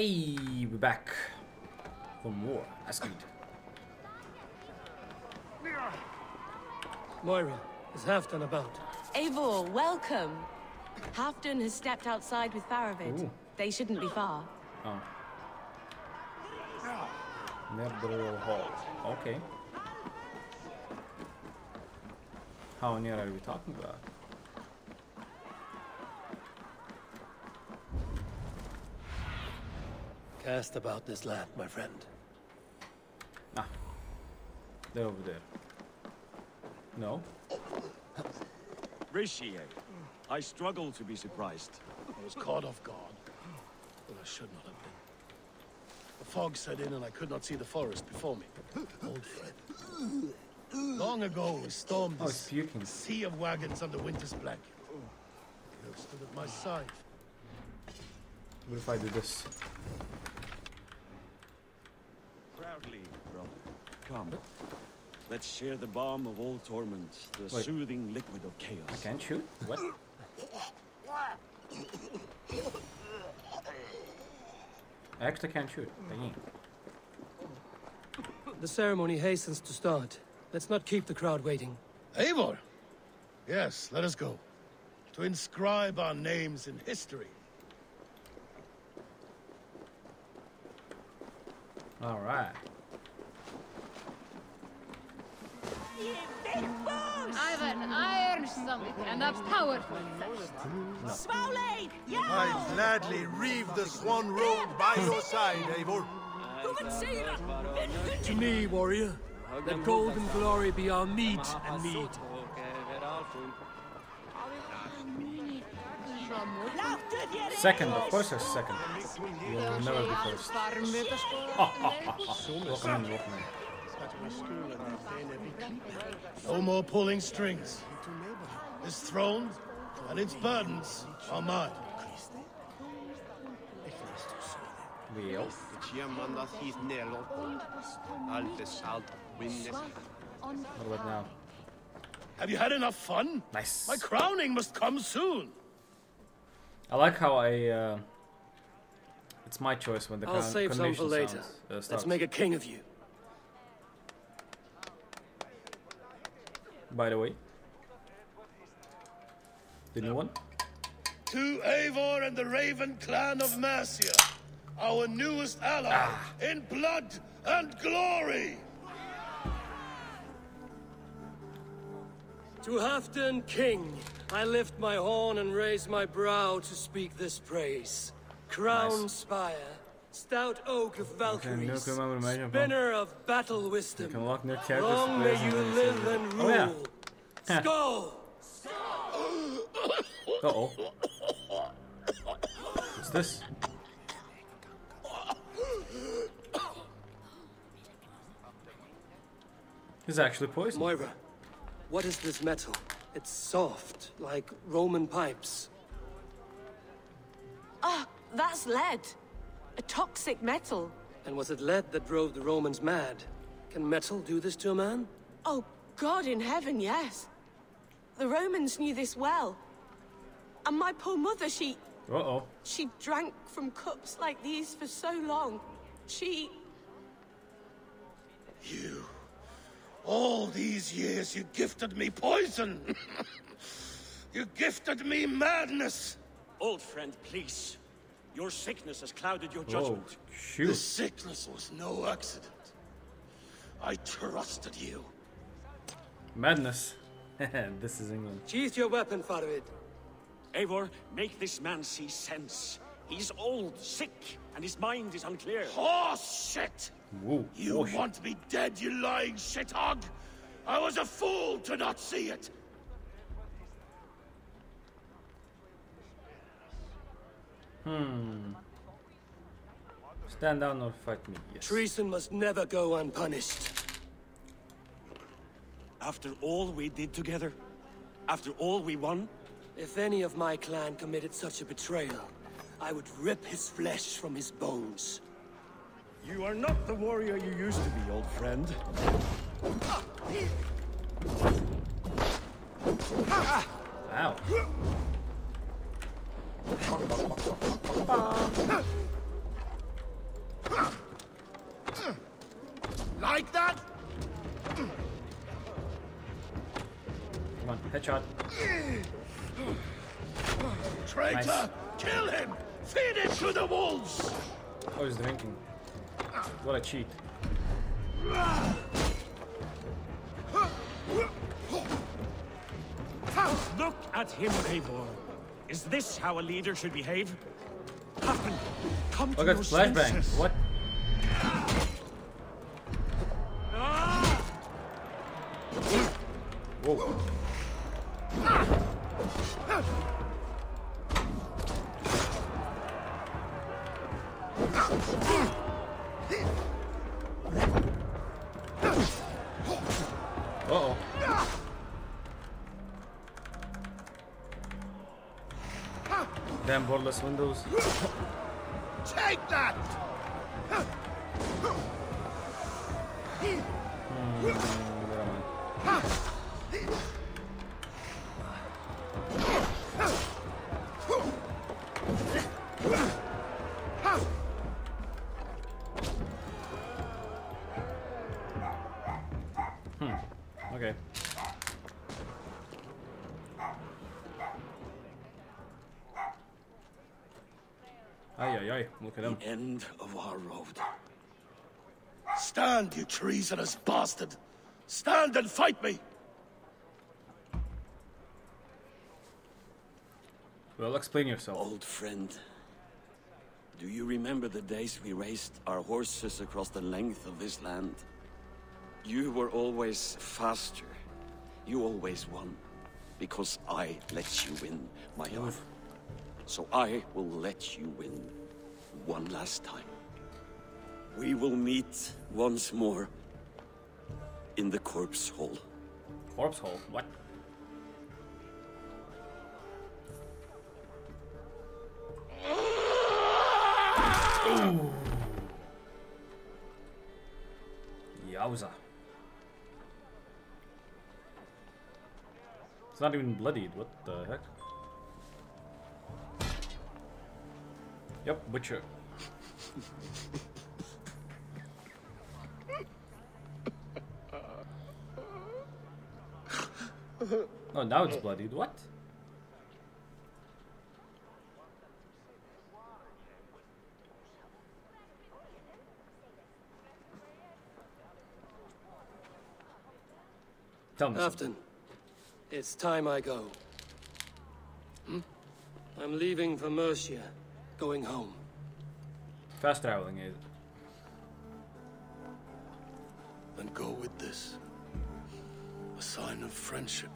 Hey, we're back for more Askeed. Moira, is Halfdan about? Eivor, welcome. Halfdan has stepped outside with Faravid. Ooh. They shouldn't be far. Oh. Ja. Nedro Hall. Okay. How near are we talking about? Cast about this land, my friend. Ah. They're over there. No? Rishi, I struggle to be surprised. I was caught off guard, but I should not have been. The fog set in and I could not see the forest before me. Old Fred. Long ago, we stormed Oh, this puking. sea of wagons under winter's blanket. You have stood at my side. What if I do this? Proudly, brother. Come. Let's share the balm of all torment, the Wait. soothing liquid of chaos. I Can't shoot? What? I actually can't shoot. Dang. The ceremony hastens to start. Let's not keep the crowd waiting. Eivor! Yes, let us go. To inscribe our names in history. All an and that's powerful thirst. Swoley! I gladly reave the swan robe by your side, Eivor. To me, warrior, let golden glory be our meat and mead. Second, of course, it's second. You'll never be first. Welcome in, welcome in. No more pulling strings. This throne and its burdens are mine. Well, what about now? Have you had enough fun? Nice. My crowning must come soon. I like how I. Uh, it's my choice when the I'll save some for later. sounds, uh, Let's make a king of you. By the way, the new one. To Eivor and the Raven clan of Mercia, our newest ally ah. in blood and glory. To Halfdan King, I lift my horn and raise my brow to speak this praise. Crown Nice. spire, stout oak of Valkyries, nu kunnen we met een van- spinner of battle You wisdom. can lock new. Long may you live then- and Oh, yeah. rule. Skull! Oh. Uh oh. What's this? This is actually poison. Moira, what is this metal? It's soft, like Roman pipes. Ah, that's lead. A toxic metal. And was it lead that drove the Romans mad? Can metal do this to a man? Oh, God in heaven, yes. The Romans knew this well. And my poor mother, she... Uh oh. She drank from cups like these for so long. She... You. All these years you gifted me poison. you gifted me madness. Old friend, please. Your sickness has clouded your Oh, judgment. The sickness was no accident. I trusted you. Madness. this is England. Sheath your weapon, Farid. Eivor, make this man see sense. He's old, sick, and his mind is unclear. Horse shit! Woo. You shit. want me dead, you lying shithog? I was a fool to not see it. Hmm. Stand down or fight me. Yes. Treason must never go unpunished. After all we did together, after all we won, If any of my clan committed such a betrayal, I would rip his flesh from his bones. you are not the warrior you used to be, old friend. Ow. Like that? On. Headshot. Traitor! Nice. Kill him! Feed it to the wolves! Oh, he's drinking. What a cheat. Look at him, Eivor. Is this how a leader should behave? Happen. Come oh, to Look at senses. What? Look at him. The end of our road. Stand, you treasonous bastard! Stand and fight me! Well, explain yourself. Old friend, do you remember the days we raced our horses across the length of this land? You were always faster. You always won. Because I let you win, my own. So I will let you win one last time. We will meet once more in the corpse hall. Corpse hole. What? Ooh. Yowza. It's not even bloodied. What the heck? Yep, butcher. oh, now it's bloodied. What? Tell me. Halfdan, it's time I go. Hmm? I'm leaving for Mercia, going home. Fast traveling is. Then go with this. A sign of friendship.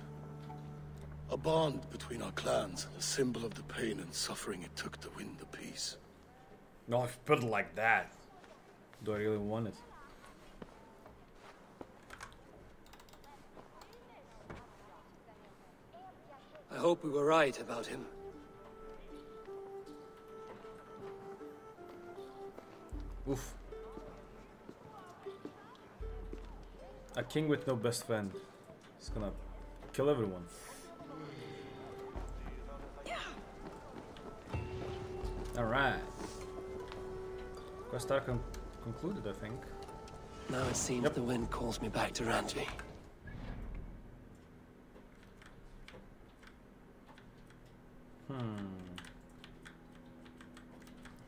A bond between our clans, a symbol of the pain and suffering it took to win the peace. No, if put it like that. Do I really want it? I hope we were right about him. Oof. A king with no best friend. He's gonna kill everyone. Alright. Quest arc con concluded, I think. Now it seems Yep. the wind calls me back to Randvi. Hmm.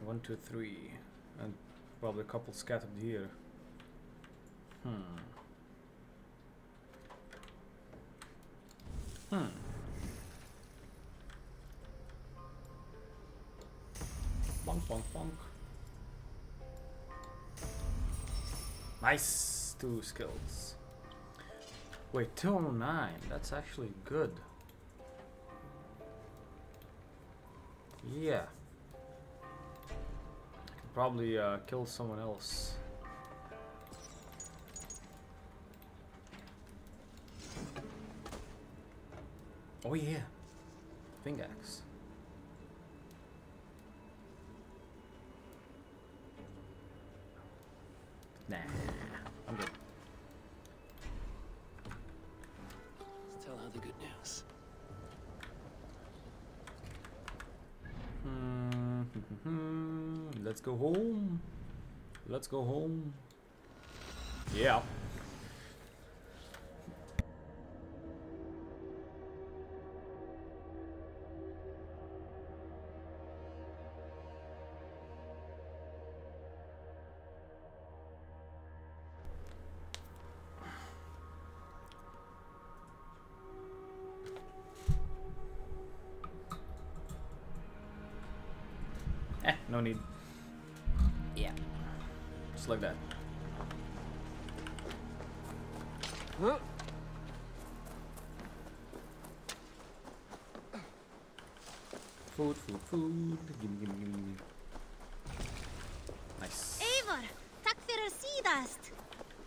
One, two, three. And probably a couple scattered here. Hmm. Hmm. Bonk, bonk, bonk. Nice! Two skills. Wait, 209. That's actually good. Yeah. Probably uh, kill someone else. Oh yeah. Fingax. Let's go home. Yeah. Eh, no need. Just like that. Food, food, food. Gimme, gimme, gimme. Nice. Eivor, fyrir síðast.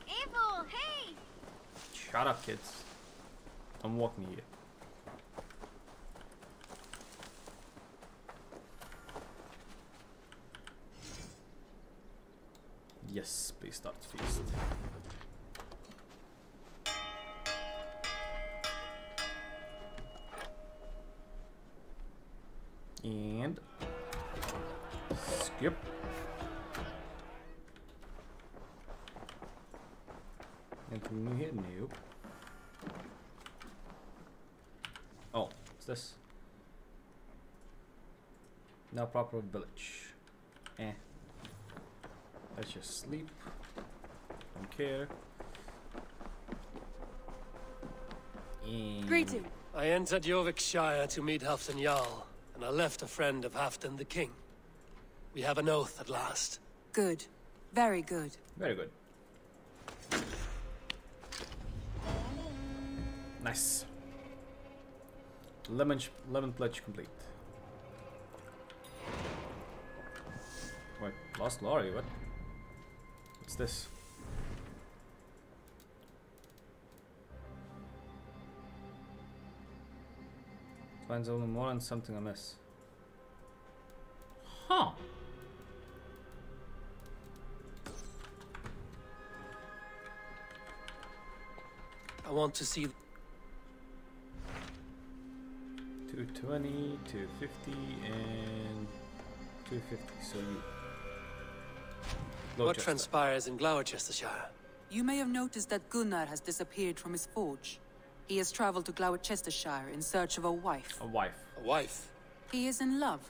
Eivor, hey! Shut up, kids. I'm walking here. Yes, please start feast. And skip. and Anything new here? Nope. Oh, what's this? Now proper village. Eh. Let's just sleep. Don't care. And Greeting. I entered Jorvikshire to meet Halfdan Jarl, and I left a friend of Halfdan the King. We have an oath at last. Good. Very good. Very good. Nice. Lemon, lemon pledge complete. Wait, lost Laurie, what? What's this? Finds only more and something amiss. Huh. I want to see 220, 250, and 250. So you. What Gloucester. transpires in Gloucestershire. You may have noticed that Gunnar has disappeared from his forge. He has traveled to Gloucestershire in search of a wife. A wife. A wife. He is in love.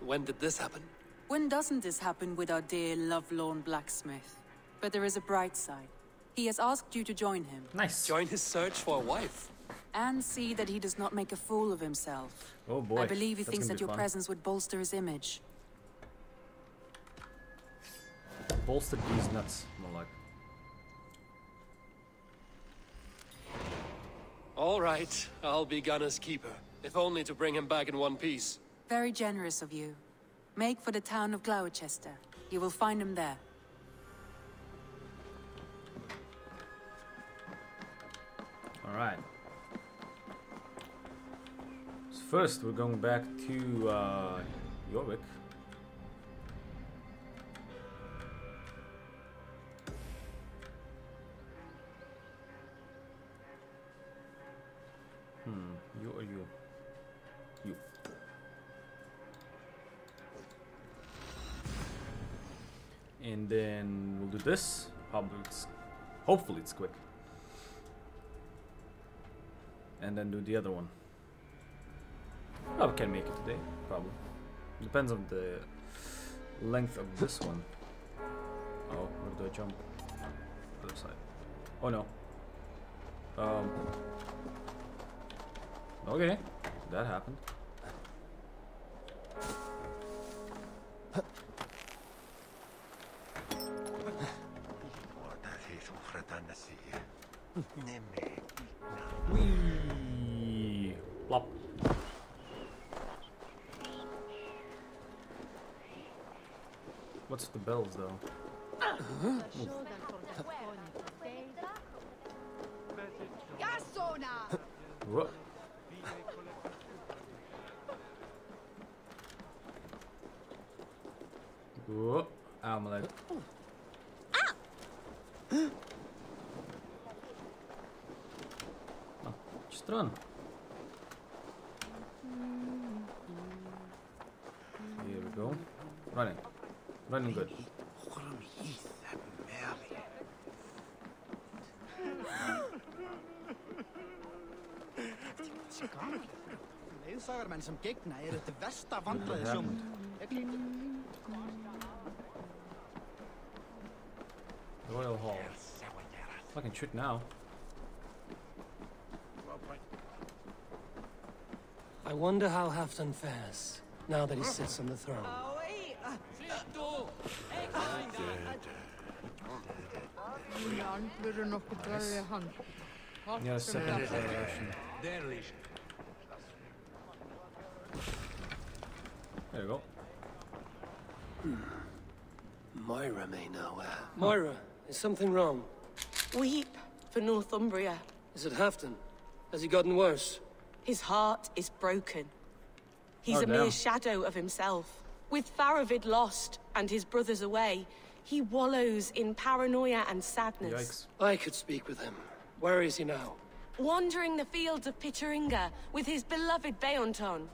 When did this happen? When doesn't this happen with our dear lovelorn blacksmith? But there is a bright side. He has asked you to join him Nice. Join his search for a wife. and see that he does not make a fool of himself. Oh boy. I believe he that's thinks that be your fun. presence would bolster his image. Bolstered these nuts, more like. All right, I'll be Gunnar's keeper, if only to bring him back in one piece. Very generous of you. Make for the town of Gloucester. You will find him there. Alright. So first, we're going back to uh, Jorvik. This. Probably it's, hopefully it's quick and then do the other one. Oh, we can make it today, probably. Depends on the length of this one. Oh, where do I jump? Other side. Oh no. Um. Okay, that happened. Whee! Plop. What's the bells though? Whoa. Whoa. Ow, my leg. Oh, just run. Here we go. Running. Running good. Leðsagarmenn sem gegna eru þetta versta vandræði sjómund. Royal Hall. Fucking shoot now. I wonder how Halfdan fares, now that he sits on the throne. Yeah, second generation. There you go. Moira may know where. Moira, is something wrong? Weep for Northumbria. Is it Halfdan? Has he gotten worse? His heart is broken. He's Oh, a mere shadow of himself. With Faravid lost and his brothers away, he wallows in paranoia and sadness. Yikes. I could speak with him. Where is he now? Wandering the fields of Pittaringa with his beloved Beonton.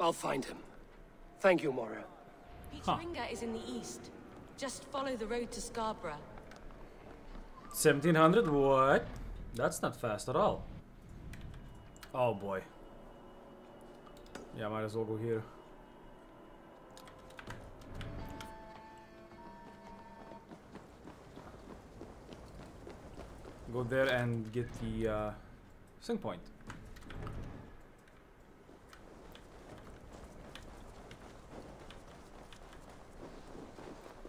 I'll find him. Thank you, Moira. Pittaringa is in the east. Just follow the road to Scarborough. 1700? What? That's not fast at all. Oh boy. Yeah, might as well go here. Go there and get the uh, point.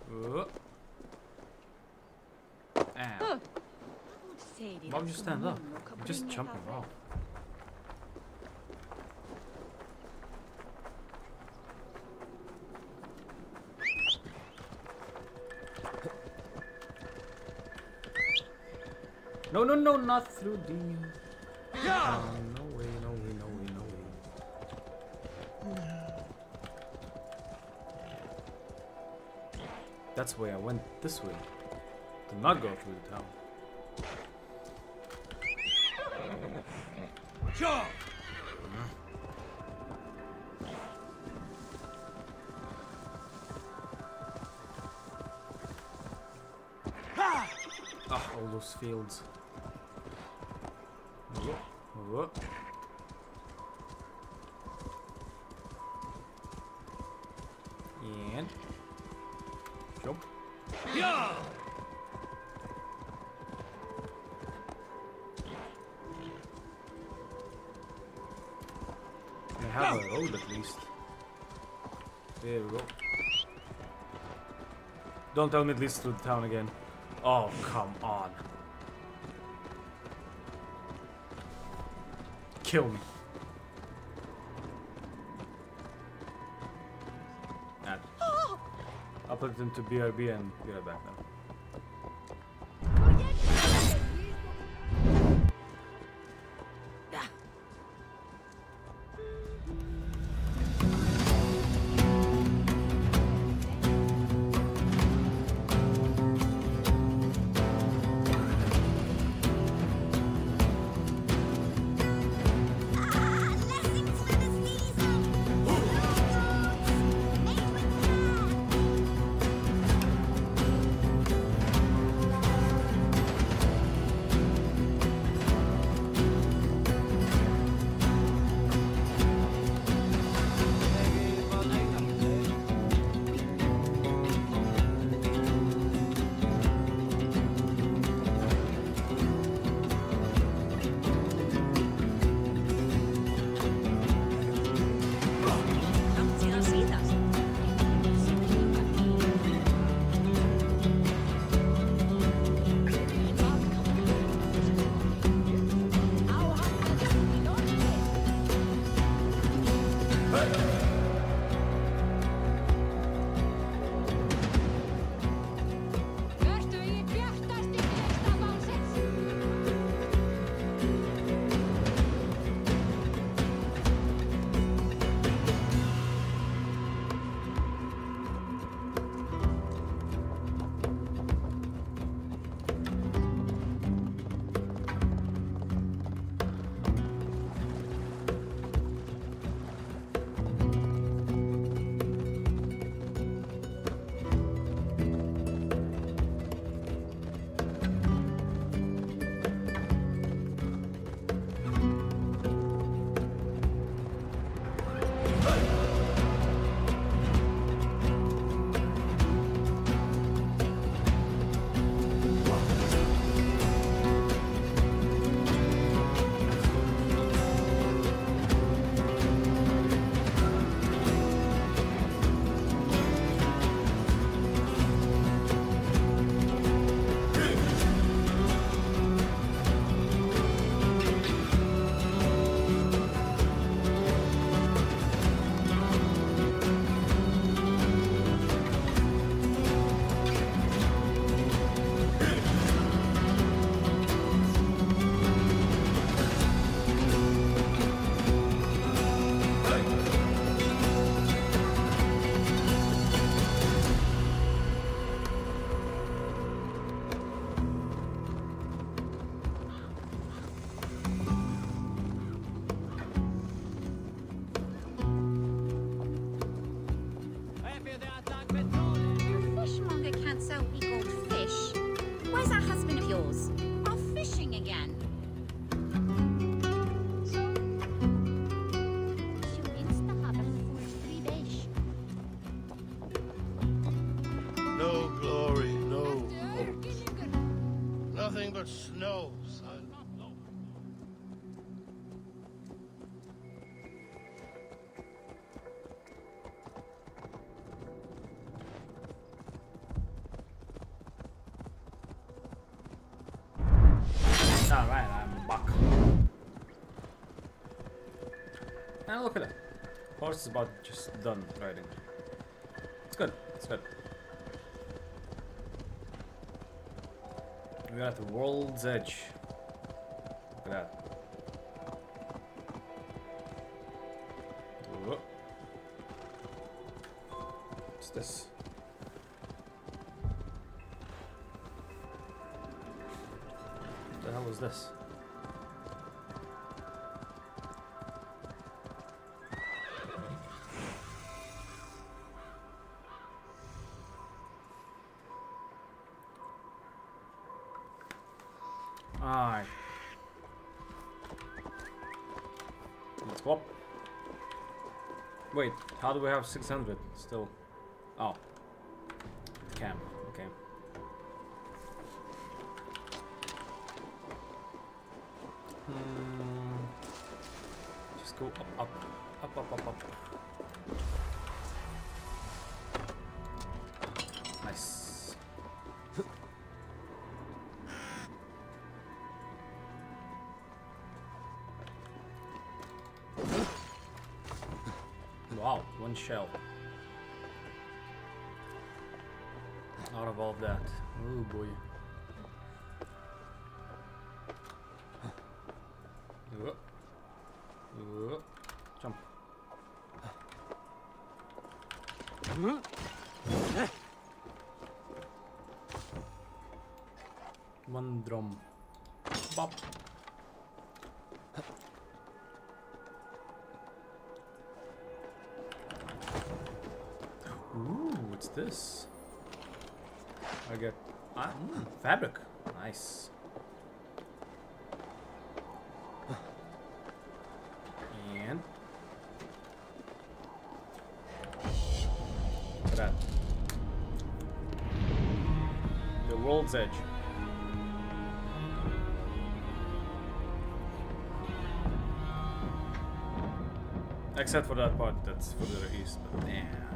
Ow. Why would you stand up? You're just jumping off. No, no, no, not through the. Yeah. Oh, That's why I went this way. To not go through the town. Sure. Ah, all those fields. Whoa, whoa. There we go. Don't tell me it leads to the town again. Oh, come on. Kill me. I'll put it into BRB and be right back now. Look at that. Horse is about just done riding. It's good. It's good. We're at the world's edge. How do we have 600 still? Shell. Out of all of that. Oh boy. Jump. One drum. Bop. This? I get ah, mm, fabric. Nice. And look at that. The world's edge. Except for that part that's further east, but damn.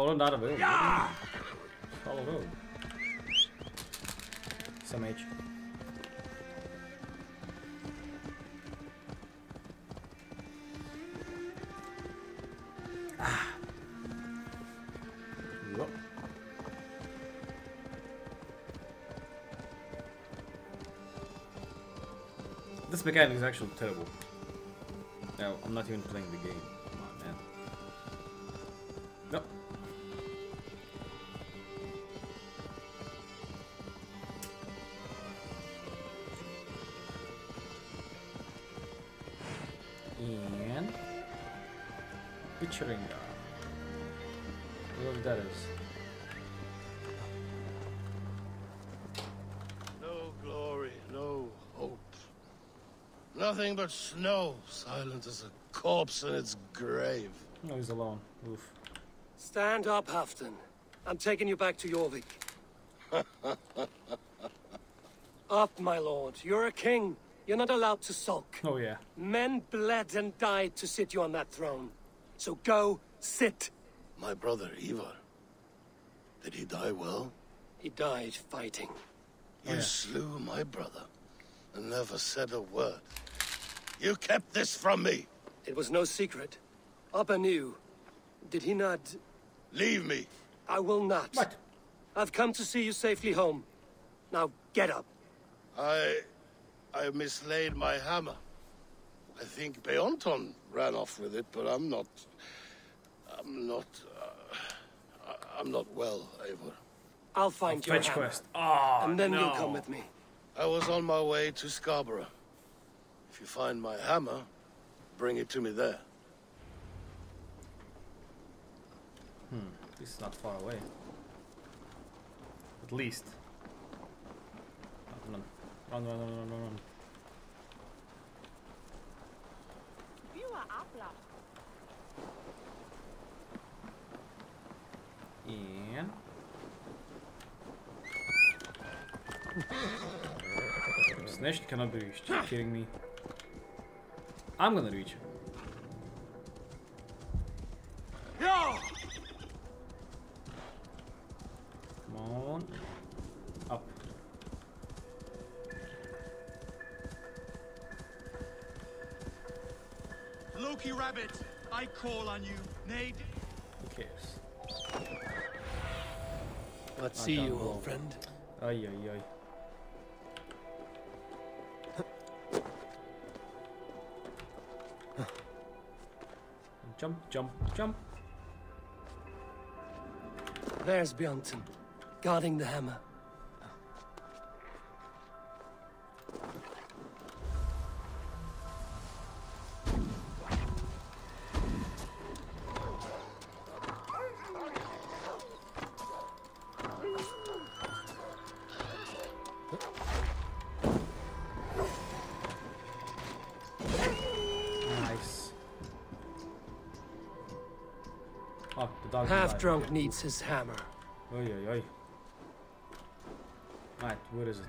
Follow not available. Follow road. Some H. Ah. Whoop. This mechanic is actually terrible. No, I'm not even playing the game. Nothing but snow, silent as a corpse in its grave. No, he's alone. Oof. Stand up, Halfdan. I'm taking you back to Jorvik. up, my lord. You're a king. You're not allowed to sulk. Oh yeah. Men bled and died to sit you on that throne. So go, sit. My brother, Ivar. Did he die well? He died fighting. You slew my brother and never said a word. You kept this from me. It was no secret. Ubba knew. Did he not? Leave me. I will not. What? I've come to see you safely home. Now get up. I... I mislaid my hammer. I think Beonton ran off with it, but I'm not... I'm not... Uh, I- I'm not well, Eivor. I'll find your Fetch hammer. quest. Oh, and then no. you'll come with me. I was on my way to Scarborough. If you find my hammer, bring it to me there. Hmm, this is not far away. At least. Run, run, run, run, run, run. Snatched cannot be reached. Are you kidding me? I'm gonna reach. Yeah! Come on. Up. Loki Rabbit, I call on you. Nay, Who cares? What I see you, old friend? Ay ay ay. Jump, jump, jump. There's Bjornton, guarding the hammer. Drunk needs his hammer. Oi oi oi. Alright, what is it?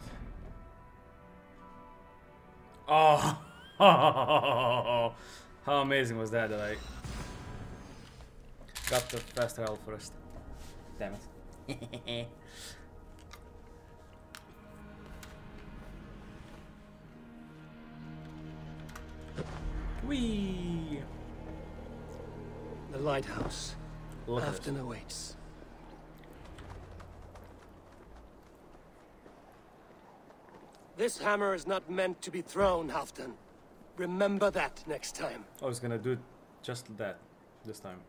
Oh! How amazing was that that I got the fast travel first. Damn it. Whee! The lighthouse. Look Halfdan awaits. This hammer is not meant to be thrown, Halfdan. Remember that next time. I was gonna do just that this time.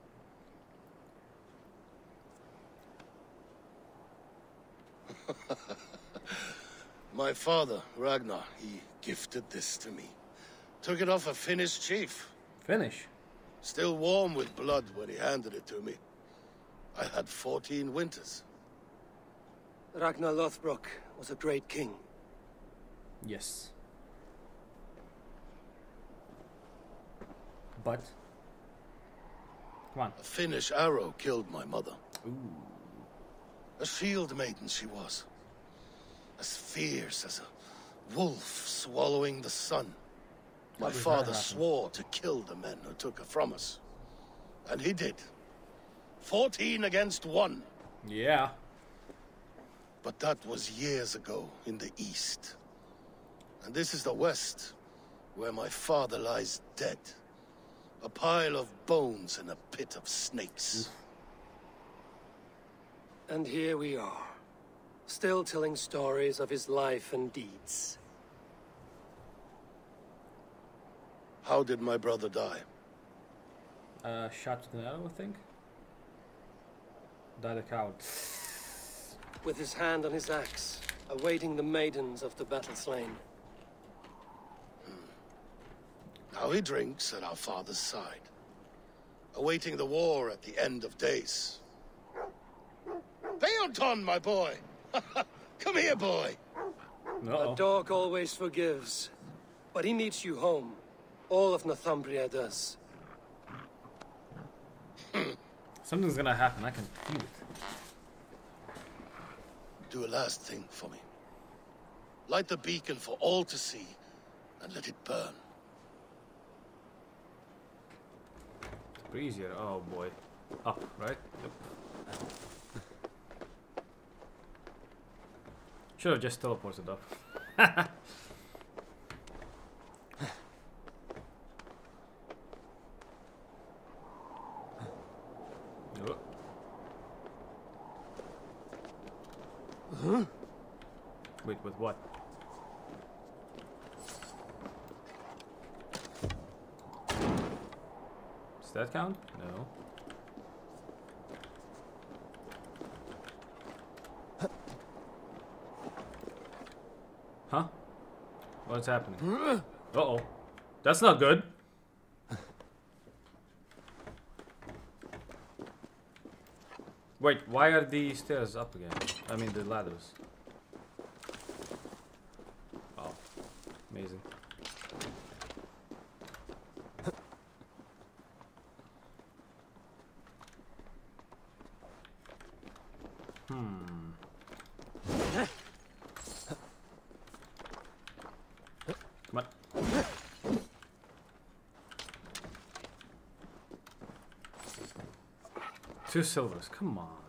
My father, Ragnar, he gifted this to me. Took it off a Finnish chief. Finish. Still warm with blood when he handed it to me. I had 14 winters. Ragnar Lothbrok was a great king. Yes. But. Come on. A Finnish arrow killed my mother. Ooh. A shield maiden she was. As fierce as a wolf swallowing the sun. My father swore to kill the men who took her from us. And he did. Fourteen against one. Yeah. But that was years ago in the east. And this is the west, where my father lies dead. A pile of bones in a pit of snakes. And here we are, still telling stories of his life and deeds. How did my brother die? Uh, shot with an arrow, I think. Died a coward. With his hand on his axe, awaiting the maidens of the battle slain. Now he drinks at our father's side, awaiting the war at the end of days. Beonton, my boy! Come here, boy! A dog always forgives, but he needs you home. All of Northumbria does. Something's gonna happen, I can feel it. Do a last thing for me. Light the beacon for all to see, and let it burn. It's easier. Oh boy. Up, right? Yep. Should have just teleported up. Oh. Huh? Wait, with what? Does that count? No. Huh? What's happening? Uh oh. That's not good. Wait, why are the stairs up again? I mean the ladders. Wow. Amazing. hmm. Come on. Two silvers, come on.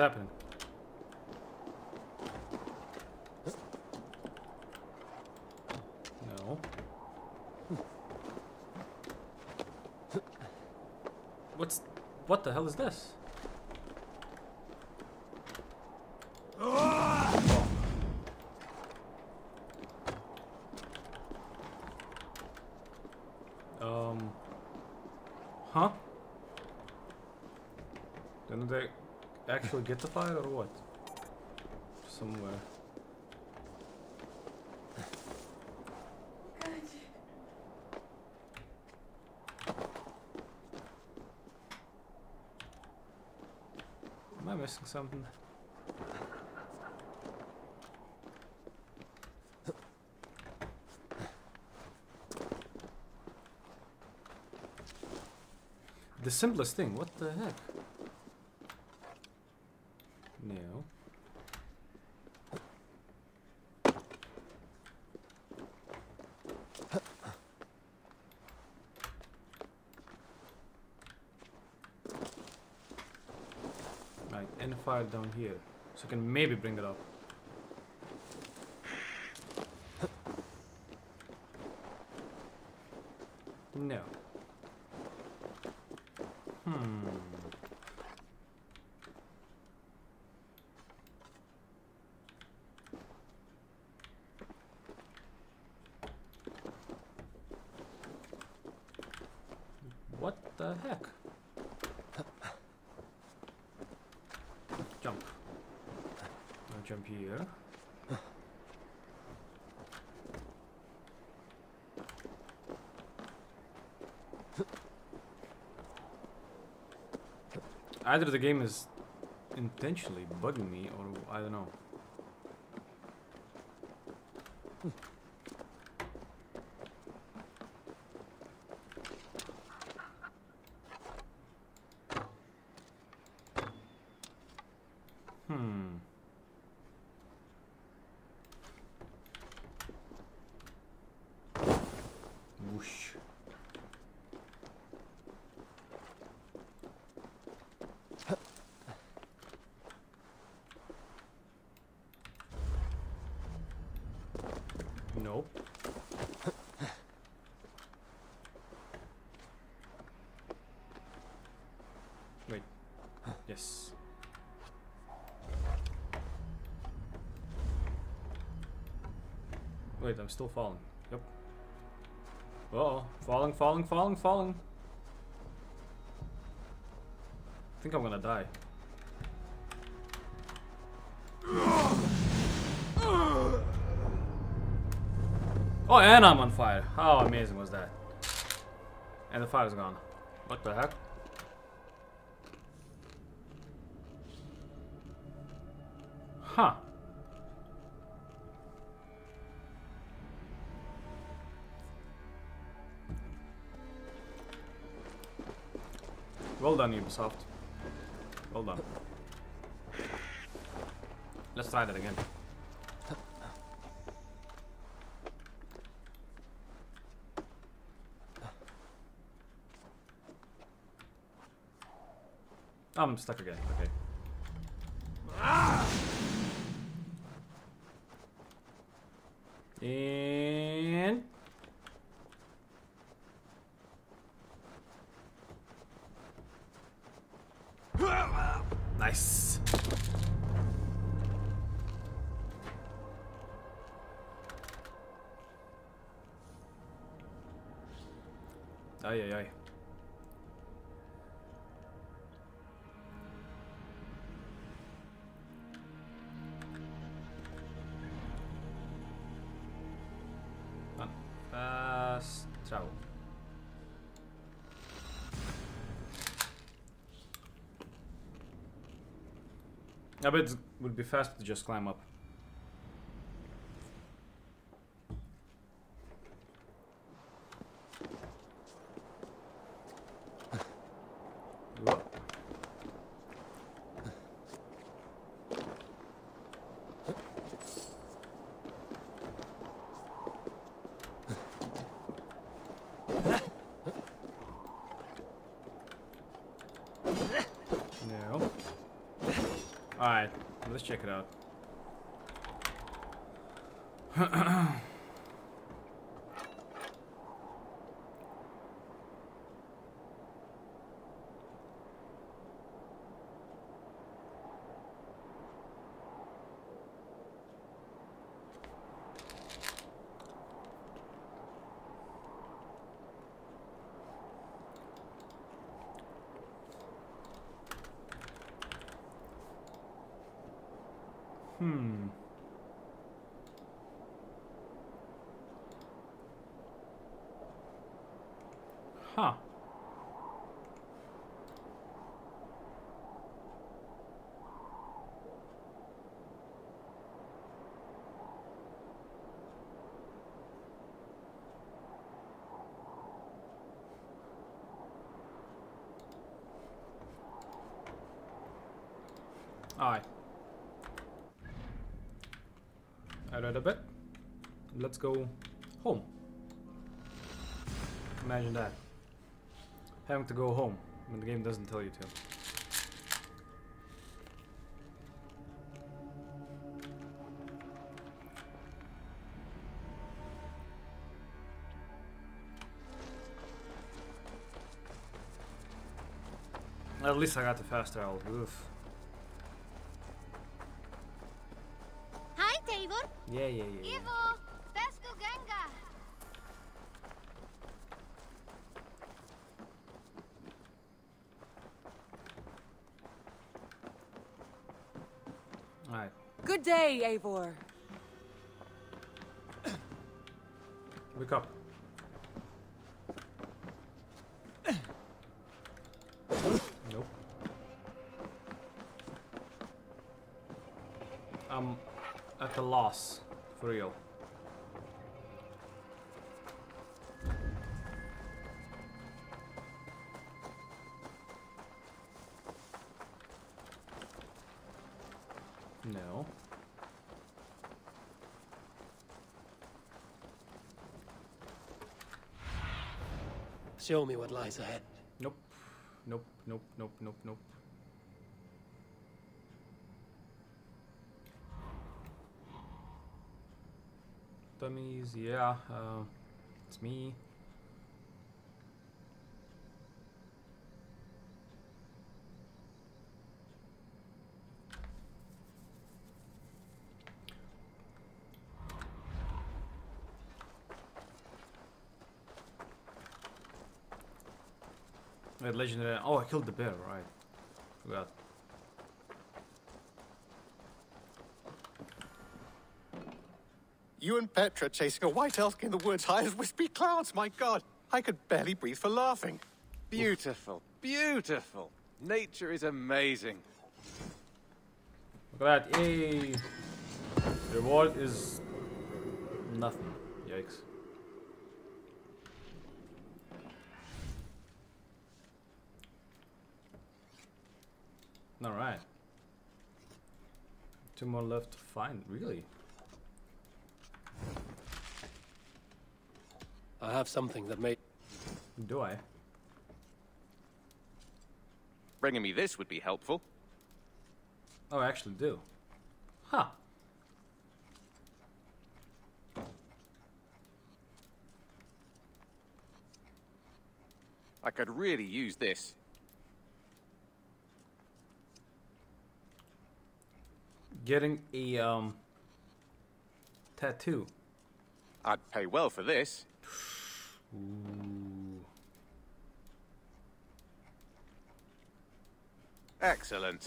Happening? No. What's what the hell is this? Um. Huh? Didn't they actually get the fire or what? Somewhere. Am I missing something? The simplest thing, what the heck? No. Right, N file down here. So I can maybe bring it up. No. Hmm. What the heck? Jump. I'll jump here. Either the game is intentionally bugging me or I don't know. Hmm. Whoosh. Nope. Wait. Yes. Wait, I'm still falling. Yep. Uh oh. Falling, falling, falling, falling. I think I'm gonna die. Oh, and I'm on fire. How amazing was that? And the fire's gone. What the heck? Huh. Well done, Ubisoft. Well done. Let's try that again. I'm stuck again. Okay. I bet it would be faster to just climb up. Whoa. No. Alright, let's check it out. Hmm. Huh. Aye. I read a bit. Let's go home. Imagine that. Having to go home when the game doesn't tell you to. At least I got the fast travel. Oof. Yeah, yeah, yeah. yeah. Ivo, Vesco Ganga. Alright. Good day, Eivor. Loss, for real. No. Show me what lies ahead. Nope. Nope. Nope. Nope. Nope. Nope. Dummies, yeah, uh, it's me. Wait, legendary. Oh, I killed the bear, right. Forgot. You and Petra chasing a white elk in the woods high as wispy clouds, my god. I could barely breathe for laughing. Beautiful, beautiful. Nature is amazing. Look at that, yay! Reward is nothing. Yikes. Alright. Two more left to find, really? I have something that may. Do I? Bringing me this would be helpful. Oh, I actually do. Huh. I could really use this. Getting a, um... Tattoo. I'd pay well for this. Ooh. Excellent.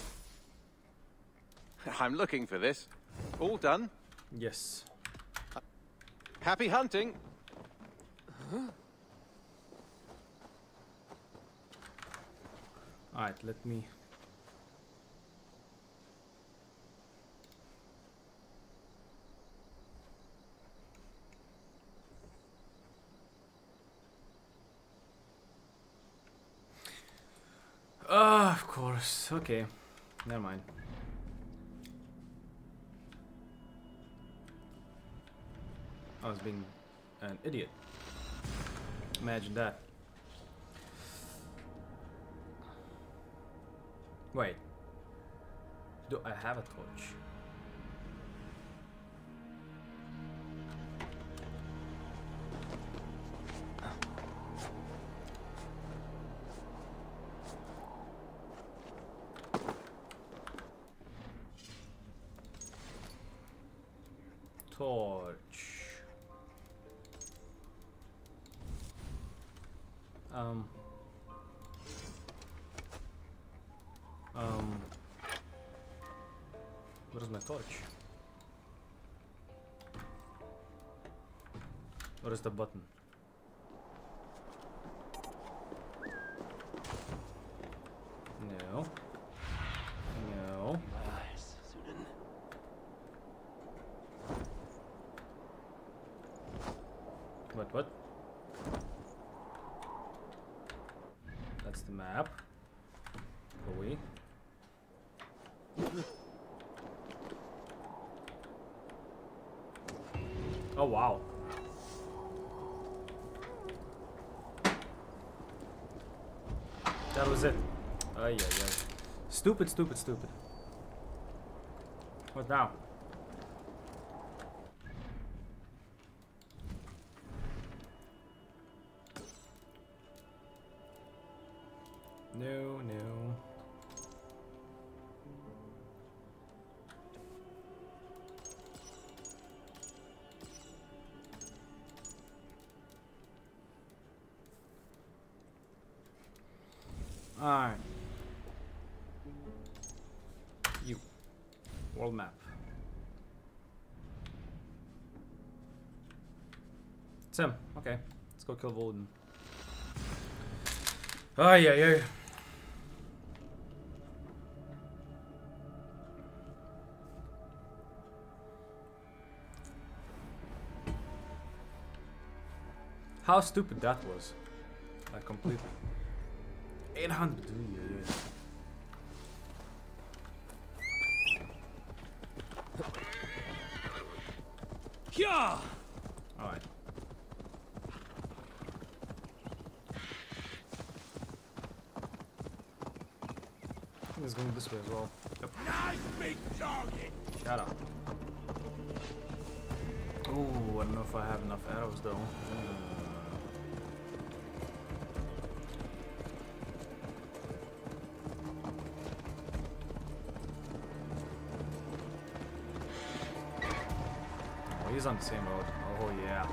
I'm looking for this. All done. Yes. Happy hunting. Alright, let me... Ah, of course. Okay. Never mind. I was being an idiot. Imagine that. Wait. Do I have a torch? Torch. The button? No. No. What, what? That's the map. Away. Oh wow. That was it. Ay, ay, ay. Stupid, stupid, stupid. What now? Let's go kill Volden. Ay, ay, ay. How stupid that was. Like completely. 800. Yeah, yeah. Yeah. Alright. I think it's going this way as well. Yep. Nice big target. Shut up. Ooh, I don't know if I have enough arrows though. Hmm. Oh, he's on the same road. Oh yeah.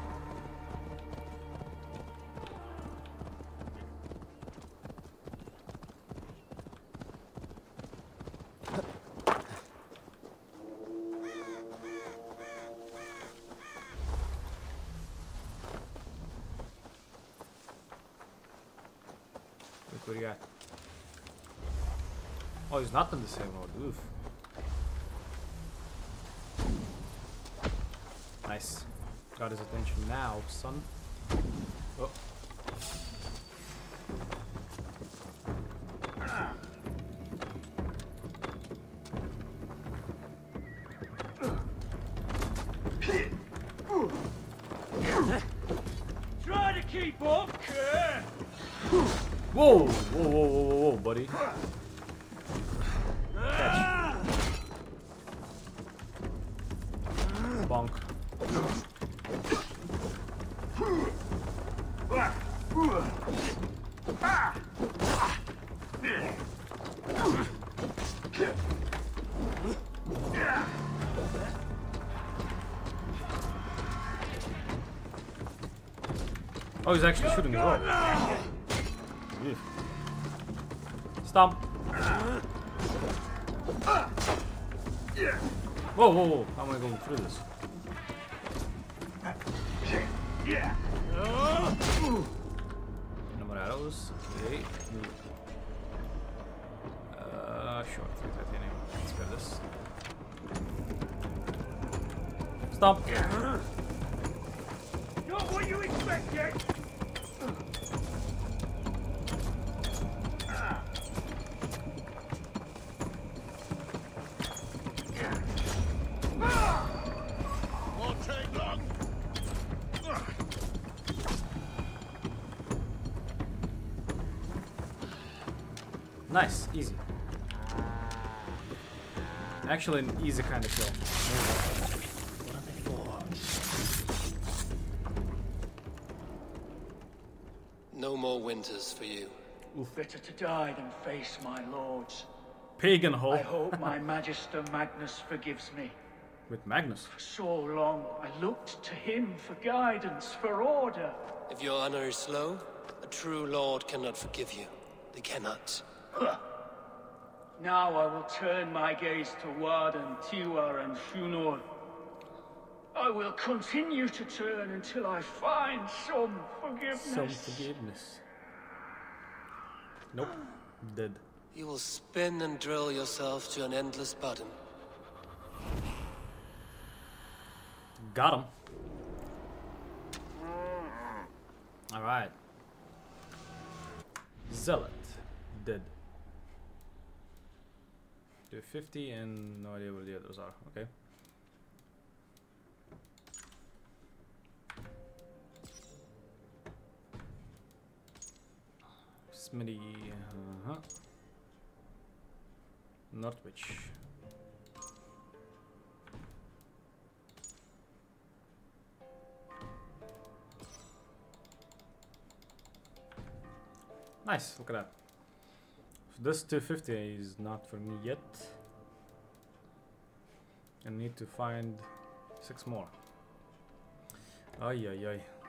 Oh, he's not on the same road. Oof. Nice. Got his attention now, son. Oh. Oh, he's actually shooting as well. Stomp. Whoa, whoa, whoa. How am I going through this? Yeah. Number arrows. Okay. Uh, sure. 330 anyway. Let's grab this. Stomp. Not what you expected! Actually, an easy kind of kill. No more winters for you. Better to die than face my lords. Pagan hole. I hope my Magister Magnus forgives me. With Magnus. For so long, I looked to him for guidance, for order. If your honor is slow, a true lord cannot forgive you. They cannot. Now I will turn my gaze to Woden, Tiwar, and Thunor. I will continue to turn until I find some forgiveness. Some forgiveness. Nope. Dead. You will spin and drill yourself to an endless bottom. Got him. Alright. Zealot. Dead. Do 50 and no idea what the others are. Okay. Smitty. Uh huh. Northwich. Nice, look at that. This 250 is not for me yet. I need to find six more. Ay ay ay.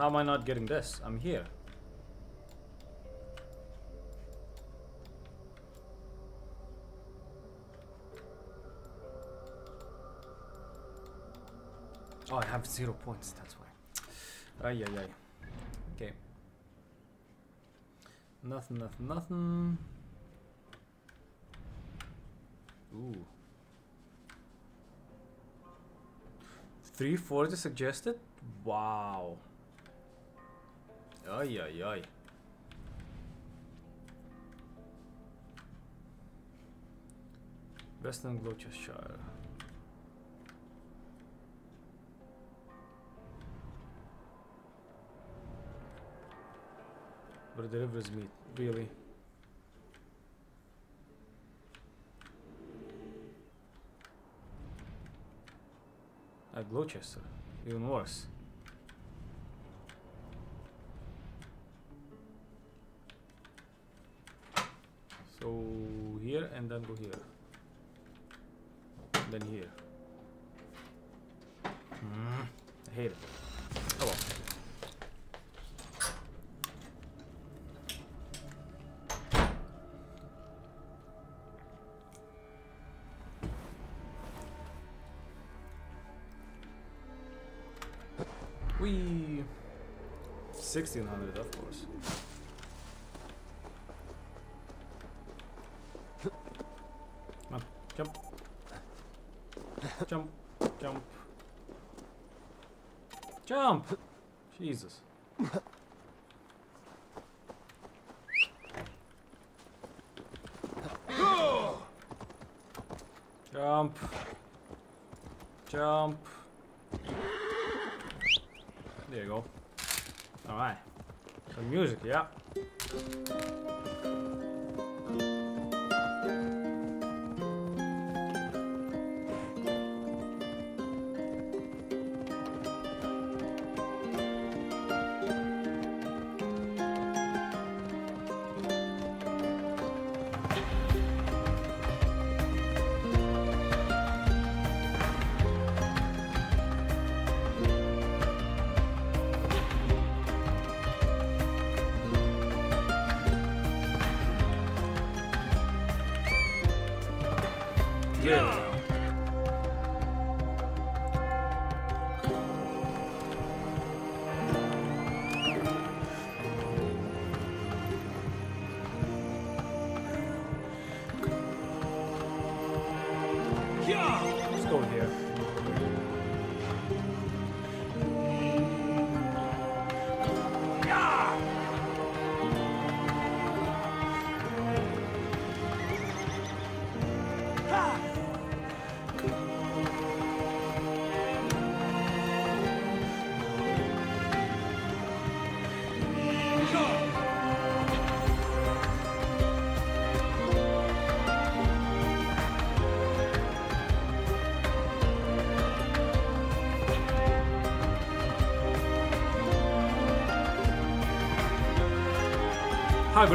How am I not getting this? I'm here. Oh, I have zero points, that's why. Ay, ay, ay. Okay. Nothing, nothing, nothing. Ooh. 340 suggested? Wow. Ay, ay, ay. Western Gloucestershire. But it delivers meat, really. At Gloucester, even worse. So here and then go here. Then here. Mm, I hate it. Oh well. We 1600 of course. How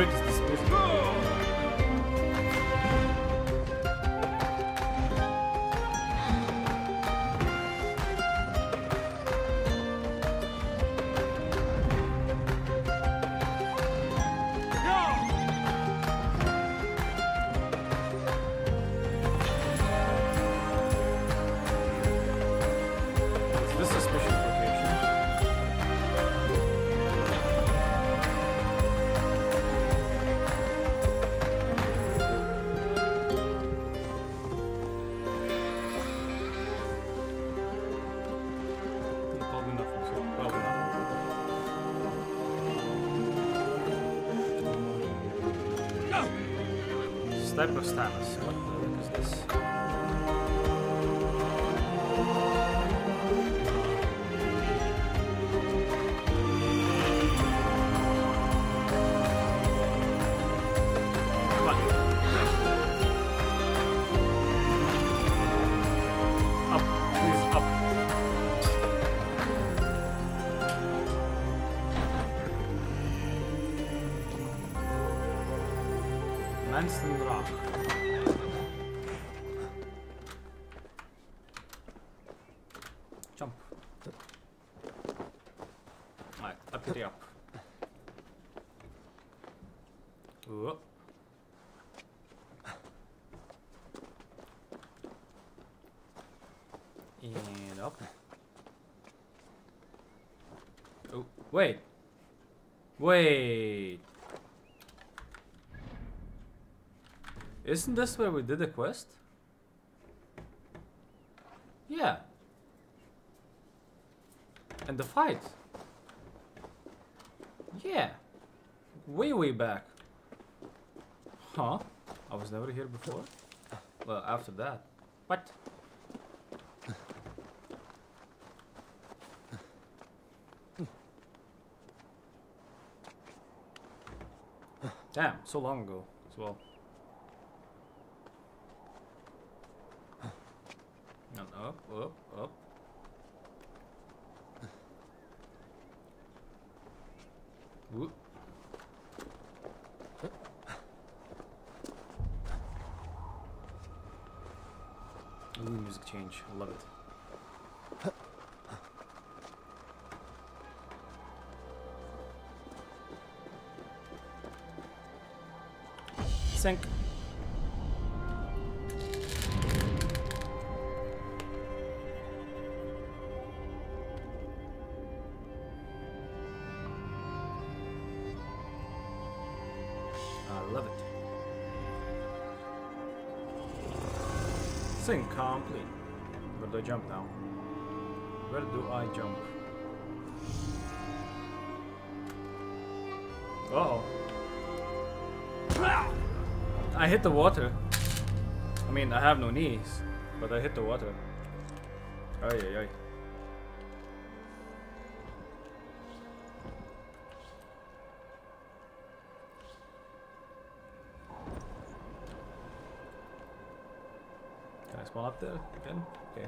nothing. Step Alright, up. And up. Oh, wait. Wait. Isn't this where we did the quest? Yeah. And the fight. Yeah. Way, way back. Huh? I was never here before? Well, after that. What? Damn, so long ago as well. Oh. I hit the water. I mean, I have no knees, but I hit the water. Ay, ay, ay. Can I spawn up there again? Okay.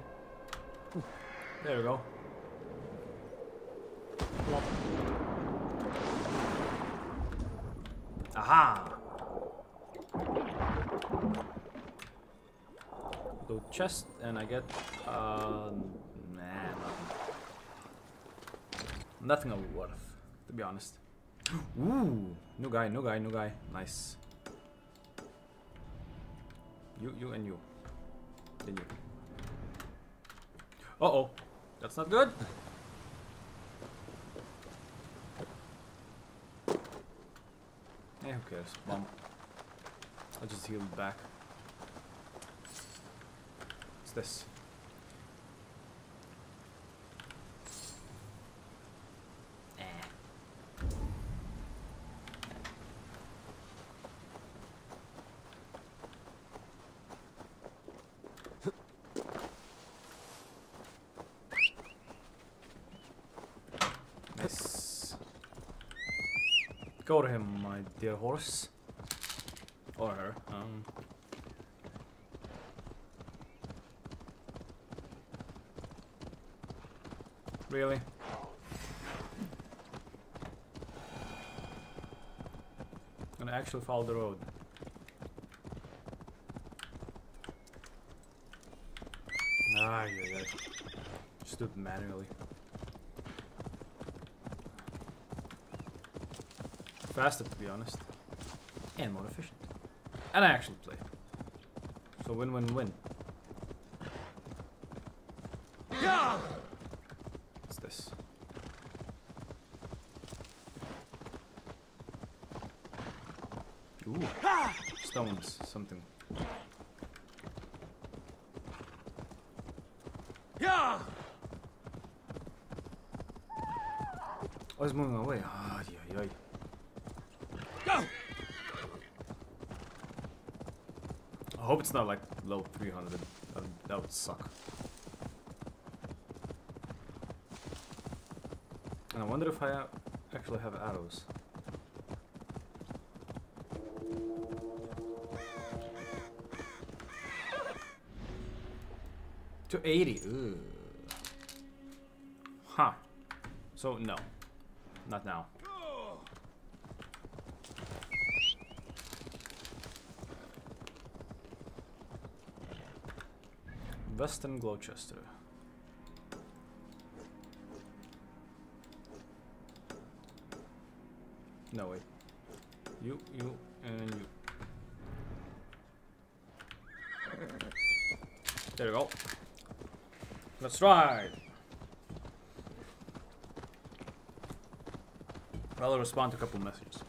There we go. Plop. Aha! Go chest and I get uh nah nothing. Nothing of worth, to be honest. Ooh, new guy, new guy, new guy. Nice. You, you, and you. Continue. Uh oh. That's not good. Yeah, who cares? Bomb. I'll just heal back. This? Nice. Go to him, my dear horse. Or her. Um. Really? Gonna actually follow the road. Ah, yeah, yeah. Just do it manually. Faster, to be honest. And more efficient. And I actually play. So win win win, win, win. What's this? Ooh. Stones, something. Yeah! Oh, he's moving away. Ah, yeah, yeah. Go! I hope it's not like low 300. That would, that would suck. And I wonder if I actually have arrows. To 80. Ugh. Huh. So, no. Not now. Western Gloucester. No, wait. You, you, and you. There we go. Ride! I'll respond to a couple messages.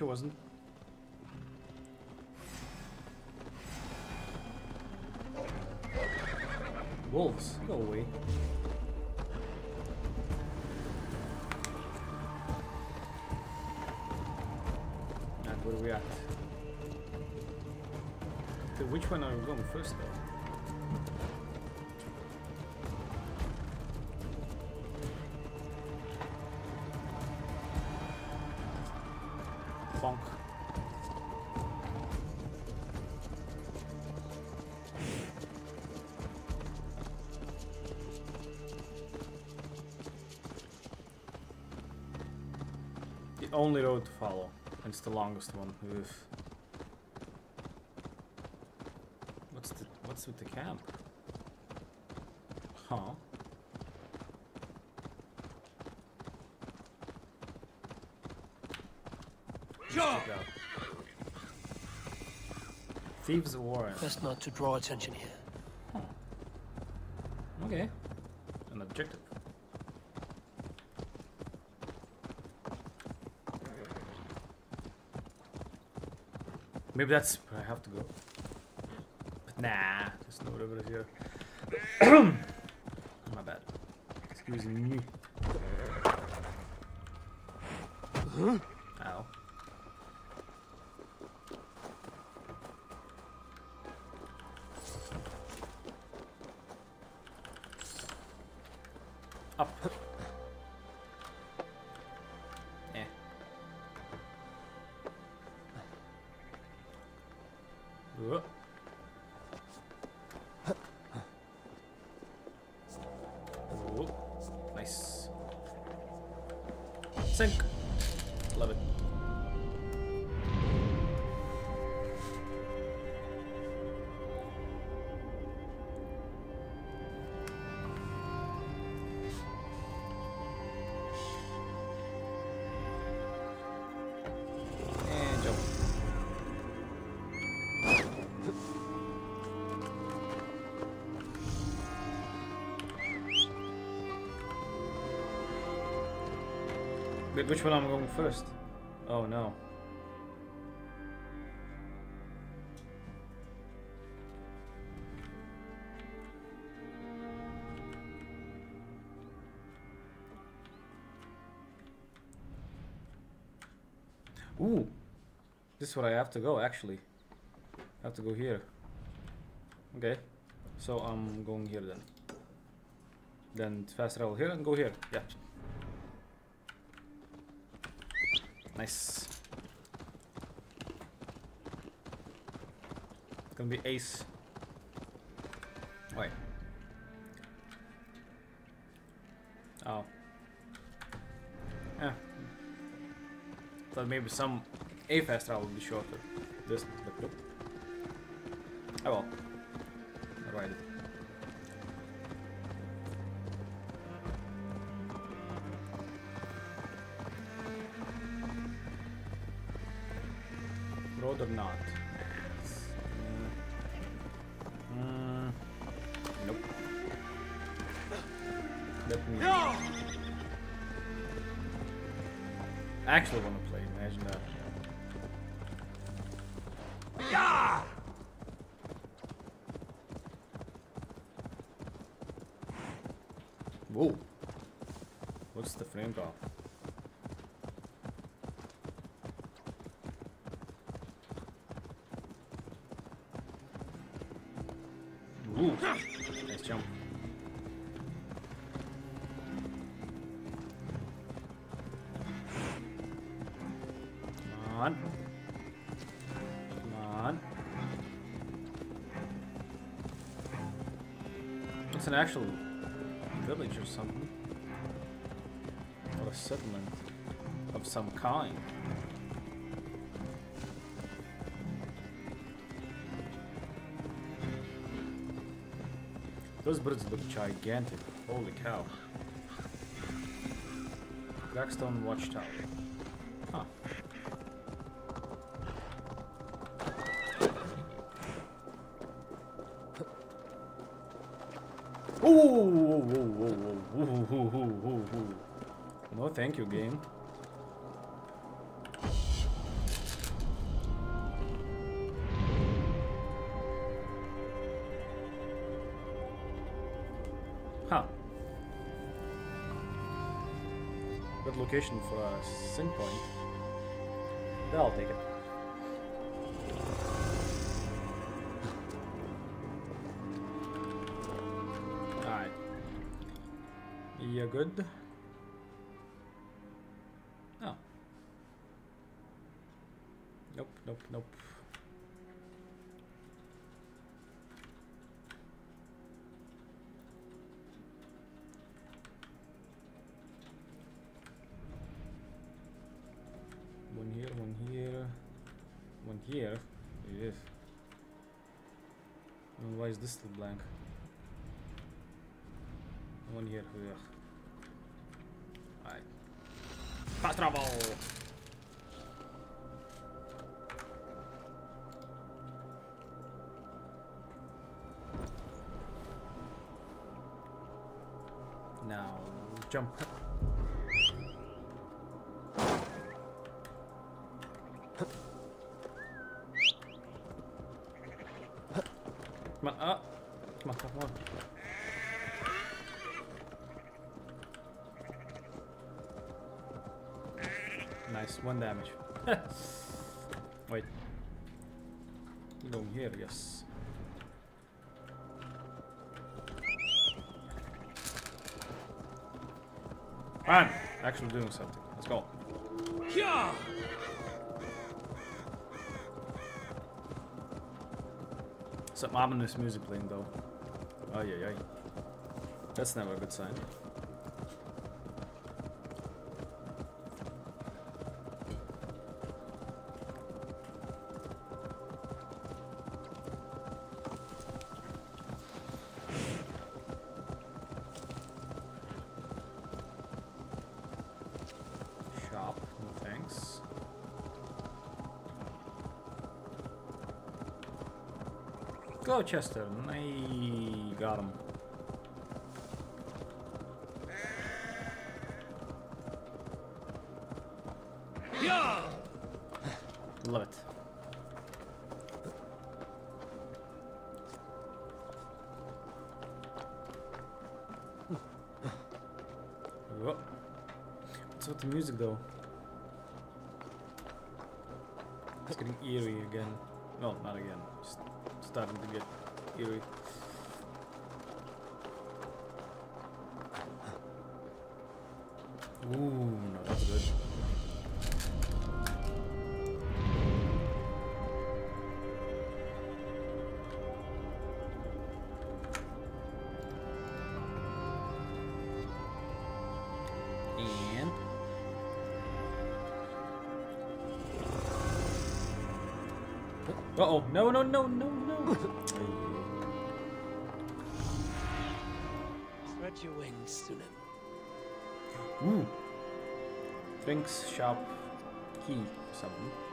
She wasn't. Wolves, go away. And where are we at? Okay, which one are we going first though? The only road to follow, and it's the longest one. Ugh. What's the what's with the camp? Huh? Let's check it out. Thieves' Warren. Best not to draw attention here. Okay. An objective. Maybe that's where I have to go. But nah, there's no river here. My bad. Excuse me. Ow. Which one I'm going first? Oh no. Ooh. This is where I have to go actually. I have to go here. Okay. So I'm going here then. Then fast travel here and go here. Yeah. Nice. It's gonna be ace. Wait. Oh. Yeah. Thought maybe some a fast travel would be shorter. This, but nope. Oh well. Jump. Come on. Come on. It's an actual village or something. Or a settlement of some kind. Those birds look gigantic. Holy cow. Blackstone Watchtower. Huh. Ooh, ooh, ooh, ooh, ooh, ooh, ooh, ooh, ooh. No, thank you, game. Location for a sync point. Yeah, I'll take it. Alright. You good? Oh. Nope, nope, nope. Is this still blank? One here, oh, here. Alright. Fast travel! Now, jump. One damage. Wait. You go here, yes. Fine. Actually doing something. Let's go. Yeah! Some ominous music playing though. Oh yeah, yeah. That's never a good sign. Gloucester. I uh oh, no, no, no, no, no. Spread your wings, Sýnin. Ooh. Drinks, shop, key, something.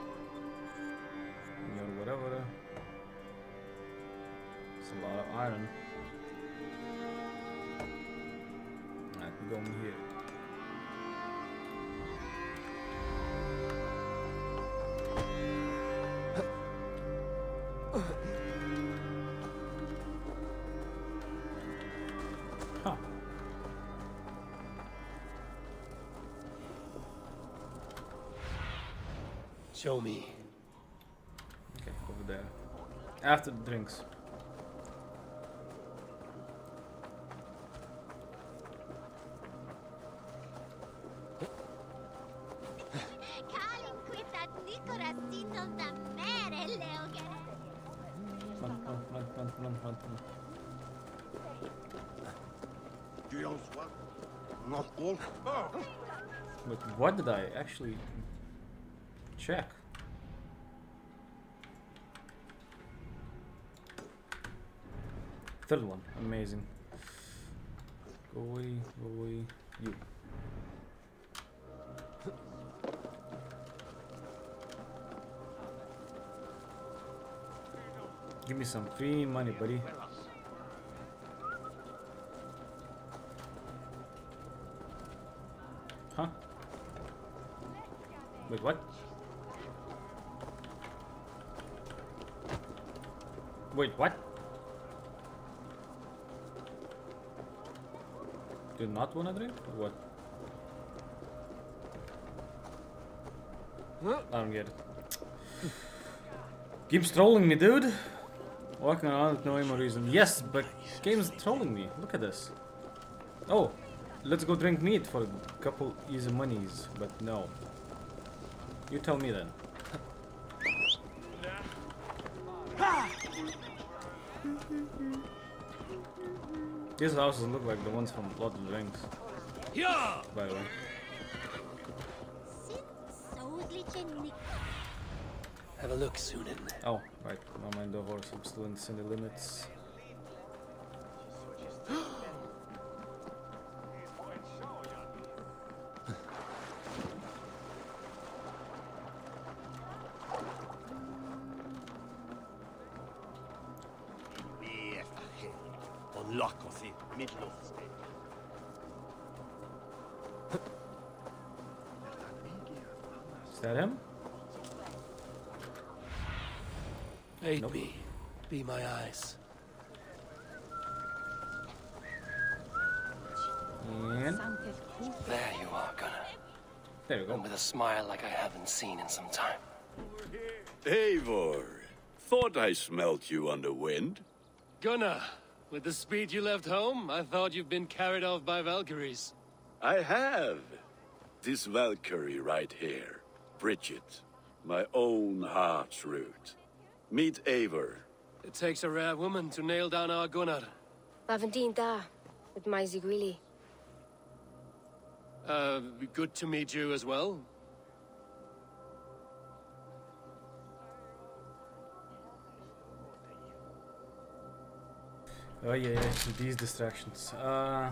Show me. Okay, over there. After the drinks. But what did I actually check? Third one, amazing. Go away, go away, you. Give me some free money, buddy. Do you not wanna drink? What? I don't get it. Game's trolling me, dude. Walking around with no aim or reason. Yes, but game's trolling me. Look at this. Oh, let's go drink meat for a couple easy monies. But no. You tell me then. These houses look like the ones from Lord of the Rings. Yeah! By the way. Have a look, Sýnin. Oh, right. Now mind the horse. I'm still in city limits. There we go. And with a smile like I haven't seen in some time. Eivor, thought I smelt you on the wind. Gunnar, with the speed you left home, I thought you've been carried off by Valkyries. I have. This Valkyrie right here, Brigid, my own heart's root. Meet Eivor. It takes a rare woman to nail down our Gunnar. Lavendine da, with my Zigrili. Uh, good to meet you as well. Oh yeah, yeah. These distractions. Uh,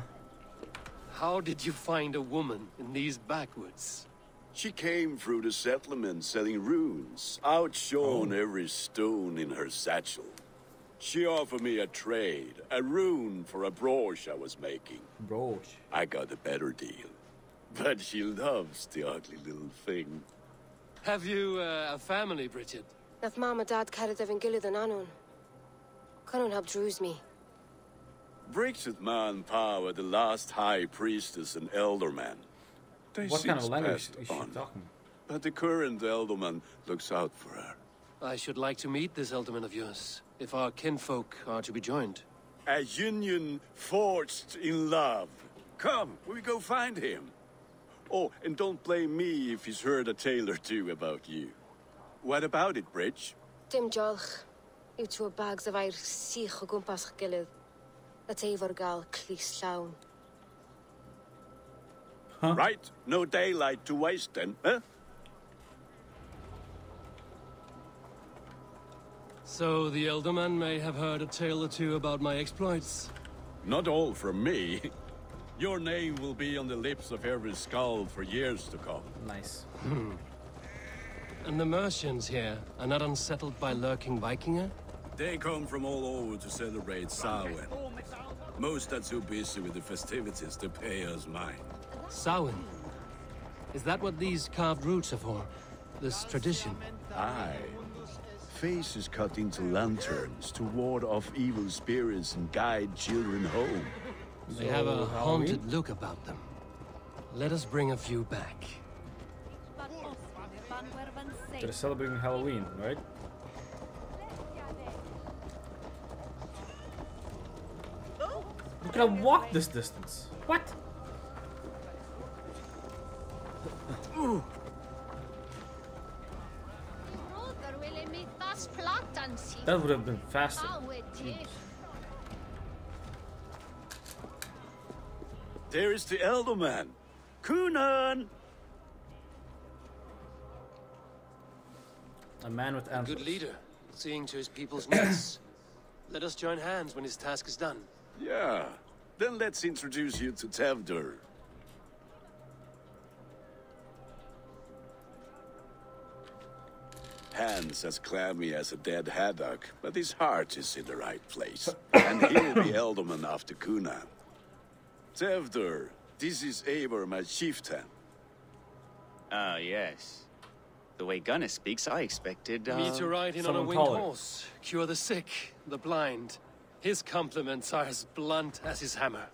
How did you find a woman in these backwoods? She came through the settlement selling runes, outshone every stone in her satchel. She offered me a trade, a rune for a brooch I was making. Brooch. I got a better deal. But she loves the ugly little thing. Have you uh, a family, Brigid? Nath mam a dad carid evan gilid an anon. Cannon help drews me. Brigid Man Power, the last high priestess and elderman. They What kind of since language passed is she on. talking? But the current elderman looks out for her. I should like to meet this Elderman of yours, if our kinfolk are to be joined. A union forged in love. Come, we go find him. Oh, and don't blame me if he's heard a tale or two about you. What about it, Bridge? Dim jolch. Yw tŵ bags of air sych o gwmpas ch gilydd. Y teifr gael clis llawn. Right? No daylight to waste then, huh? So the Elderman may have heard a tale or two about my exploits. Not all from me. Your name will be on the lips of every skull for years to come. Nice. Hmm. And the Mercians here are not unsettled by lurking Vikinger? They come from all over to celebrate Samhain. Most are too busy with the festivities to pay us mind. Samhain? Is that what these carved roots are for? This tradition? Aye. Faces cut into lanterns to ward off evil spirits and guide children home. They have a haunted look about them. Let us bring a few back. They're celebrating Halloween, right? You could have walked this distance. What? That would have been faster. There is the Elderman. Cynon! A man with A answers. good leader, seeing to his people's needs. Let us join hands when his task is done. Yeah. Then let's introduce you to Tewdwr. Hands as clammy as a dead haddock, but his heart is in the right place. and he'll be Elderman after Cynon. Tewdwr, this is Eivor, my chieftain. Ah, yes. The way Gunnar speaks, I expected, uh... Me to ride in on a winged taller. horse, cure the sick, the blind. His compliments are as blunt as his hammer.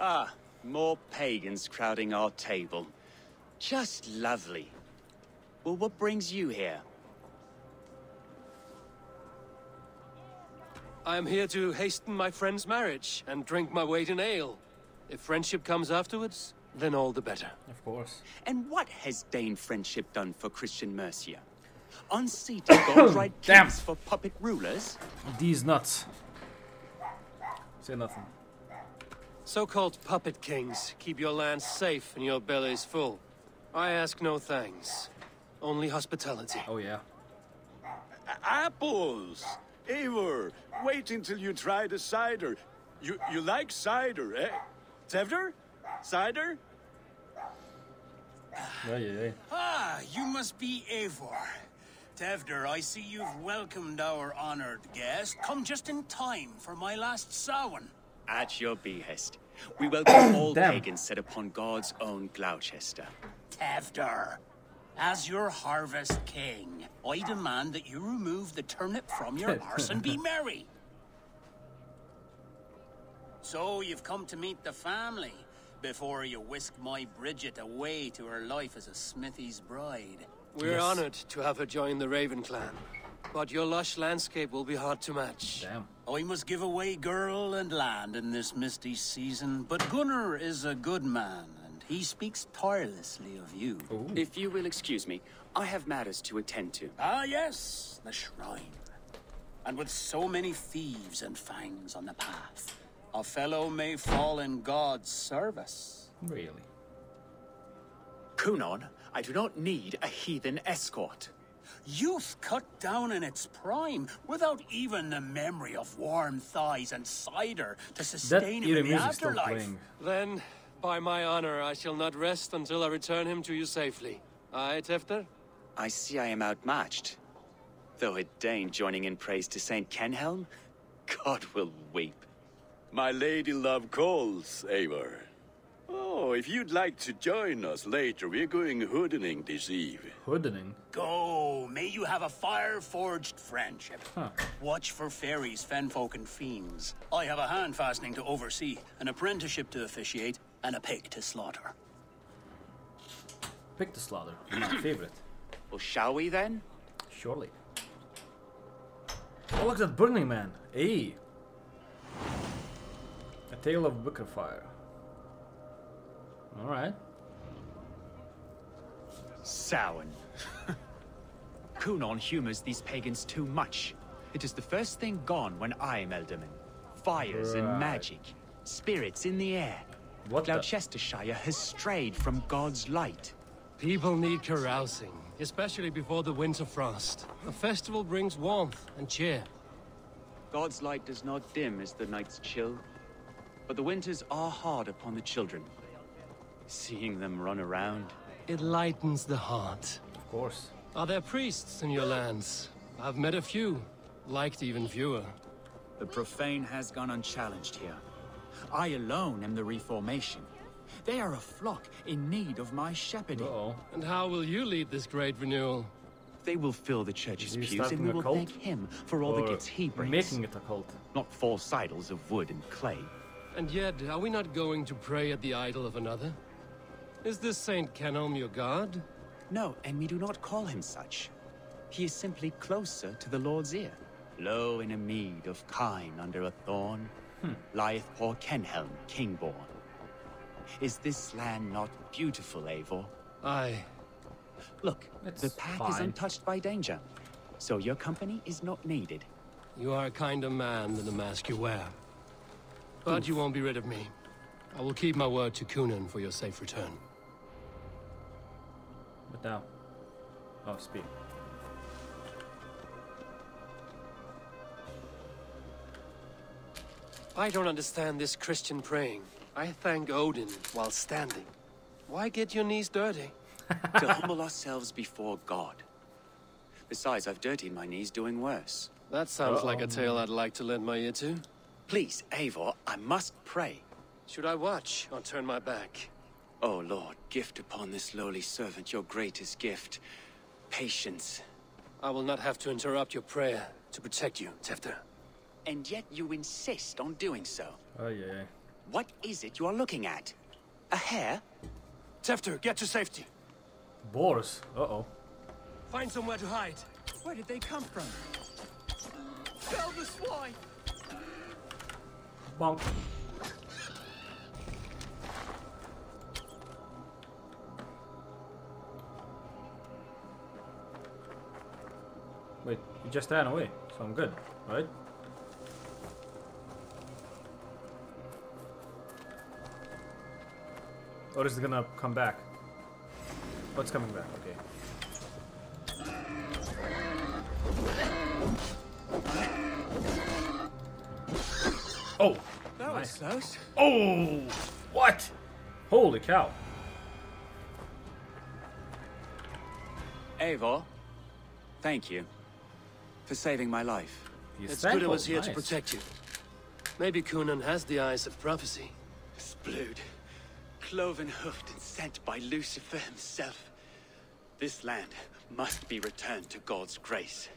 Ah, more pagans crowding our table. Just lovely. Well, what brings you here? I am here to hasten my friend's marriage and drink my weight in ale. If friendship comes afterwards, then all the better. Of course. And what has Dane friendship done for Christian Mercia? Unseated gold-right Damn. kings for puppet rulers? These nuts. Say nothing. So-called puppet kings keep your lands safe and your bellies full. I ask no thanks, only hospitality. Oh yeah. A- apples! Eivor, wait until you try the cider. You you like cider, eh? Tewdwr? Cider? Yeah, yeah, yeah. Ah, you must be Eivor. Tewdwr, I see you've welcomed our honored guest. Come just in time for my last Samhain. At your behest. We welcome all Damn. pagans set upon God's own Gloucester. Tewdwr, as your harvest king, I demand that you remove the turnip from your arse and be merry. So you've come to meet the family before you whisk my Brigid away to her life as a Smithy's bride. We're honored to have her join the Raven clan. But your lush landscape will be hard to match. Damn. I must give away girl and land in this misty season, but Gunnar is a good man, and he speaks tirelessly of you. If you will excuse me, I have matters to attend to. Ah, yes, the shrine. And with so many thieves and fangs on the path, a fellow may fall in God's service. Really? Cynon, I do not need a heathen escort. Youth cut down in its prime, without even the memory of warm thighs and cider to sustain him eerie in the afterlife. Then, by my honor, I shall not rest until I return him to you safely. Aye, Tewdwr? I see I am outmatched. Though a Dane joining in praise to Saint Kenelm? God will weep. My lady love calls, Eivor. Oh, if you'd like to join us later, we're going hoodening this eve. Hoodening? Go, may you have a fire-forged friendship. Huh. Watch for fairies, fenfolk, and fiends. I have a hand fastening to oversee, an apprenticeship to officiate, and a pig to slaughter. Pick the slaughter. My favorite. Well, shall we then? Surely. Oh, look at that Burning Man. Hey. A Tale of Wicker Fire. Alright. Samhain. Cynon humors these pagans too much. It is the first thing gone when I am Elderman. Fires Right. and magic. Spirits in the air. What the- Gloucestershire has strayed from God's light. People need carousing, especially before the winter frost. The festival brings warmth and cheer. God's light does not dim as the nights chill, but the winters are hard upon the children. Seeing them run around. It lightens the heart. Of course. Are there priests in your lands? I've met a few, liked even fewer. The profane has gone unchallenged here. I alone am the Reformation. They are a flock in need of my shepherding. Uh-oh. And how will you lead this great renewal? They will fill the church's pews, and we will cult? thank him for all the Or gifts he brings. Making it a cult. Not false idols of wood and clay. And yet, are we not going to pray at the idol of another? Is this Saint Canom your god? No, and we do not call him such. He is simply closer to the Lord's ear. Low in a mead of kine under a thorn, Hmm. lieth poor Kenelm, kingborn. Is this land not beautiful, Eivor? Aye. Look, It's the path is untouched by danger, so your company is not needed. You are a kinder man than the mask you wear. But you won't be rid of me. I will keep my word to Cynon for your safe return. But now. Oh, speed. I don't understand this Christian praying. I thank Odin while standing. Why get your knees dirty? to humble ourselves before God. Besides, I've dirtied my knees doing worse. That sounds like a tale I'd like to lend my ear to. Please, Eivor, I must pray. Should I watch or turn my back? Oh Lord, gift upon this lowly servant your greatest gift. Patience. I will not have to interrupt your prayer to protect you, Tewdwr. And yet you insist on doing so. Oh, yeah. What is it you are looking at? A hare? Tewdwr, get to safety. Boris, Uh-oh. Find somewhere to hide. Where did they come from? Fell the swine! Bonk. Wait, you just ran away, so I'm good, right? Or is it gonna come back? What's coming back, okay. Oh! That nice. was close. Oh! What? Holy cow. Eivor, thank you for saving my life. He's It's good I was here to protect you. Maybe Cynon has the eyes of prophecy. Splood, cloven hoofed and sent by Lucifer himself. This land must be returned to God's grace.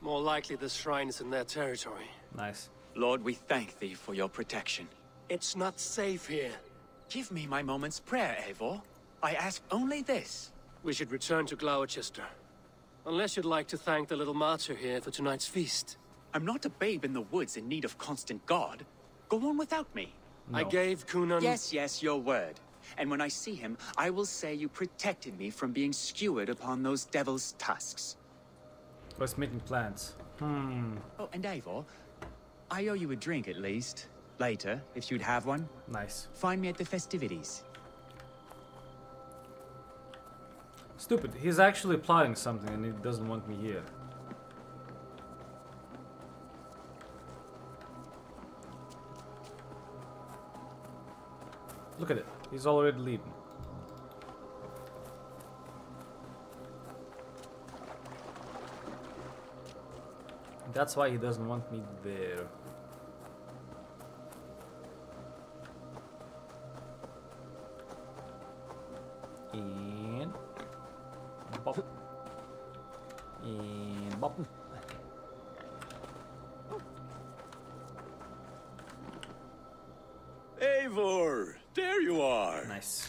More likely the shrine is in their territory. Nice. Lord, we thank thee for your protection. It's not safe here. Give me my moment's prayer, Eivor. I ask only this. We should return to Gloucester. Unless you'd like to thank the little martyr here for tonight's feast. I'm not a babe in the woods in need of constant guard. Go on without me. I gave Cynon... Yes, yes, your word. And when I see him, I will say you protected me from being skewered upon those devil's tusks. Was making plans. Hmm. Oh, and Eivor, I owe you a drink at least. Later, if you'd have one. Nice. Find me at the festivities. Stupid. He's actually plotting something and he doesn't want me here. Look at it. He's already leading. That's why he doesn't want me there. And... Bop. And bop. Eivor! There you are! Nice.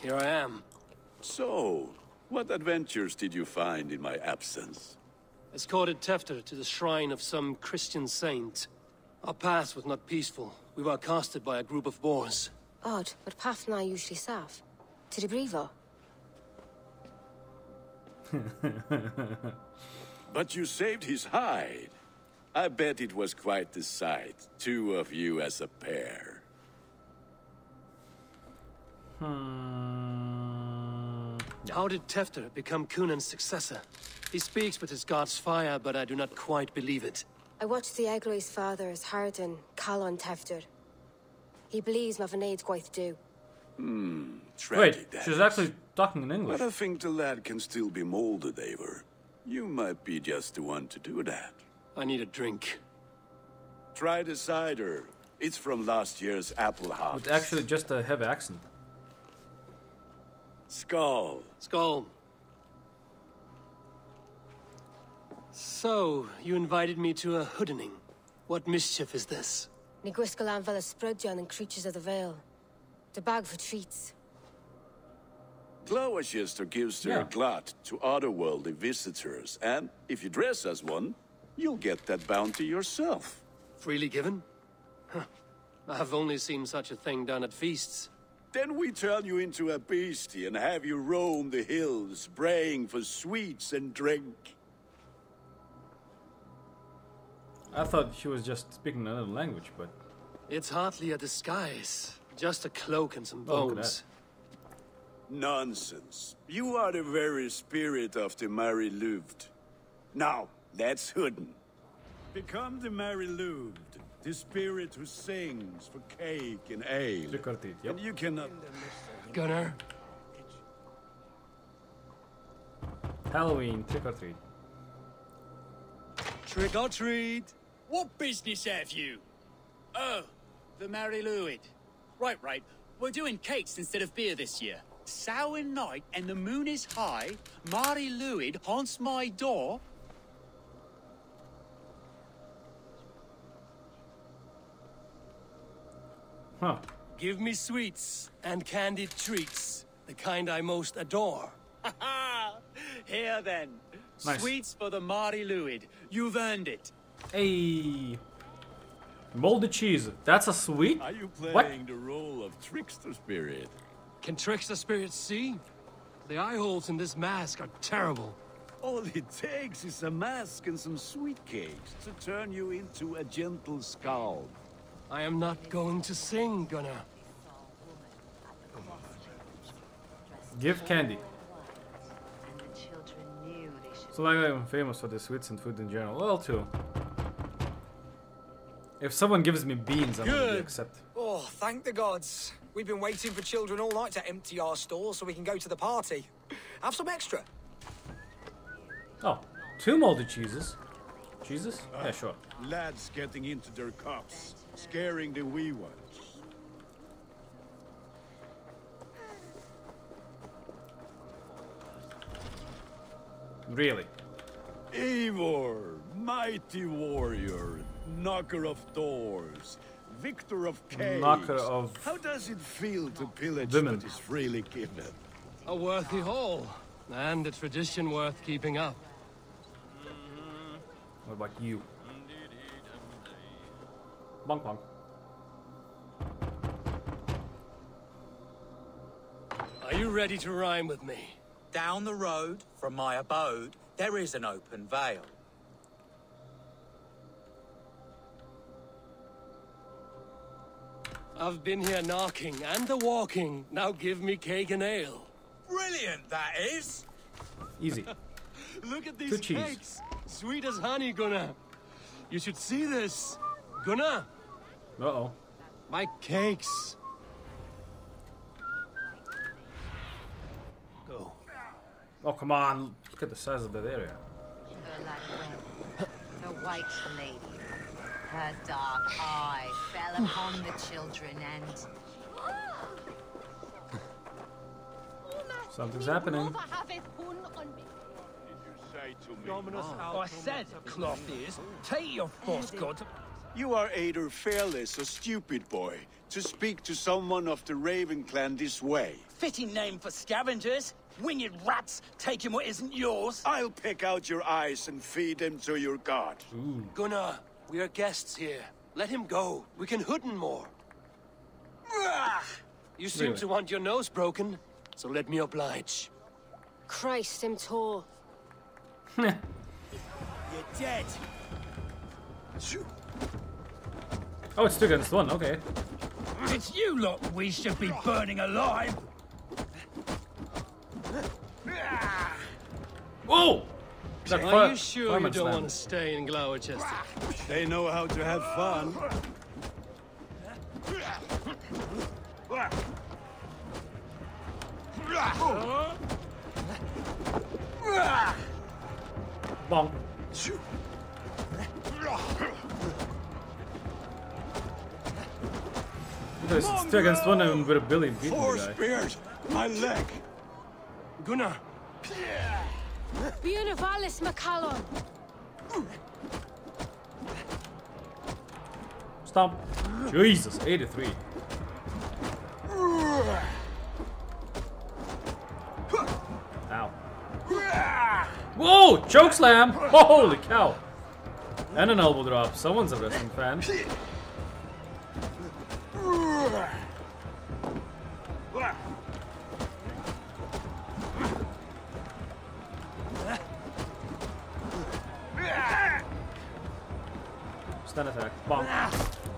Here I am. So, what adventures did you find in my absence? Escorted Tewdwr to the shrine of some Christian saint. Our path was not peaceful. We were accosted by a group of boars. Odd, but path na usually safe. To the brievo. But you saved his hide. I bet it was quite the sight, two of you as a pair. Hmm. How did Tewdwr become Cynon's successor? He speaks with his god's fire, but I do not quite believe it. I watched the Egloi's father as Harden, Calon Tewdwr. He believes Mavanaid's quite do. Hmm, Wait, tragic that she's is. actually talking in English. But I think the lad can still be molded, Eivor. You might be just the one to do that. I need a drink. Try the cider. It's from last year's apple harvest. With actually just a heavy accent. Skull. Skull. So, you invited me to a hoodening. What mischief is this? Niguiscalan Vela Sprudjan and Creatures of the Vale. The bag for treats. Glowecestre gives their Yeah. glut to otherworldly visitors, and if you dress as one, you'll get that bounty yourself. Freely given? Huh. I've only seen such a thing done at feasts. Then we turn you into a beastie and have you roam the hills, braying for sweets and drink. I thought she was just speaking another language, but It's hardly a disguise. Just a cloak and some Oh, bones. Nonsense. You are the very spirit of the Mari Lwyd. Now, let's hooden. Become the Mari Lwyd, the spirit who sings for cake and ale. trick or. Yep. And you cannot... Uh, Gunnar, Halloween trick or treat. trick or treat. What business have you? Oh, the Mari Lwyd. Right, right. We're doing cakes instead of beer this year. Samhain night and the moon is high. Mari Lwyd haunts my door. Huh. Give me sweets and candied treats. The kind I most adore. Here then. Nice. Sweets for the Mari Lwyd. You've earned it. Hey. Moldy cheese. That's a sweet? Are you What? playing the role of trickster spirit? Can trickster spirits see? The eye holes in this mask are terrible. All it takes is a mask and some sweet cakes to turn you into a gentle skull. I am not going to sing, Gunnar. Give candy. So like I'm famous for the sweets and food in general. Well, too. If someone gives me beans, I'm gonna accept. Oh, thank the gods. We've been waiting for children all night to empty our stores so we can go to the party. Have some extra. Oh, two moldy cheeses. Cheeses? Yeah, sure. Lads getting into their cups, scaring the wee ones. Really? Eivor, mighty warrior, knocker of doors, victor of caves. Knocker of How does it feel to pillage women. that is freely given? A worthy haul, and a tradition worth keeping up. What about you? Bonk bonk. Are you ready to rhyme with me? Down the road from my abode, there is an open vale. I've been here knocking and the walking. Now give me cake and ale. Brilliant, that is. Easy. Look at these cheese. cakes. Sweet as honey, Gunnar. You should see this. Gunnar, Uh oh. my cakes. Go. Oh come on! Look at the size of that area. The White Lady. Her dark eye fell upon the children and... Something's happening. Did you say I said, cloth ears, take your false god. You are either fearless or stupid, boy, to speak to someone of the Raven clan this way. Fitting name for scavengers. Winged rats taking what isn't yours. I'll pick out your eyes and feed them to your god. Gunnar, we are guests here. Let him go. We can hood him more. You seem Really? to want your nose broken, so let me oblige. Christ, him tall. You're dead. Oh, it's two against one. Okay. It's you lot we should be burning alive. Oh! Whoa! That Are fire- you sure you don't want to stay in Glowecestre? They know how to have fun. Bonk. It's it's two against one and with a Billy beating Four the guy. spears, my leg. Gunnar. Buenavalis Macallon. Stomp. Jesus, 83. Ow. Whoa! Choke slam! Holy cow! And an elbow drop. Someone's a wrestling fan. Stun attack. Bonk.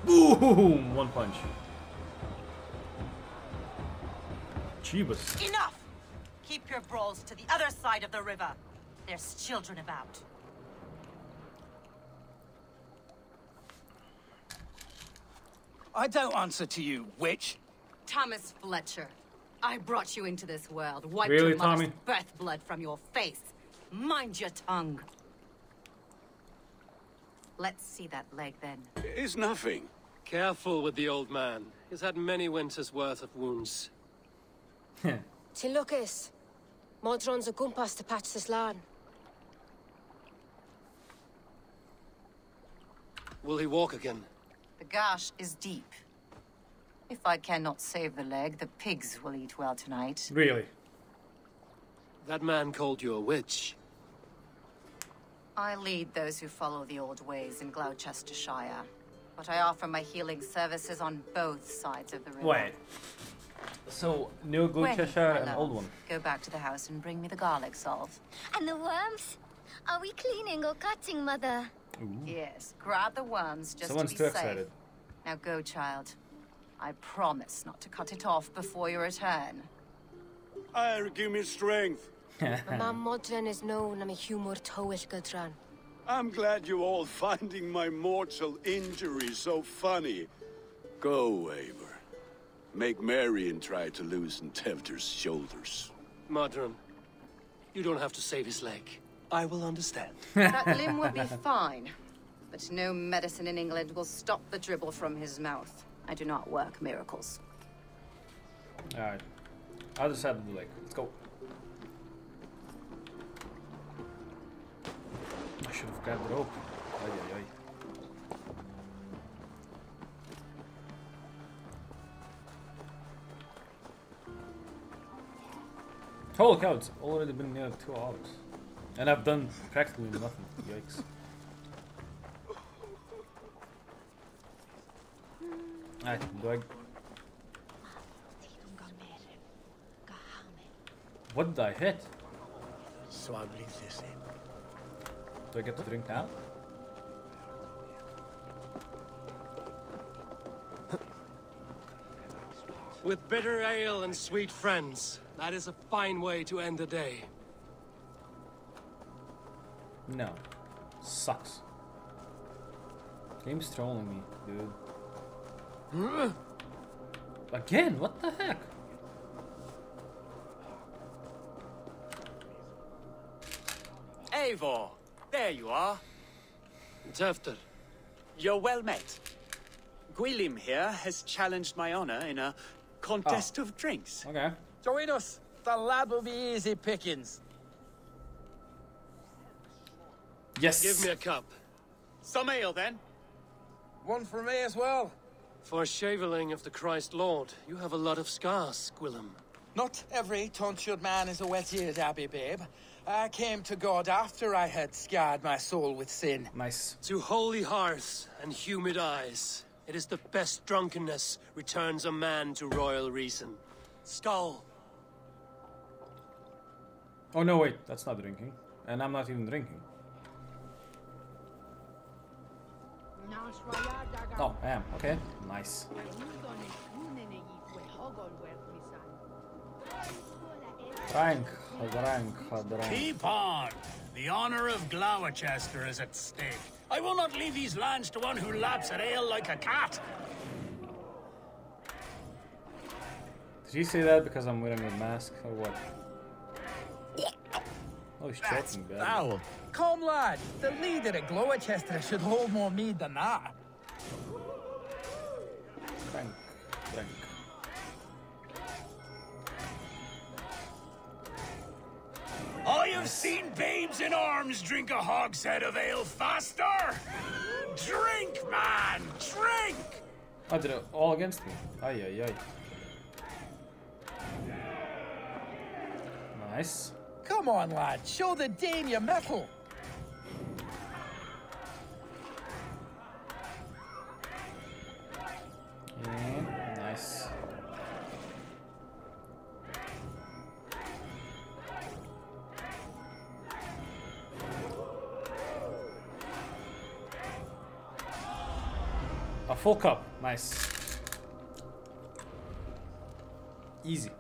Boom! One punch. Chibas. Enough! Keep your brawls to the other side of the river. There's children about. I don't answer to you, witch. Thomas Fletcher, I brought you into this world, wiped Really, your Tommy? birth blood from your face. Mind your tongue. Let's see that leg then. It's nothing. Careful with the old man. He's had many winters' worth of wounds. Tin Lucas. Modron's a gumpas to patch this land. Will he walk again? The gash is deep. If I cannot save the leg, the pigs will eat well tonight. Really? That man called you a witch. I lead those who follow the old ways in Gloucestershire, but I offer my healing services on both sides of the river. Wait. So, New Gloucestershire and old one. Go back to the house and bring me the garlic salve. And the worms? Are we cleaning or cutting, Mother? Yes, grab the worms just Someone's to too be safe. excited. Now go, child. I promise not to cut it off before your return. Ire, give me strength. My mam Modron is known am a humor towill gudran. I'm glad you all finding my mortal injury so funny. Go, Eivor. Make Marion try to loosen Tewdwr's shoulders. Modron, you don't have to save his leg. I will understand. that limb will be fine, but no medicine in England will stop the dribble from his mouth. I do not work miracles. Alright. Other side of the lake. Let's go. I should have grabbed the rope. Ay, ay, ay. Holy cow, it's already been near two hours. And I've done practically nothing. Yikes. Alright, do I... What did I hit? So I believe this in. Do I get to drink now? With bitter ale and sweet friends, that is a fine way to end a day. No. Sucks. Game's trolling me, dude. Again? What the heck? Eivor, there you are. Tewdwr. You're well met. Gwilym here has challenged my honor in a contest ah. of drinks. Okay. Join us. The lad will be easy pickings. Yes. Give me a cup. Some ale, then. One for me as well. For shaveling of the Christ Lord, you have a lot of scars, Gwilym. Not every tonsured man is a wet-eared Abbey babe. I came to God after I had scarred my soul with sin. Nice. To holy hearths and humid eyes, it is the best drunkenness returns a man to royal reason. Skull. Oh no, wait, that's not drinking. And I'm not even drinking. Oh, I am. Okay, nice. Drank, drank, drank. Keep on. The honor of Gloucester is at stake. I will not leave these lands to one who laps at ale like a cat. Did you say that because I'm wearing a mask or what? Oh, he's choking bad. Foul. Come, lad. The leader at Gloucester should hold more mead than that. Drink, drink. I have seen babes in arms drink a hogshead of ale faster. Drink, man, drink. I did it all against me? Ay, ay, ay. Nice. Come on, lad. Show the Dane your mettle. Nice. A full cup. Nice. Easy.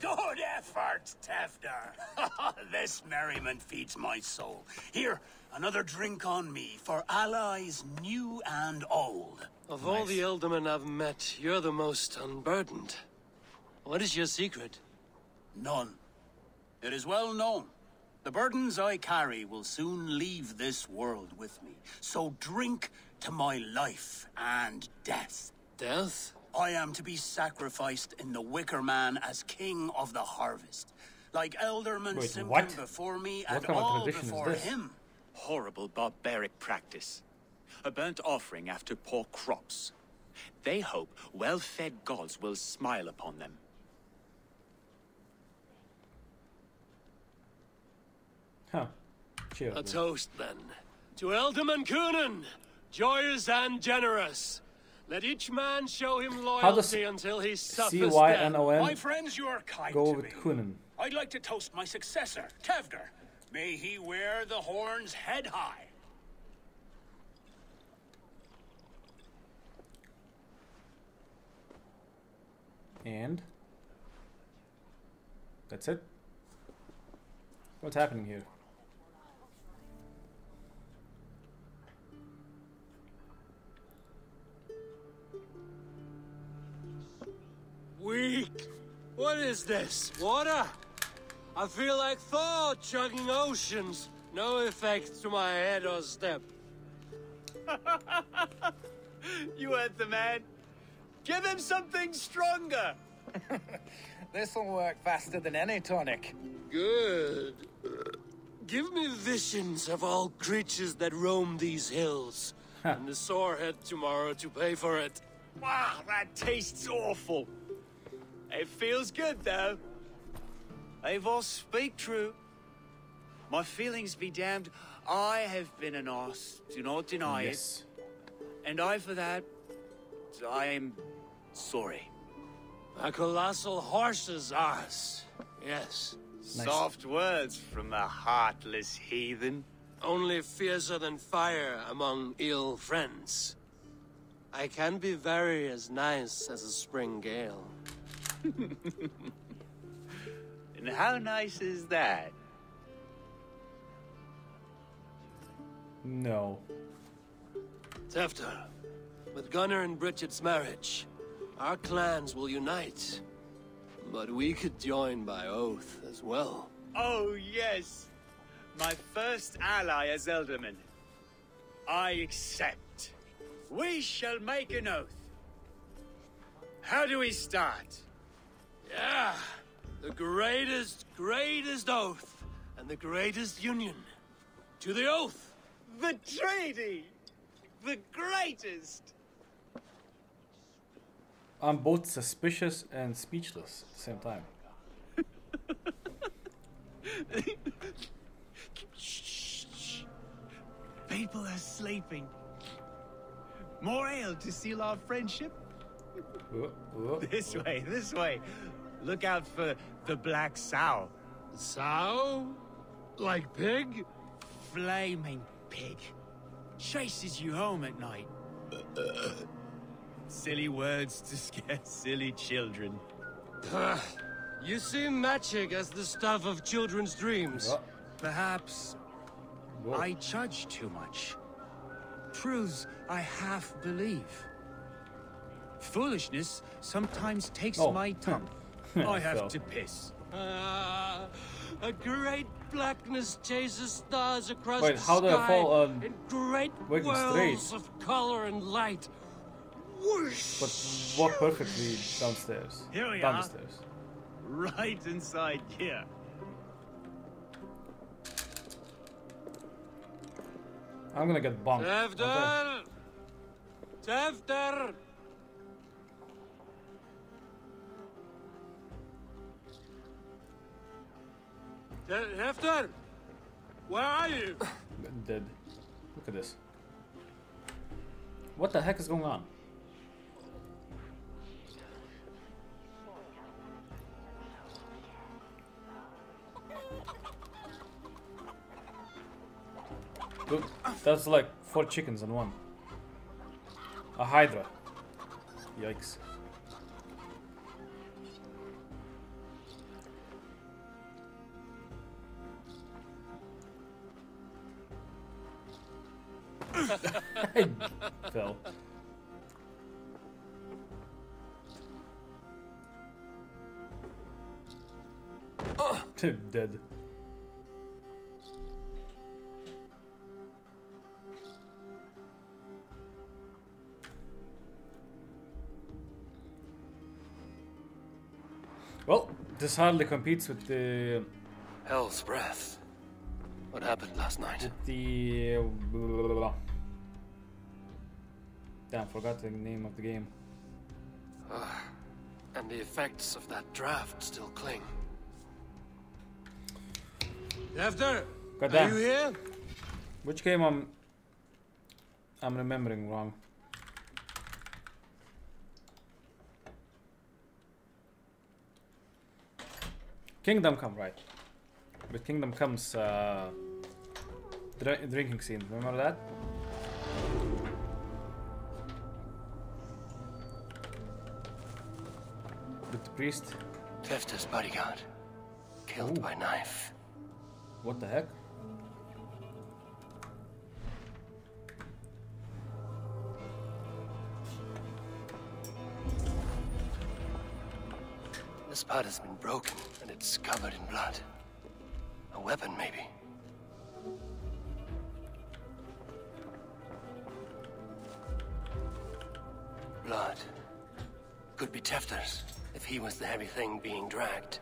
Good effort, Tewdwr. this merriment feeds my soul. Here, another drink on me for allies new and old. Of all the Ealdormen I've met, you're the most unburdened. What is your secret? None. It is well known. The burdens I carry will soon leave this world with me. So drink to my life and death. Death? I am to be sacrificed in the Wicker Man as king of the harvest. Like Ealdorman Wait, Simpson what? before me What and kind of all tradition is before this? him. Horrible barbaric practice. A burnt offering after poor crops. They hope well-fed gods will smile upon them. Huh. Cheers. A toast, then. To Ealdorman Cynon, joyous and generous. Let each man show him loyalty until he suffers death. N O N My friends, you are kind go to with me. Kunin? I'd like to toast my successor, Tewdwr. May he wear the horns head high. And that's it. What's happening here? Weak. What is this? Water? I feel like Thor chugging oceans. No effect to my head or step. you heard the man. Give him something stronger. This'll work faster than any tonic. Good. Give me visions of all creatures that roam these hills. and the sorehead tomorrow to pay for it. Wow, that tastes awful. It feels good, though. Eivor, speak true. My feelings be damned. I have been an ass. Do not deny Yes. it. And I, for that, I am sorry. A colossal horse's ass. Yes. Soft words from a heartless heathen. Only fiercer than fire among ill friends. I can be very as nice as a spring gale. And how nice is that? No. Tewdwr, with Gunnar and Brigid's marriage, our clans will unite. But we could join by oath as well. Oh, yes. My first ally as Ealdorman. I accept. We shall make an oath. How do we start? Yeah. The greatest, greatest oath, and the greatest union. To the oath! The treaty! The greatest! I'm both suspicious and speechless at the same time. People are sleeping. More ale to seal our friendship? Whoa, whoa. This way, this way. Look out for the black sow. Sow? Like pig? Flaming pig. Chases you home at night. Silly words to scare silly children. Puh. You see magic as the stuff of children's dreams. Perhaps I judge too much. Truths I half believe. Foolishness sometimes takes Oh. my tongue. I have so. to piss. Ah, a great blackness chases stars across Wait, the how do I sky fall on in great whirls of color and light. Whoosh! But what perfectly downstairs. Here we Down are. the stairs. Right inside here. I'm gonna get bumped. Tewdwr! Tewdwr! Hefter! Where are you? Dead. Look at this. What the heck is going on? Look, that's like four chickens in one. A hydra. Yikes. Fell. Dead. Well, this hardly competes with the Hell's breath. What happened last night? with the uh, blah, blah, blah, blah. Damn forgot the name of the game. Ah, and the effects of that draft still cling. Hefter! God Are you here? Which game I'm I'm remembering wrong. Kingdom Come, right. With Kingdom Comes uh, dri- drinking scene. Remember that? Priest. Tewdwr's bodyguard. Killed by knife. What the heck? This part has been broken, and it's covered in blood. A weapon, maybe. Blood. Could be Tewdwr's, if he was the heavy thing being dragged.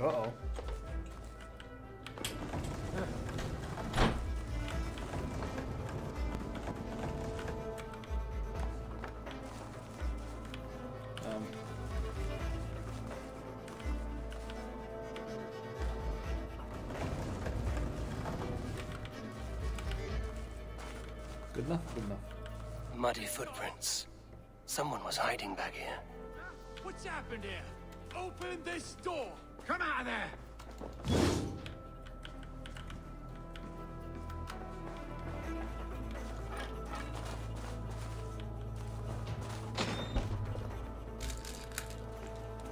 Uh oh. Um. Good enough, good enough. Muddy footprints. Someone was hiding back here. What's happened here? Open this door! Come out of there!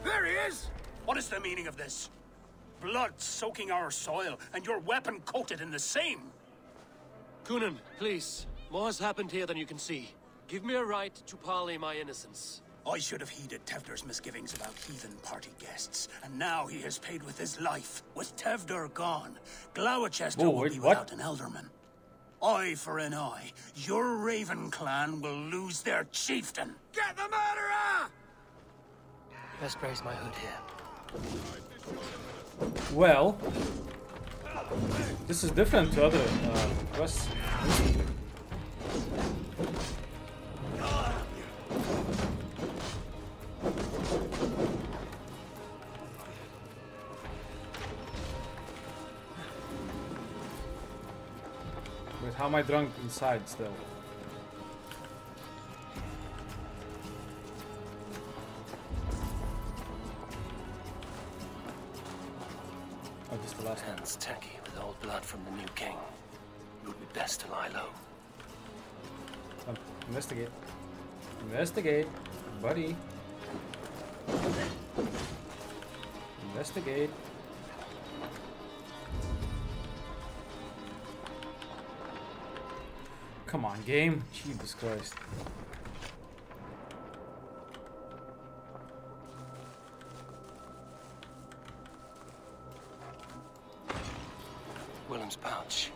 There he is! What is the meaning of this? Blood soaking our soil, and your weapon coated in the same. Cynon, please. More has happened here than you can see. Give me a right to parley my innocence. I should have heeded Tewdwr's misgivings about heathen party guests, and now he has paid with his life. With Tewdwr gone, Gloucester will wait, be what? without an ealdorman. Eye for an eye, your Raven clan will lose their chieftain. Get the murderer! Best raise my hood here. Well, this is different to other uh, quests. How am I drunk inside still? Oh, just the last one. Hands tacky with old blood from the new king. It would be best to lie low. Come, investigate. Investigate, buddy. Investigate. Come on, game. Jesus Christ. Willem's pouch.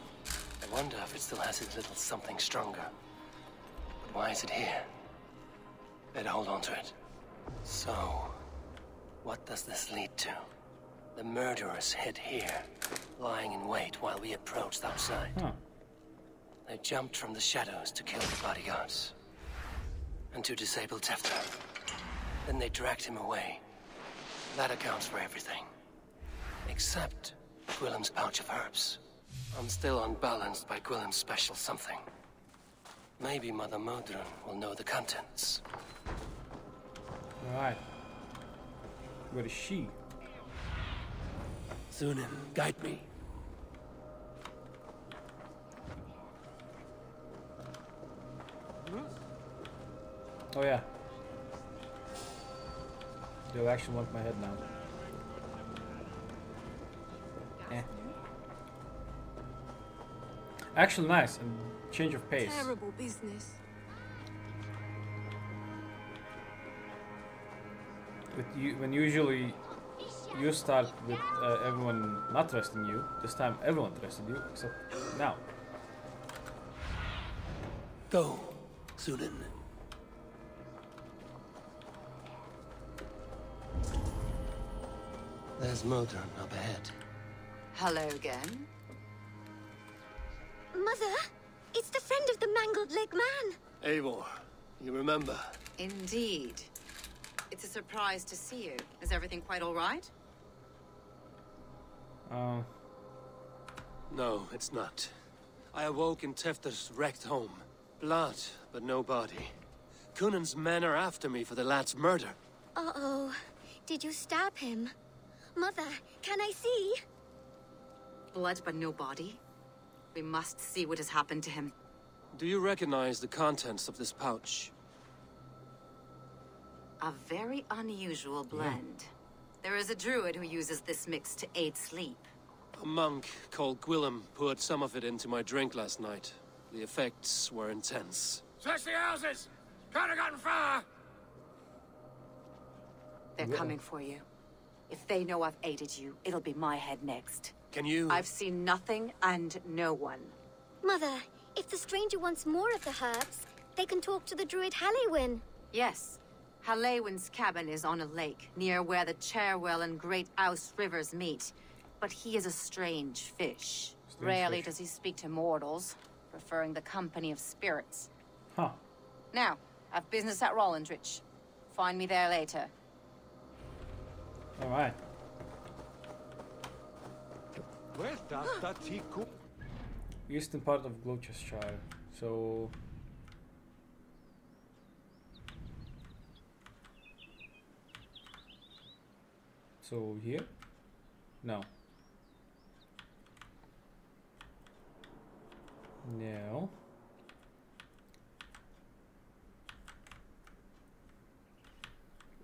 I wonder if it still has its little something stronger. But why is it here? Better hold on to it. So, what does this lead to? The murderers hid here, lying in wait while we approached outside. Huh. They jumped from the shadows to kill the bodyguards. And to disable Tewdwr. Then they dragged him away. That accounts for everything. Except Gwilym's pouch of herbs. I'm still unbalanced by Gwilym's special something. Maybe Mother Modron will know the contents. Alright. Where is she? Sýnin, guide me. Oh yeah. You actually want my head now. Eh. Actually nice and change of pace. Terrible business. But you, when usually you start with uh, everyone not trusting you, this time everyone trusted you except now. Go, Sýnin. There's Modron up ahead. Hello again. Mother, it's the friend of the mangled leg man. Eivor, you remember? Indeed. It's a surprise to see you. Is everything quite all right? Oh. No, it's not. I awoke in Tewdwr's wrecked home. Blood, but no body. Cynon's men are after me for the lad's murder. Uh-oh. Did you stab him? Mother, can I see? Blood but no body? We must see what has happened to him. Do you recognize the contents of this pouch? A very unusual blend. There is a druid who uses this mix to aid sleep. A monk called Gwilym poured some of it into my drink last night. The effects were intense. Search the houses! Can't have gotten far! They're Yeah. coming for you. If they know I've aided you, it'll be my head next. Can you... I've seen nothing and no one. Mother, if the stranger wants more of the herbs, they can talk to the druid Hallywin. Yes. Halewin's cabin is on a lake, near where the Cherwell and Great Ouse rivers meet. But he is a strange fish. Strange Rarely fish. does he speak to mortals, preferring the company of spirits. Huh. Now, I've business at Rollindrich. Find me there later. Alright. Where does that come? Eastern part of Gloucestershire. So So here? No. No.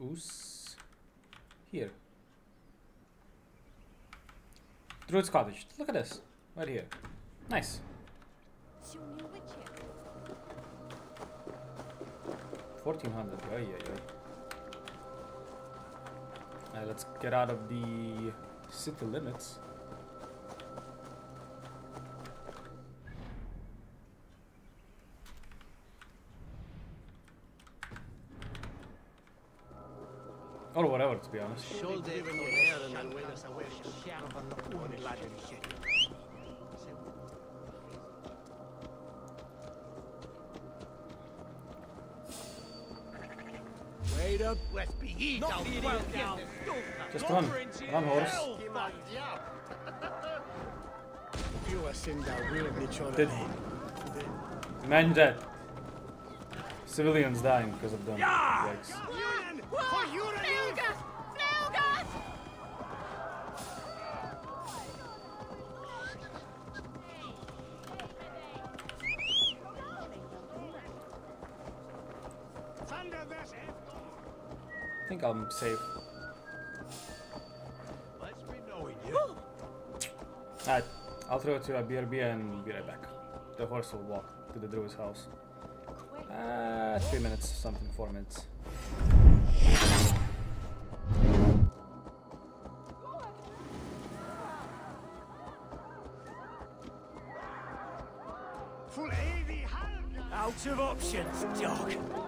Oos. Here. Druid's Cottage. Look at this. Right here. Nice. Fourteen hundred. Ay, ay. Uh, let's get out of the city limits. Or to be honest. Wait up, let's be easy. Not the idiot down. Just run. Run, horse. You are send that weird children. Did man dead. Civilians dying because of them. Yikes. I'm safe. Alright, I'll throw it to a BRB and be right back. The horse will walk to the druid's house. Uh, three minutes, something, four minutes. Out of options, dog.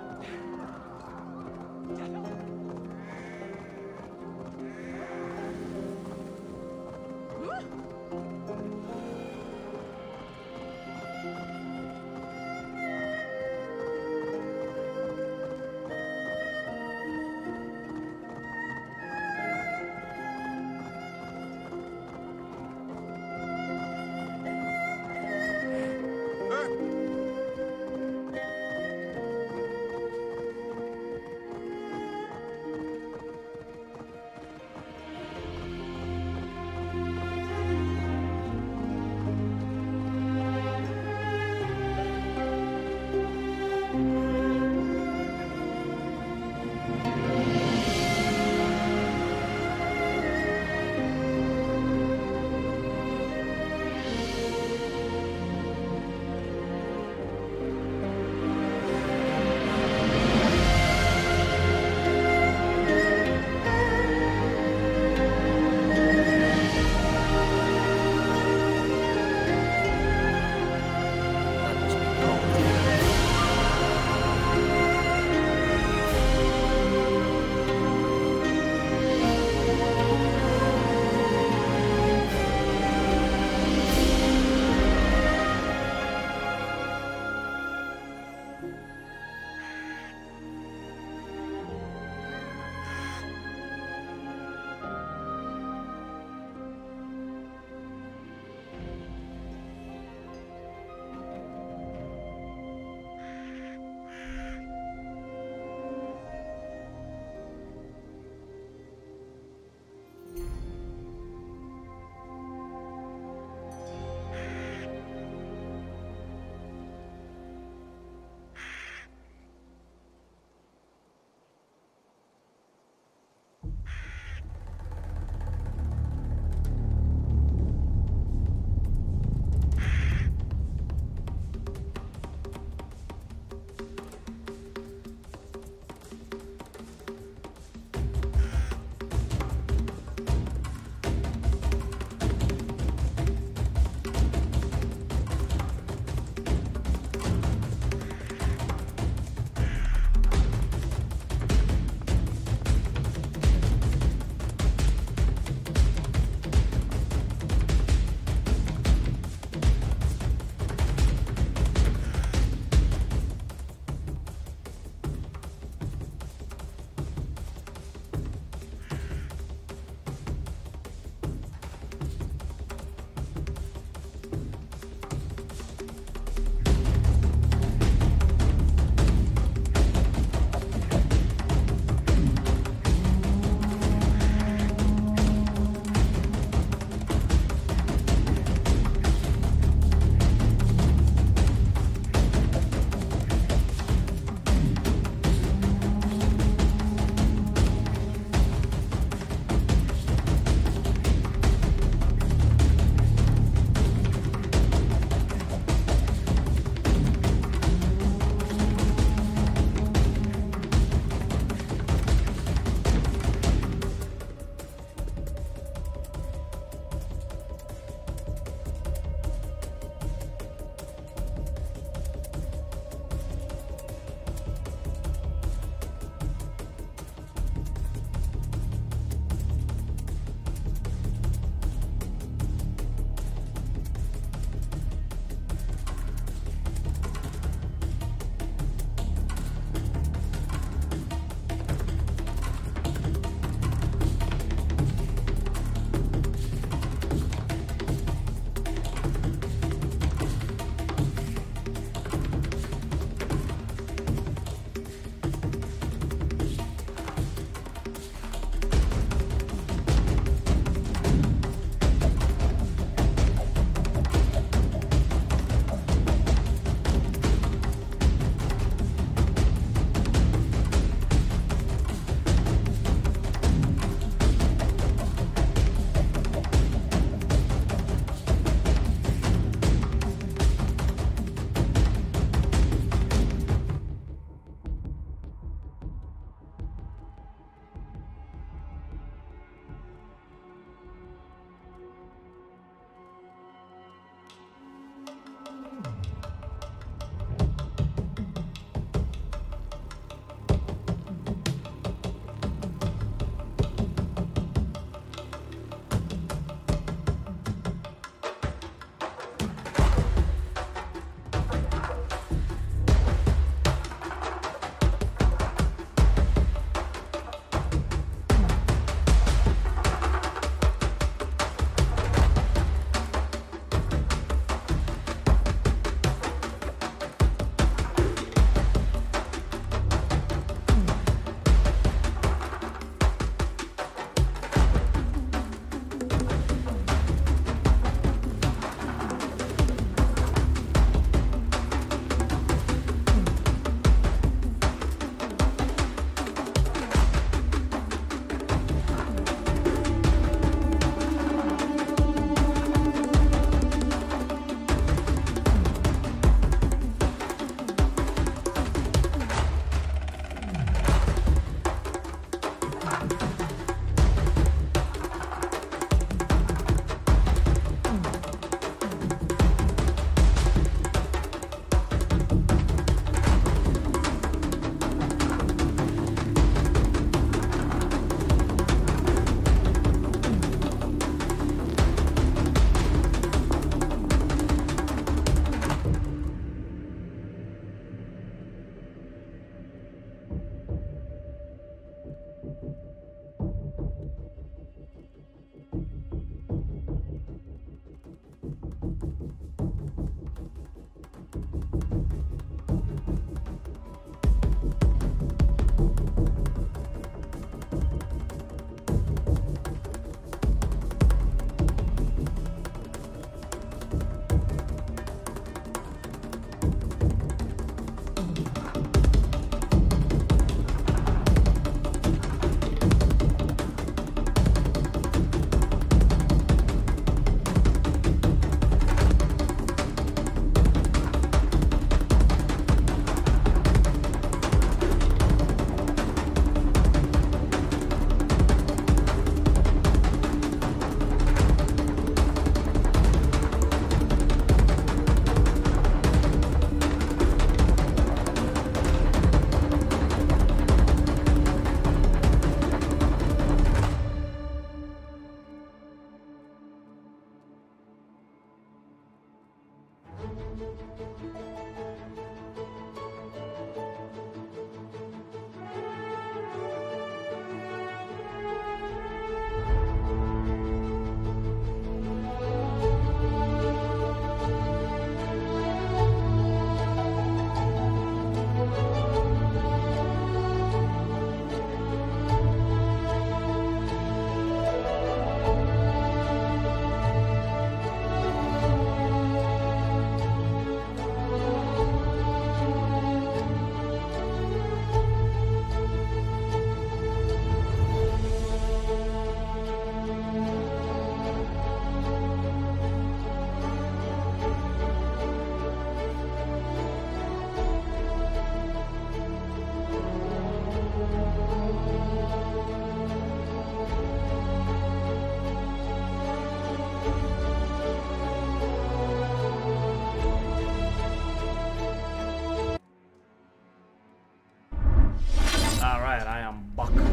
tired. I am buck back.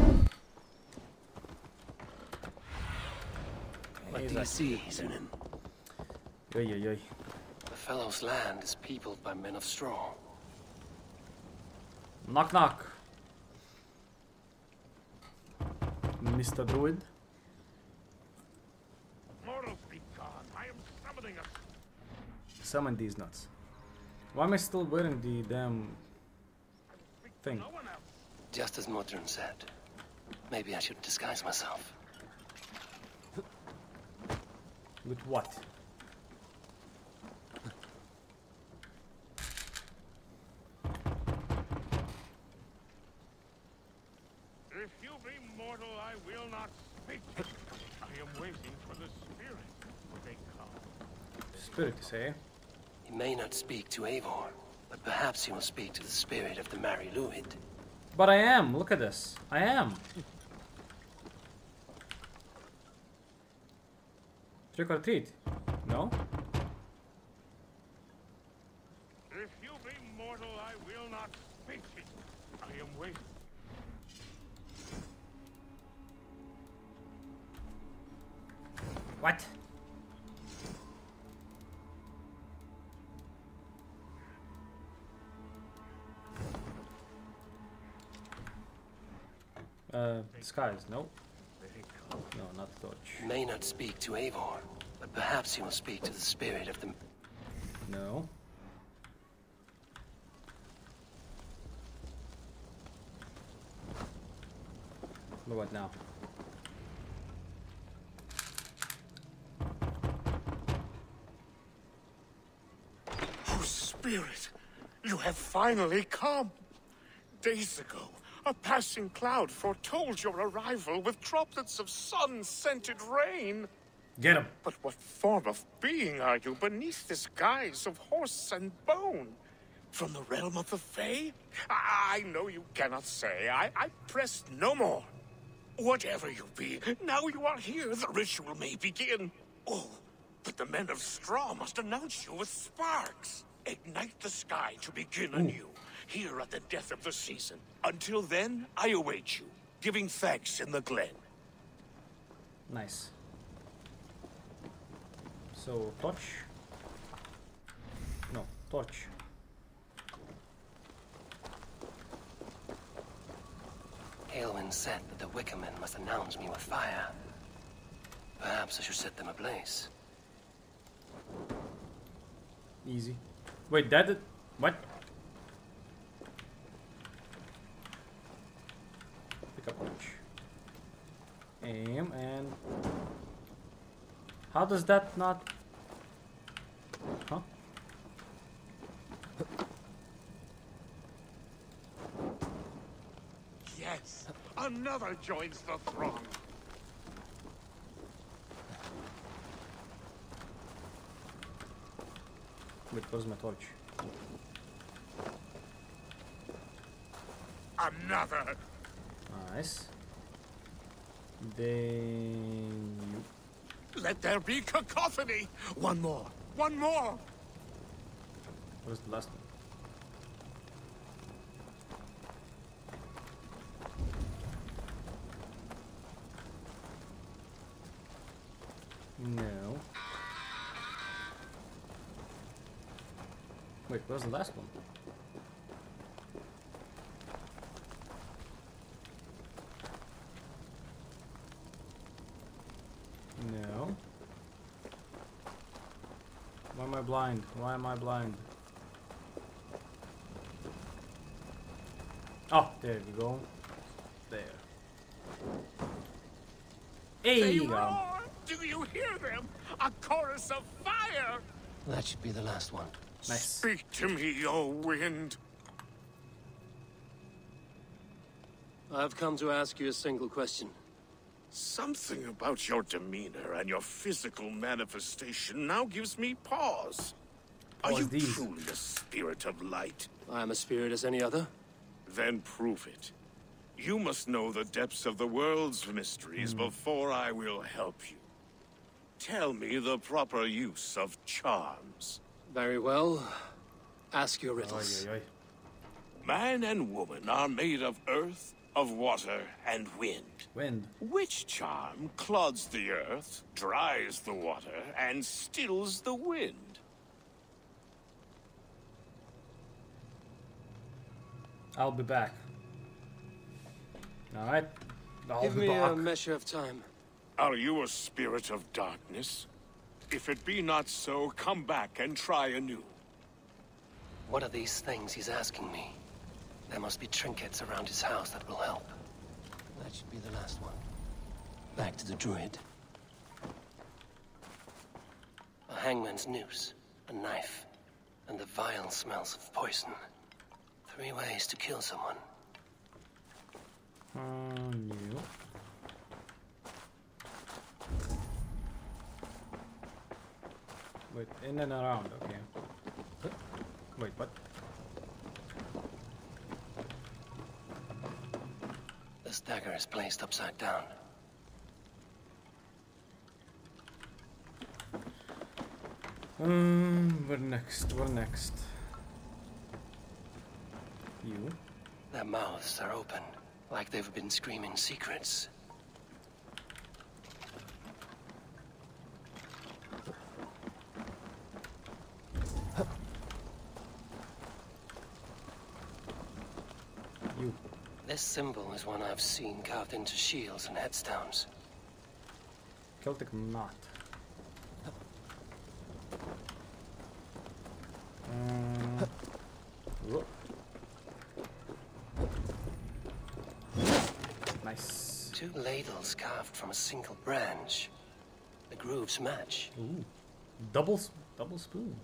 ADCs in him. Oy, oy, oy. The fellow's land is peopled by men of straw. Knock knock. Mr. Druid. Mortals be gone. I am summoning us. Summon these nuts. Why am I still wearing the damn thing? No just as Modron said. Maybe I should disguise myself. With what? If you be mortal, I will not speak. I am waiting for the spirit when they come. Spirit, you say? He may not speak to Eivor, but perhaps he will speak to the spirit of the Mari Lwyd. But I am. Look at this. I am. Trick or treat? No? Disguise, no. No, not the torch. He may not speak to Eivor, but perhaps he will speak to the spirit of the... No. But what now? Oh, spirit, you have finally come. Days ago, a passing cloud foretold your arrival with droplets of sun-scented rain. Get him. But what form of being are you beneath this guise of horse and bone? From the realm of the Fae? I I know you cannot say. I, I press no more. Whatever you be, now you are here, the ritual may begin. Oh, but the men of straw must announce you with sparks. Ignite the sky to begin anew, here at the death of the season. Until then, I await you, giving thanks in the glen. Nice. So, torch? No, torch. Aelwyn said that the Wickermen must announce me with fire. Perhaps I should set them ablaze. Easy. Wait, that. What? Pick up torch. Aim and... How does that not... Huh? Yes, another joins the throng. Wait, where's my torch? Another. Nice. Then you... Let there be cacophony. One more. One more. What was the last one? No. Wait, what was the last one? No. Why am I blind? Why am I blind? Oh, there you go. There. Hey, They you go. roar. Do you hear them? A chorus of fire. That should be the last one. Nice. Speak to me, O wind. I've come to ask you a single question. Something about your demeanor and your physical manifestation now gives me pause. Are you these. truly a spirit of light? I am a spirit as any other. Then prove it. You must know the depths of the world's mysteries Hmm. before I will help you. Tell me the proper use of charms. Very well. Ask your riddles. Man and woman are made of earth, of water and wind. Wind. Which charm clods the earth, dries the water, and stills the wind? I'll be back. Alright. I'll Give me back. a measure of time. Are you a spirit of darkness? If it be not so, come back and try anew. What are these things he's asking me? There must be trinkets around his house that will help. That should be the last one. Back to the druid. A hangman's noose, a knife, and the vile smells of poison. Three ways to kill someone. Uh, new. Wait, in and around, okay. Wait, what? This dagger is placed upside down. Um, what next? What next? You? Their mouths are open, like they've been screaming secrets. You. This symbol is one I've seen carved into shields and headstones. Celtic knot. Um, nice. Two ladles carved from a single branch. The grooves match. Ooh. Double, double spoon.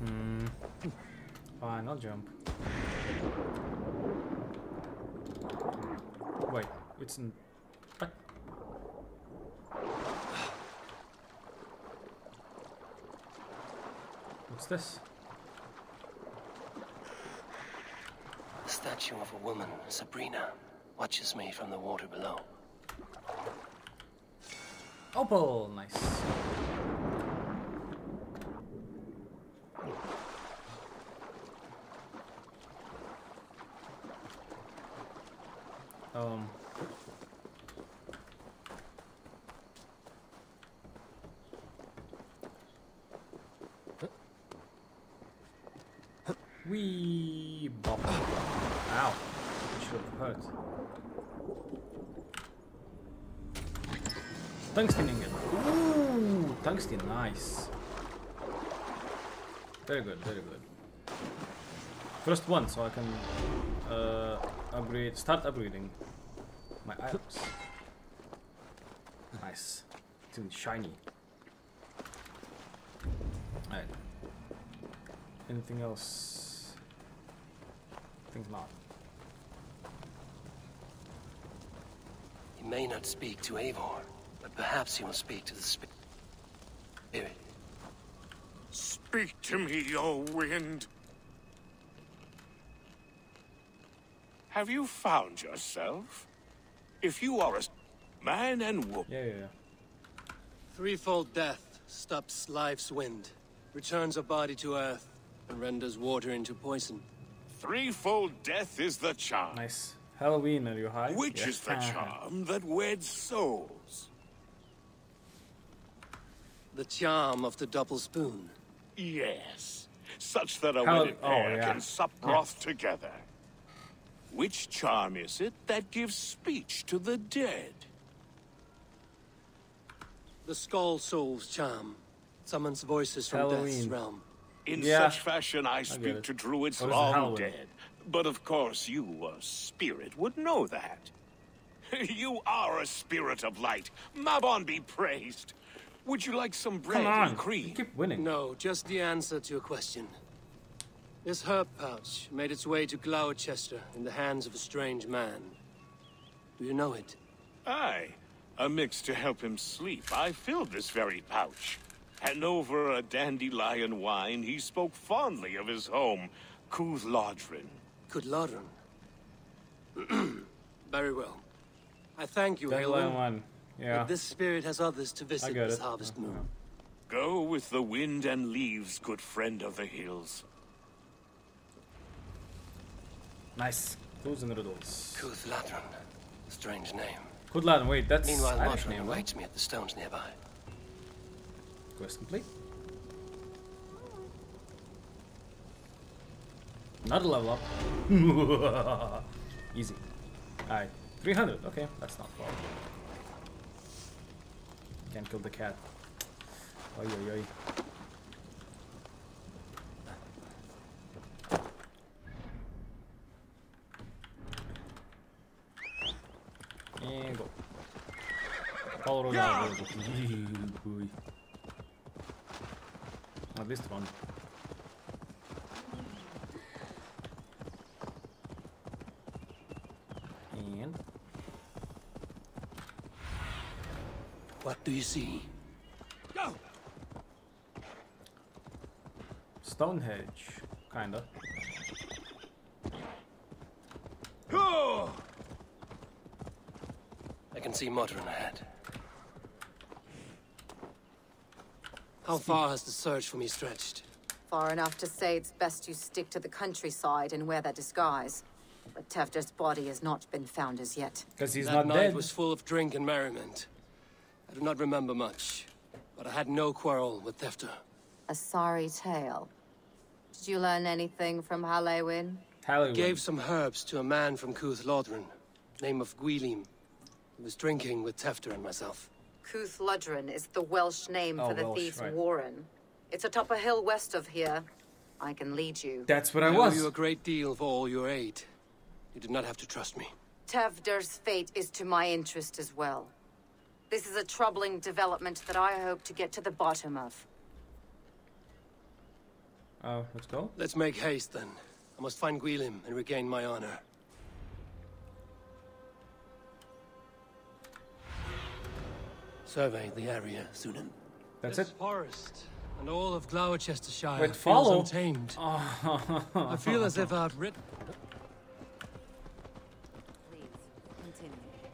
Hmm. Fine, I'll jump. Wait, it's in. What? What's this? The statue of a woman, Sabrina, watches me from the water below. Opal, nice. 60, nice. Very good, very good. First one, so I can uh, upgrade, start upgrading my items. Nice. It's shiny. Alright. Anything else? I think not. He may not speak to Eivor, but perhaps he will speak to the spirit spirit. Speak to me, O wind. Have you found yourself? If you are a man and woman. Yeah, yeah, yeah. Threefold death stops life's wind, returns a body to earth, and renders water into poison. Threefold death is the charm. Nice. Halloween, are you high? Which Yeah. is the charm that weds souls? The charm of the double spoon. Yes. Such that a Hall- wedded oh, pair yeah. can sup Yeah. broth together. Which charm is it that gives speech to the dead? The Skull Soul's charm summons voices from death's Halloween. realm. In Yeah. such fashion I get speak it. to druids long Halloween? dead. But of course you, a spirit, would know that. you are a spirit of light. Mabon be praised. Would you like some bread and cream? keep winning. No, just the answer to a question. This herb pouch made its way to Gloucester in the hands of a strange man. Do you know it? Aye. A mix to help him sleep. I filled this very pouch. And over a dandelion wine, he spoke fondly of his home, Cooth-Lodrin. Kudladron. Very well. I thank you, Dandelion Aelwyn. One. Yeah. But this spirit has others to visit this it. harvest moon. Go with the wind and leaves, good friend of the hills. Nice. Clues and riddles. Kuth Ladron. Strange name. Kudlan, wait, that's Meanwhile, Irish Modron name, right? awaits me at the stones nearby. Quest complete. Another level up. Easy. Alright. 300. Okay, that's not far. Can't kill the cat. Oi, oi, oi. And go. Down. Boy. At least one. And What do you see? Go! Stonehenge, kinda. I can see Modron ahead. How far has the search for me stretched? Far enough to say it's best you stick to the countryside and wear that disguise. But Tewdwr's body has not been found as yet. Because he's that not night dead. was full of drink and merriment. I do not remember much, but I had no quarrel with Tewdwr. A sorry tale. Did you learn anything from Aelwyn? I gave some herbs to a man from Kuth Lodren, name of Gwilym. He was drinking with Tewdwr and myself. Kuth Ludren is the Welsh name Oh, for the Welsh, thief's right. warren. It's atop a hill west of here. I can lead you. That's what I I was. owe you a great deal for all your aid. You did not have to trust me. Tewdwr's fate is to my interest as well. This is a troubling development that I hope to get to the bottom of. Oh, let's go. Let's make haste then. I must find Gwilym and regain my honor. Survey the area, Sýnin. That's this it? forest and all of Gloucestershire Wait, feels untamed. Oh. I feel as if I've written.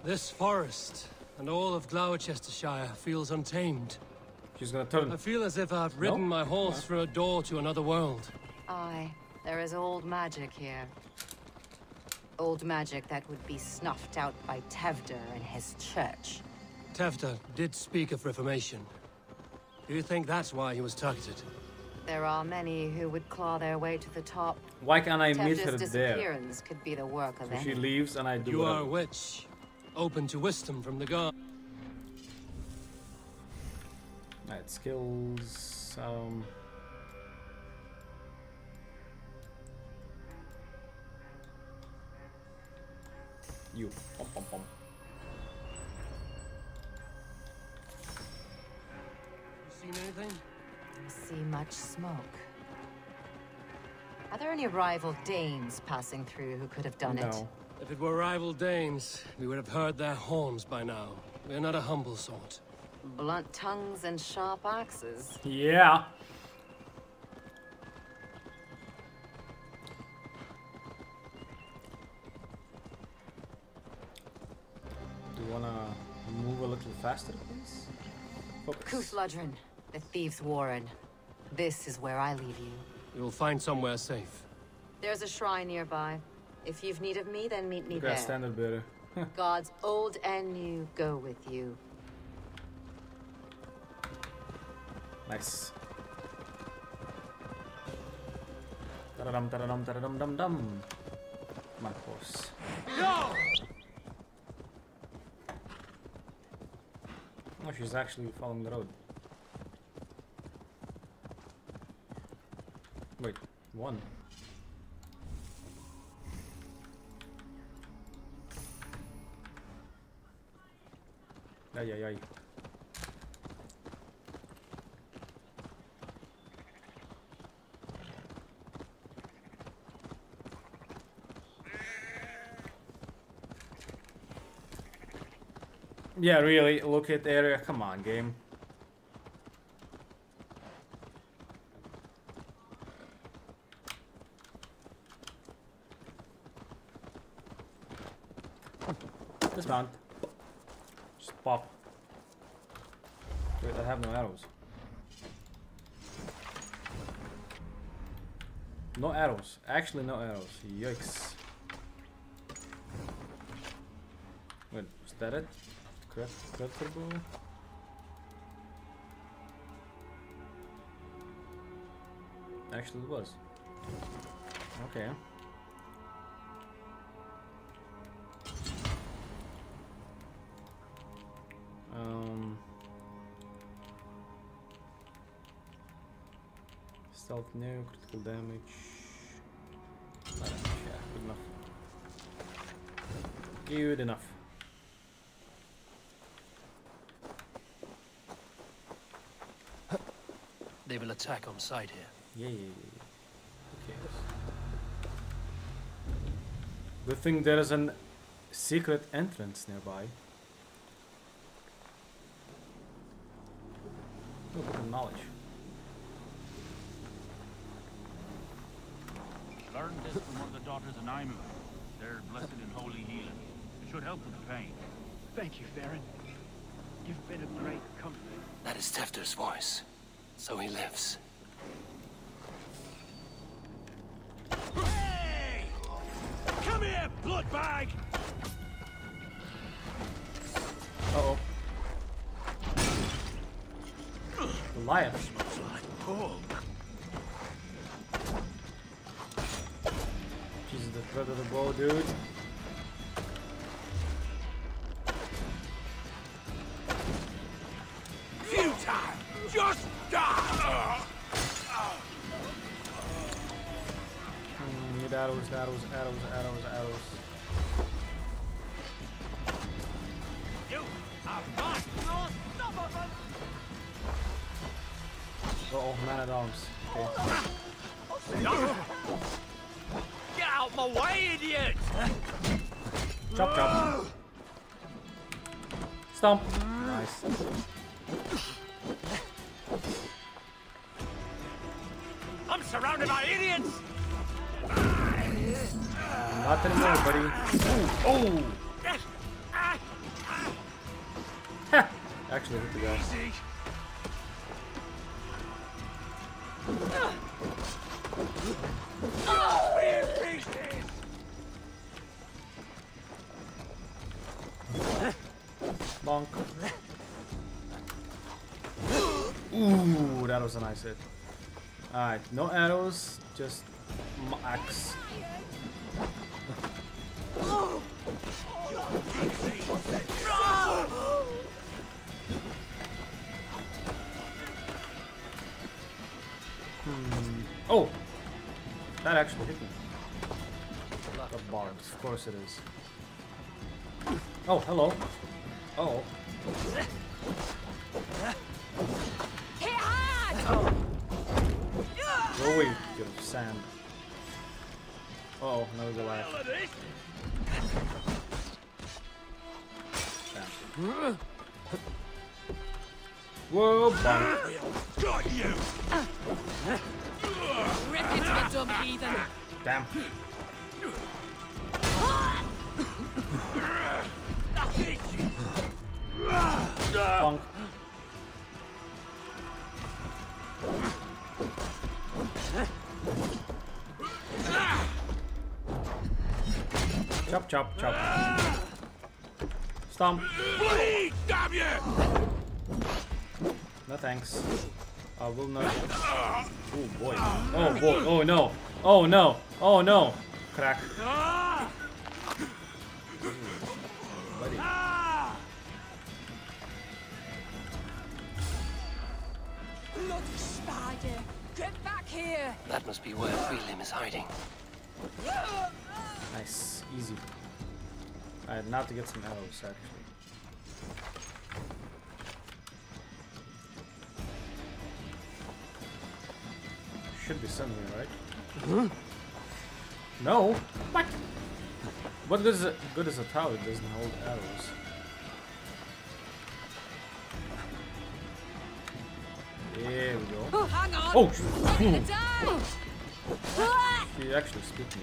This forest and all of Gloucestershire feels untamed. She's gonna turn. I feel as if I've ridden No? my horse through a door to another world. Aye, there is old magic here. Old magic that would be snuffed out by Tewdwr and his church. Tewdwr did speak of reformation. Do you think that's why he was targeted? There are many who would claw their way to the top. Why can't I meet her Tewdwr's there? disappearance could be the work of So she leaves and I do You are a witch, open to wisdom from the god. Alright, skills. Um. You. Pom, pom, pom. You seen anything? I see much smoke. Are there any rival Danes passing through who could have done it? If it were rival Danes, we would have heard their horns by now. We are not a humble sort. Blunt tongues and sharp axes. Yeah. Do you wanna move a little faster, please? Focus. Kuthludren, the Thieves' Warren. This is where I leave you. You'll find somewhere safe. There's a shrine nearby. If you've need of me, then meet me there. that standard bearer. Gods old and new go with you. Nice. Da-da-dum, da-da-dum, da-da-dum, dum, dum. Come on, horse. No! Oh, she's actually following the road. Wait, one. Ay, ay, ay. Yeah, really, look at the area. Come on, game. Dismount. Pop. Wait, I have no arrows. No arrows. Actually, no arrows. Yikes. Wait, was that it? Critical? Actually, it was. Okay. No, critical damage. Not enough, yeah, good enough. Good enough. They will attack on sight here. Yeah, yeah, yeah. Cares? Good thing there is an secret entrance nearby. Oh, good of knowledge. Learned this from one of the Naimu. They're blessed in holy healing. It should help with the pain. Thank you, Theron. You've been a great comfort. That is Tewdwr's voice. So he lives. Hey! Come here, bloodbag! Uh oh. Goliath. Dude. Futile! Just die! Mm, need arrows, arrows, arrows, arrows, arrows. You are not unstoppable! Oh, man at arms. Okay. Chop, chop. Stomp. Nice. I'm surrounded by idiots! Not anymore, buddy. Oh! Actually hit me. The barbs, of course it is. Oh, hello. Chop, chop, chop. Stomp. Bleed, damn you! No thanks. I will not. Oh boy. Oh boy. Oh no. Oh no. Oh no. Crack. Buddy. Bloody spider. Get back here. That must be where Freelim is hiding. Nice. Easy. Alright, now to get some arrows actually. Should be some here, right? No. What? What good is a good is a tower? It doesn't hold arrows. There we go. Oh, hang on. Oh, I'm gonna die. He actually spit me.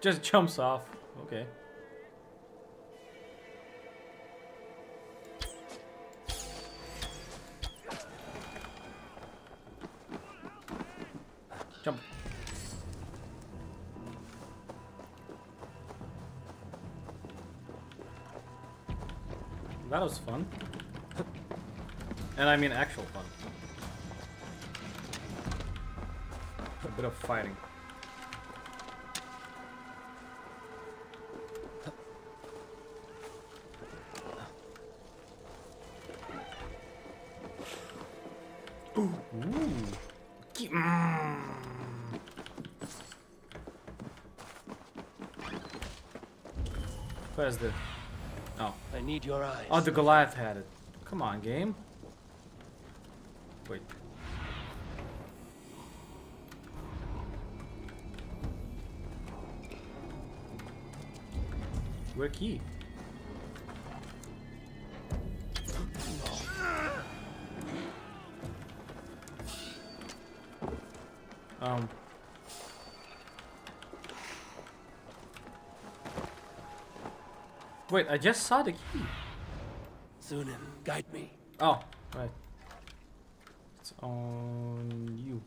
Just jumps off. Okay. Jump. That was fun. and I mean actual fun. A bit of fighting. Where's the... Oh. I need your eyes. Oh, the Goliath had it. Come on, game. Wait. Where key? Wait, I just saw the key. Sýnin, guide me. Oh, right. It's on you.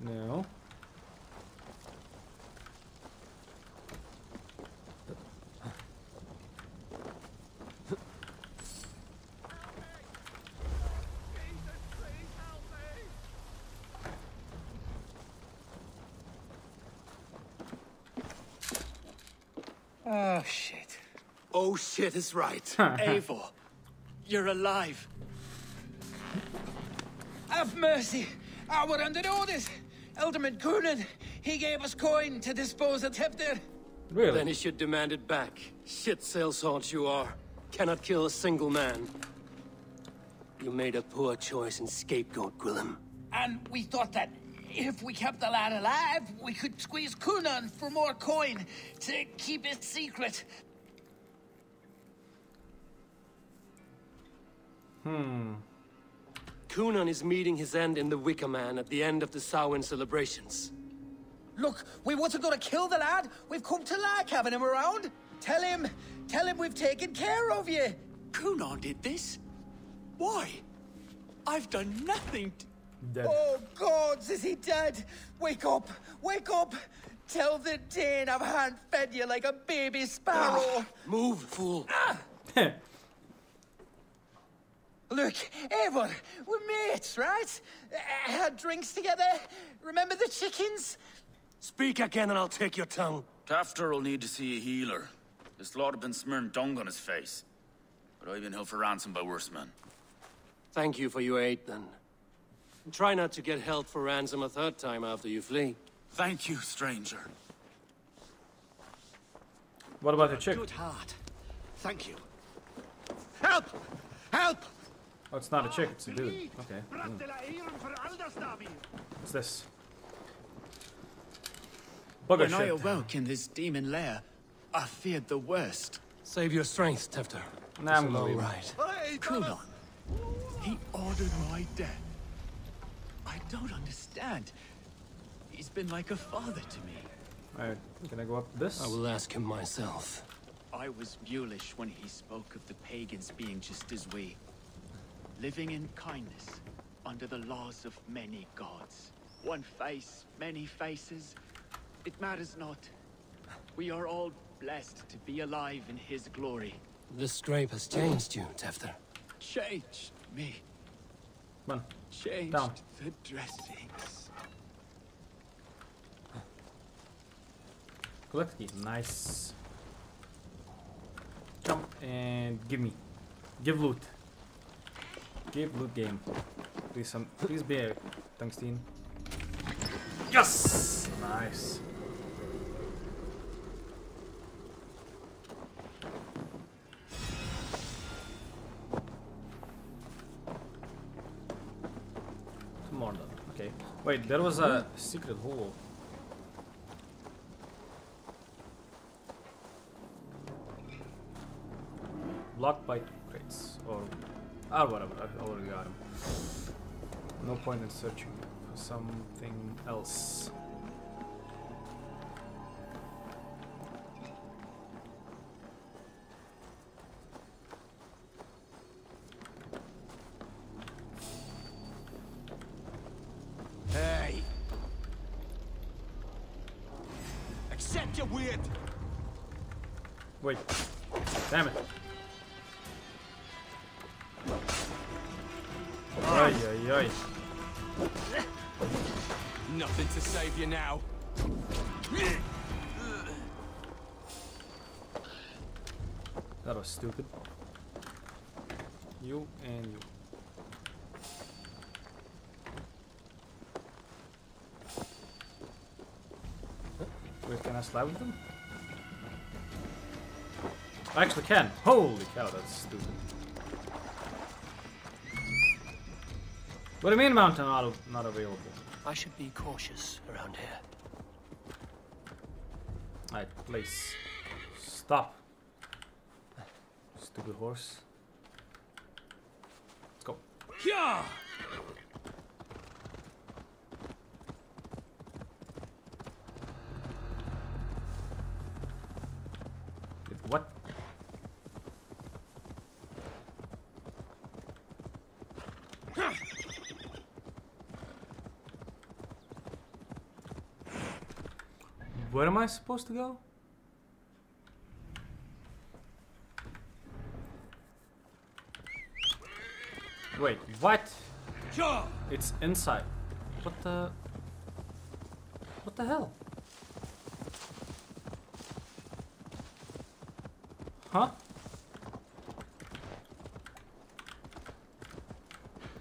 No. Oh, shit. Shit is right. Eivor, you're alive. Have mercy. I were under orders. Ealdorman Cynon, he gave us coin to dispose of Tewdwr. Really? Then he should demand it back. Shit sellswords you are. Cannot kill a single man. You made a poor choice in scapegoat, Gwilym. And we thought that if we kept the lad alive, we could squeeze Cynon for more coin to keep it secret. Hmm. Cynon is meeting his end in the Wicker Man at the end of the Samhain celebrations. Look, we wasn't gonna kill the lad. We've come to like having him around. Tell him, tell him we've taken care of you. Cynon did this? Why? I've done nothing to... Dead. Oh, gods, is he dead? Wake up, wake up. Tell the Dane I've hand-fed you like a baby sparrow. Move, fool. Look, Eivor, we're mates, right? Uh, had drinks together. Remember the chickens? Speak again and I'll take your tongue. Tewdwr will need to see a healer. This lot have been smearing dung on his face. But I've been held for ransom by worse men. Thank you for your aid, then. And try not to get held for ransom a third time after you flee. Thank you, stranger. What about the chick? Good heart. Thank you. Help! Help! Oh, it's not a chick, it's a dude. Okay. Mm. What's this? Bugger when I shit. awoke in this demon lair, I feared the worst. Save your strength, Tewdwr. Nah, It's I'm a gonna long leave him. ride. Cynon. He ordered my death. I don't understand. He's been like a father to me. Alright, can I go up this? I will ask him myself. I was mulish when he spoke of the pagans being just as we. Living in kindness, under the laws of many gods. One face, many faces. It matters not. We are all blessed to be alive in his glory. This scrape has changed you, Tewdwr. Changed me. Come on. Changed Down. the dressings. Collect key. Nice. Jump and give me. Give loot. Give loot game. Please some please be a tungsten. Yes! Nice. Come on, okay. Wait, there was a secret hole. Blocked by crates or Ah, whatever. I already got him. No point in searching for something else. Stupid. You and you. Wait, can I slide with them? I actually can. Holy cow, that's stupid. What do you mean mountain not, not available? I should be cautious around here. Alright, please. Stop. Stupid horse. Let's go. Yeah! What? Where am I supposed to go? Wait, what? It's inside. What the? What the hell? Huh?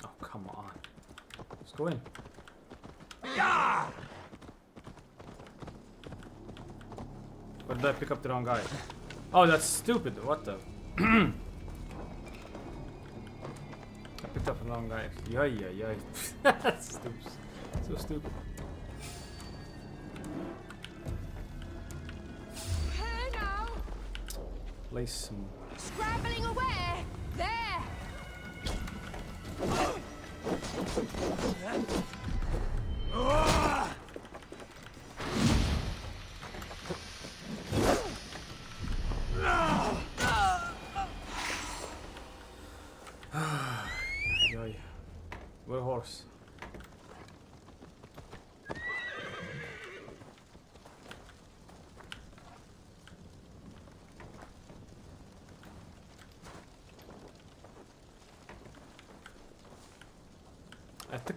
Oh, come on. Let's go in. Yeah! Or did I pick up the wrong guy? Oh, that's stupid. What the? I picked wrong guy. Yeah, yeah, yeah. that's stupid. So stupid. Place some. Scrambling away!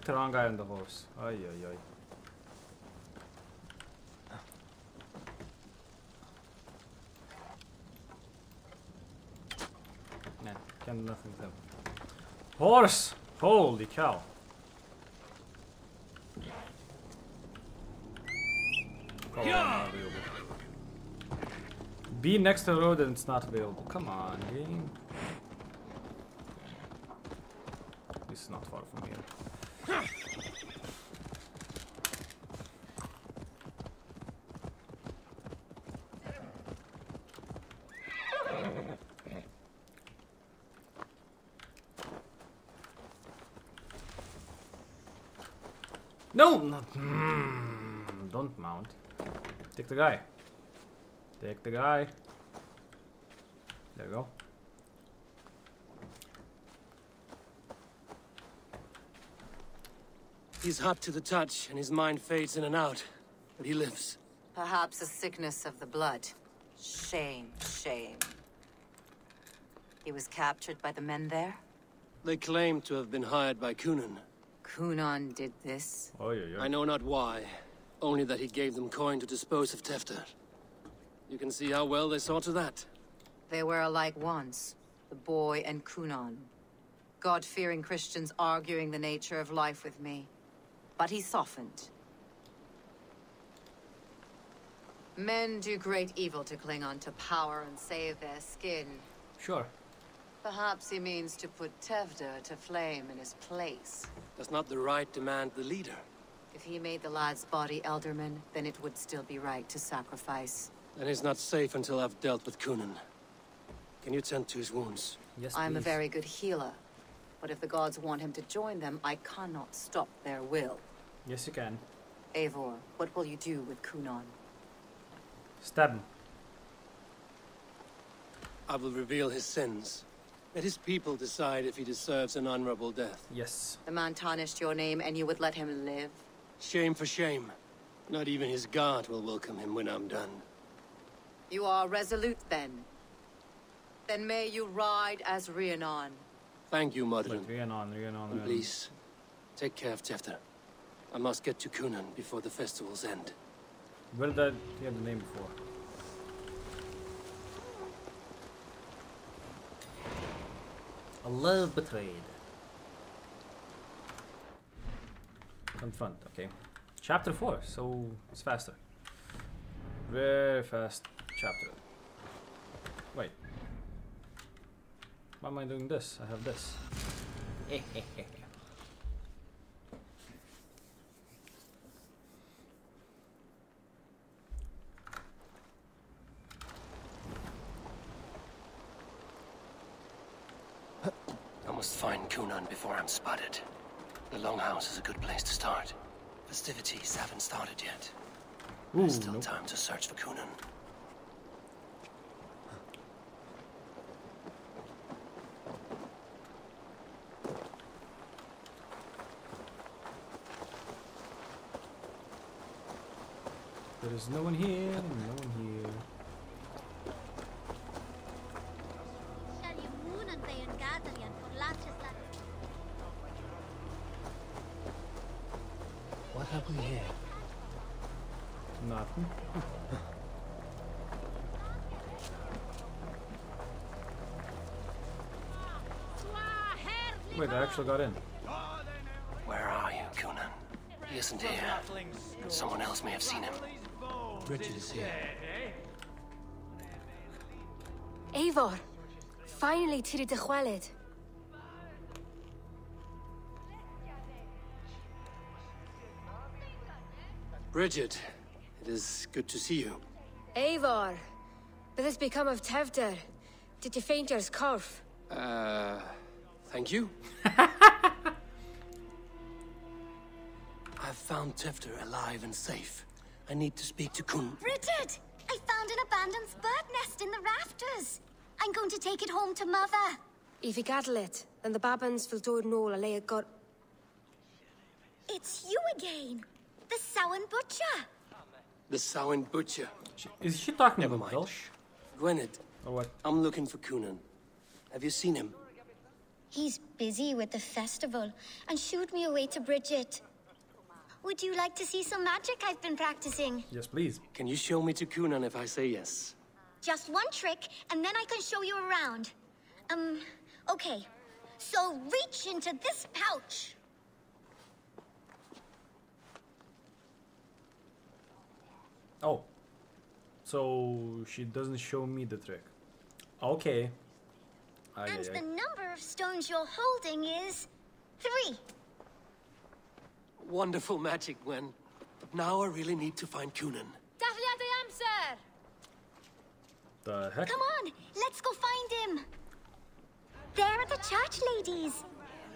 The wrong guy on the horse. Ay ay ay. Nah, can do nothing him. Horse! Holy cow. Be next to the road and it's not available. Come on, game. This is not far from here. No, not. Mm, don't mount. Take the guy. Take the guy. There you go. He's hot to the touch, and his mind fades in and out. But he lives. Perhaps a sickness of the blood. Shame, shame. He was captured by the men there? They claim to have been hired by Cynon. Cynon did this? Oh, yeah, yeah. I know not why. Only that he gave them coin to dispose of Tewdwr. You can see how well they saw to that. They were alike once, the boy and Cynon. God-fearing Christians arguing the nature of life with me. But he softened. Men do great evil to cling on to power and save their skin. Sure. Perhaps he means to put Tewdwr to flame in his place. Does not the right demand the leader? If he made the lad's body Ealdorman, then it would still be right to sacrifice. Then he's not safe until I've dealt with Cynon. Can you tend to his wounds? Yes, I'm a very good healer. But if the gods want him to join them, I cannot stop their will. Yes, you can. Eivor, what will you do with Cynon? Stab him. I will reveal his sins. Let his people decide if he deserves an honorable death. Yes. The man tarnished your name and you would let him live? Shame for shame. Not even his guard will welcome him when I'm done. You are resolute then. Then may you ride as Rhiannon. Thank you, Mother. Wait, Rhiannon, Rhiannon, Rhiannon. Please, take care of Tewdwr. I must get to Cynon before the festival's end. Where did I hear the name before? A love betrayed. Confront, okay. Chapter 4, so it's faster. Very fast chapter. Wait. Why am I doing this? I have this. I must find Cynon before I'm spotted. The Longhouse is a good place to start. Festivities haven't started yet. There's still time to search for Cynon. There is no one here, no one here. What happened here? Nothing. Wait, I actually got in. Where are you, Cynon? He isn't here. Someone else may have seen him. Richard is here. Eivor, finally tiri de chwaled. Brigid, it is good to see you. Eivor, but has become of Tewdwr. Did you faint yours corf? Uh, thank you. I've found Tewdwr alive and safe. I need to speak to Kun. Brigid! I found an abandoned bird nest in the rafters. I'm going to take it home to Mother. If you gaddle it, then the babans will do it no a lay a got. It's you again. The Samhain Butcher. The Samhain Butcher. Is she talking Never about mind. Welsh? Gwynedd. Or what? I'm looking for Cynon. Have you seen him? He's busy with the festival and shooed me away to Brigid. Would you like to see some magic I've been practicing? Yes, please. Can you show me to Cynon if I say yes? Just one trick, and then I can show you around. Um, okay. So reach into this pouch. Oh. So she doesn't show me the trick. Okay. Ay, and ay, the ay. number of stones you're holding is three. Wonderful magic, Gwen. But now I really need to find Cynon. Dafliad the amser! The heck? Come on, let's go find him. There are the church ladies.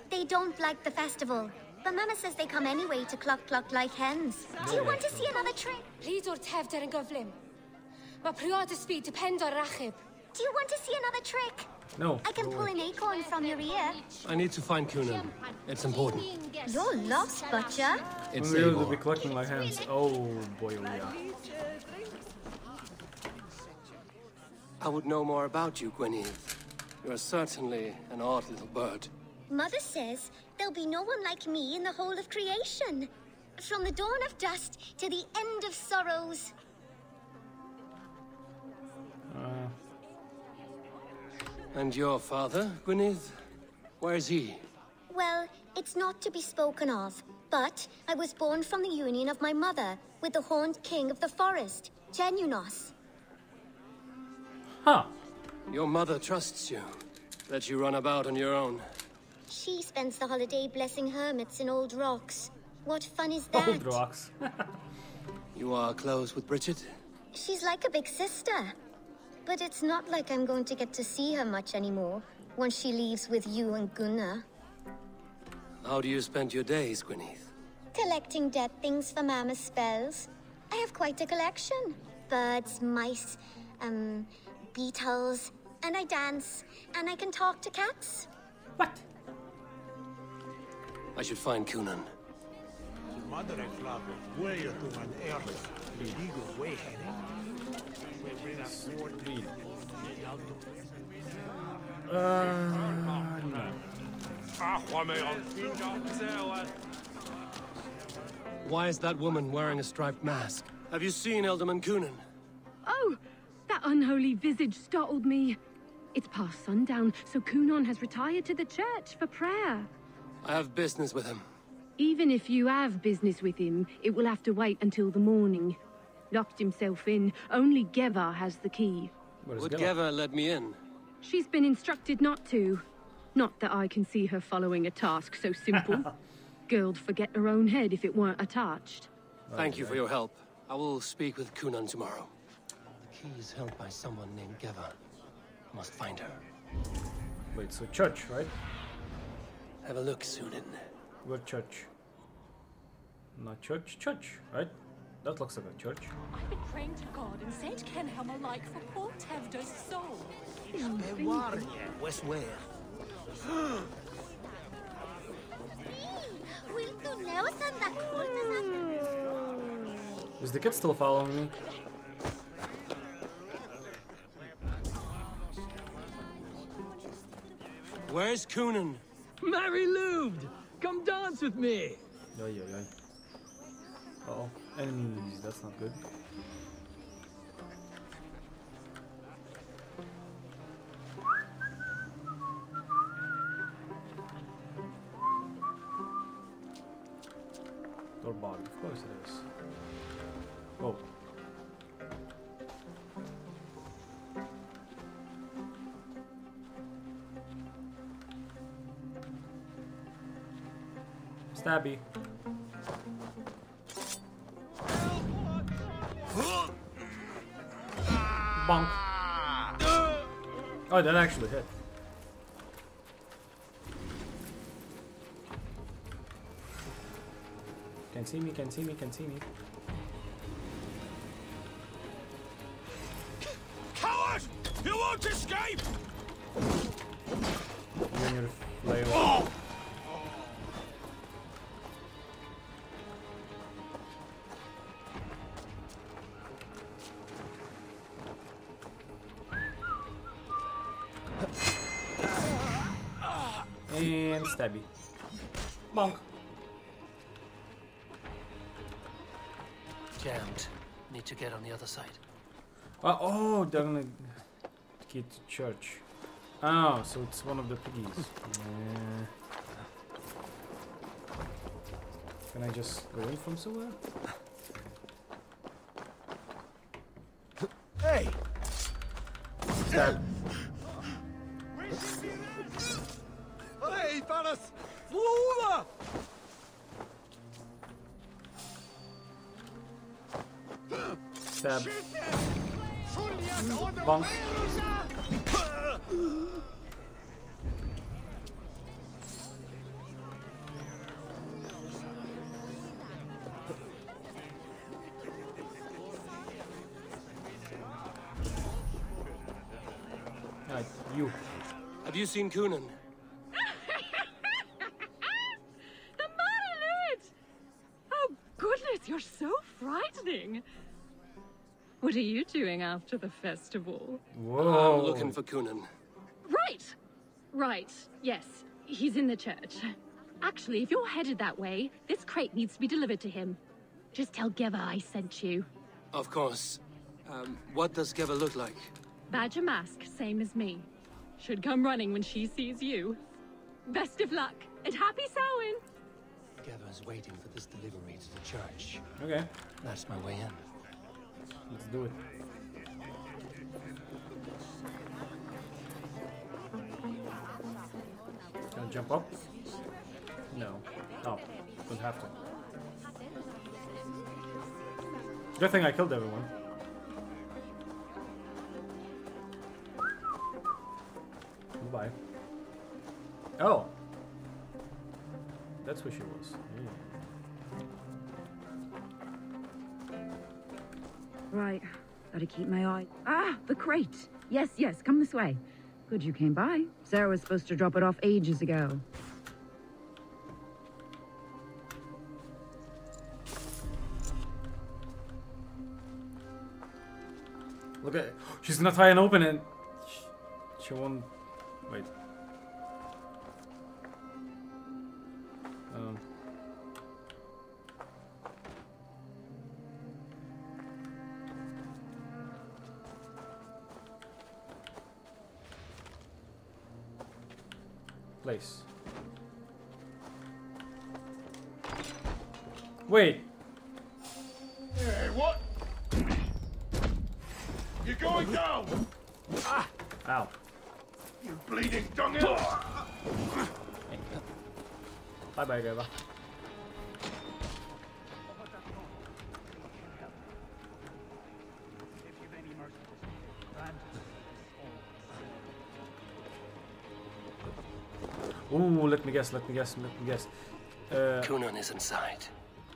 They don't like the festival. But Mama says they come anyway to cluck cluck like hens. Do you want to see another trick? Read o'r Tewdwr yn gyflym. Mae priod y speed depend o'r rachub. Do you want to see another trick? No. I can pull an acorn from your ear. I need to find Cynon. It's important. You're lost, Butcher. It's we will Eivor. be collecting like hands. Oh boy, oh yeah. I would know more about you, Gweneve. You are certainly an odd little bird. Mother says there'll be no one like me in the whole of creation. From the dawn of dust to the end of sorrows. And your father, Gwynedd? Where's he? Well, it's not to be spoken of, but I was born from the union of my mother with the horned king of the forest, Cernunnos. Huh. Your mother trusts you. Let you run about on your own. She spends the holiday blessing hermits in old rocks, What fun is that? Old that? rocks. You are close with Brigid? She's like a big sister. But it's not like I'm going to get to see her much anymore once she leaves with you and Gunnar. How do you spend your days, Gwyneth? Collecting dead things for Mama's spells. I have quite a collection. Birds, mice, um, beetles, and I dance, and I can talk to cats. What? I should find Cynon. Uh, no. Why is that woman wearing a striped mask? Have you seen Ealdorman Cynon? Oh, that unholy visage startled me. It's past sundown, so Cynon has retired to the church for prayer. I have business with him. Even if you have business with him, it will have to wait until the morning. Locked himself in. Only Geva has the key. Would Geva let me in? She's been instructed not to. Not that I can see her following a task so simple. Girl'd forget her own head if it weren't attached. Thank you for your help. I will speak with Cynon tomorrow. The key is held by someone named Geva. I must find her. Wait, so church, right? Have a look, Sýnin. What church? Not church, church, right? That looks like a church. I've been praying to God and Saint Kenelm alike for poor Tewdwr's soul. West where? Will du now send that quarters Is the kid still following me? Where's Cynon? Mari Lwyd! Come dance with me! Ay, ay, ay. Uh oh. Enemies, that's not good. Door bottom, of course it is. Oh. Stabby. Bonk. Oh, that actually hit. Can see me, can see me, can see me. Uh, oh, they're gonna get to church. Oh, so it's one of the piggies. Yeah. Can I just go in from somewhere? Hey! Stab. Bonk. Right, you. Have you seen Cynon? Doing after the festival? Whoa. I'm looking for Cynon. Right! Right, yes. He's in the church. Actually, if you're headed that way, this crate needs to be delivered to him. Just tell Geva I sent you. Of course. Um, what does Geva look like? Badger mask, same as me. Should come running when she sees you. Best of luck, and happy Samhain! Geva's waiting for this delivery to the church. Okay. That's my way in. Let's do it. jump up? No. Oh, don't have to. Good thing I killed everyone. Bye. Oh! That's where she was. Right. Gotta keep my eye. Ah, the crate! Yes, yes, come this way. Good you came by. Sarah was supposed to drop it off ages ago. Look at she's gonna try and open it. She won't. Wait. Place. Wait. Hey, what? You're going down! Ah! Ow. You bleeding dunghill! Bye bye, Gova. Ooh, let me guess, let me guess, let me guess. Uh, Cynon is inside.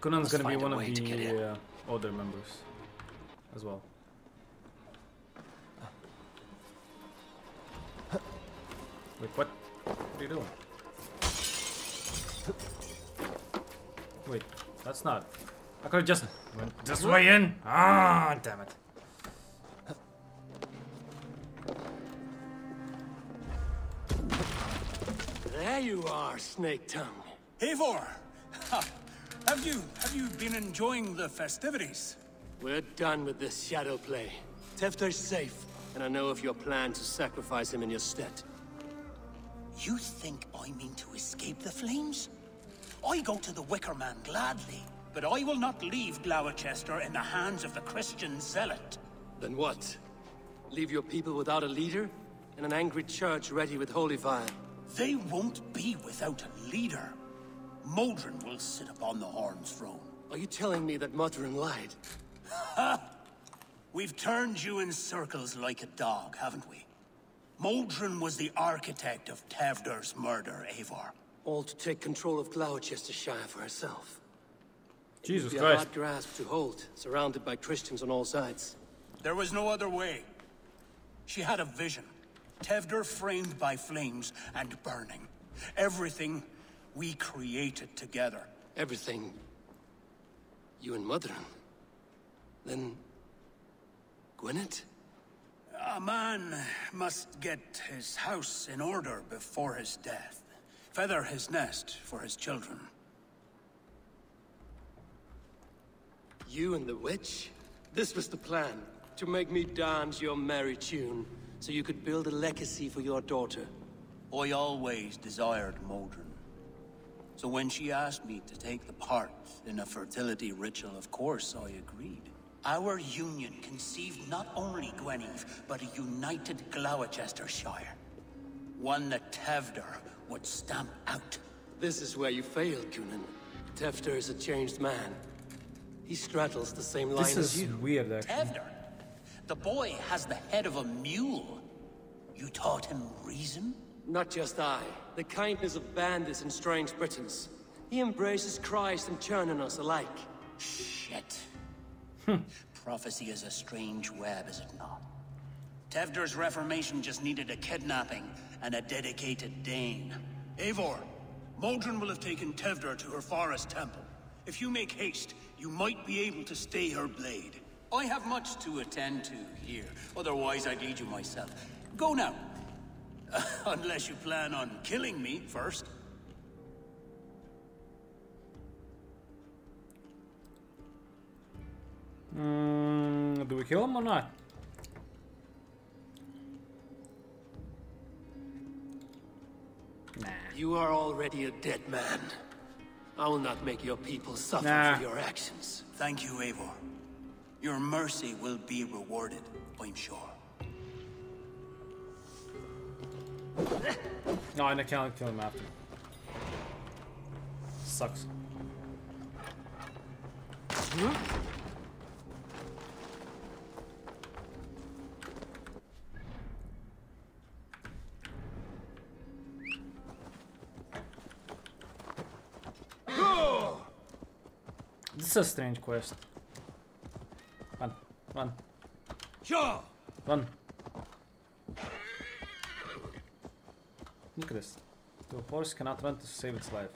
Cynon's Must gonna be one of way to get in. the uh, other members as well. Wait, what? What are you doing? Wait, that's not. I could have just went this way in. Ah, damn it. You are, Snake Tongue. Eivor! Ha! Have you, have you been enjoying the festivities? We're done with this shadow play. Tewdwr's safe, and I know of your plan to sacrifice him in your stead. You think I mean to escape the flames? I go to the Wicker Man gladly, but I will not leave Glowecestre in the hands of the Christian zealot. Then what? Leave your people without a leader? And an angry church ready with holy fire? They won't be without a leader. Modron will sit upon the Horn's throne. Are you telling me that Modron lied? Ha! We've turned you in circles like a dog, haven't we? Modron was the architect of Tewdwr's murder, Eivor. All to take control of Glowecestrescire for herself. Jesus It be Christ. a hard grasp to hold, surrounded by Christians on all sides. There was no other way. She had a vision. Tewdwr framed by flames and burning. Everything we created together. Everything. You and Mother. Then... Gwyneth? A man must get his house in order before his death. Feather his nest for his children. You and the witch? This was the plan. To make me dance your merry tune, so you could build a legacy for your daughter. I always desired Modron. So when she asked me to take the part in a fertility ritual, of course I agreed. Our union conceived not only Gweneve, but a united Glowecestrescire. One that Tewdwr would stamp out. This is where you failed, Cynon. Tewdwr is a changed man. He straddles the same line This as is you. weird, actually. Tewdwr? The boy has the head of a mule. You taught him reason? Not just I. The kindness of bandits and strange Britons. He embraces Christ and Cernunnos alike. Shit. Hmm. Prophecy is a strange web, is it not? Tewdwr's reformation just needed a kidnapping and a dedicated Dane. Eivor, Modron will have taken Tewdwr to her forest temple. If you make haste, you might be able to stay her blade. I have much to attend to here, otherwise I'd lead you myself. Go now. Unless you plan on killing me first. Mm, do we kill him or not? Nah. You are already a dead man. I will not make your people suffer Nah. for your actions. Thank you, Eivor. Your mercy will be rewarded, I'm sure. No, I can't kill him after. Sucks. This is a strange quest. Run, run, Sure. run. Look at this. The horse cannot run to save its life.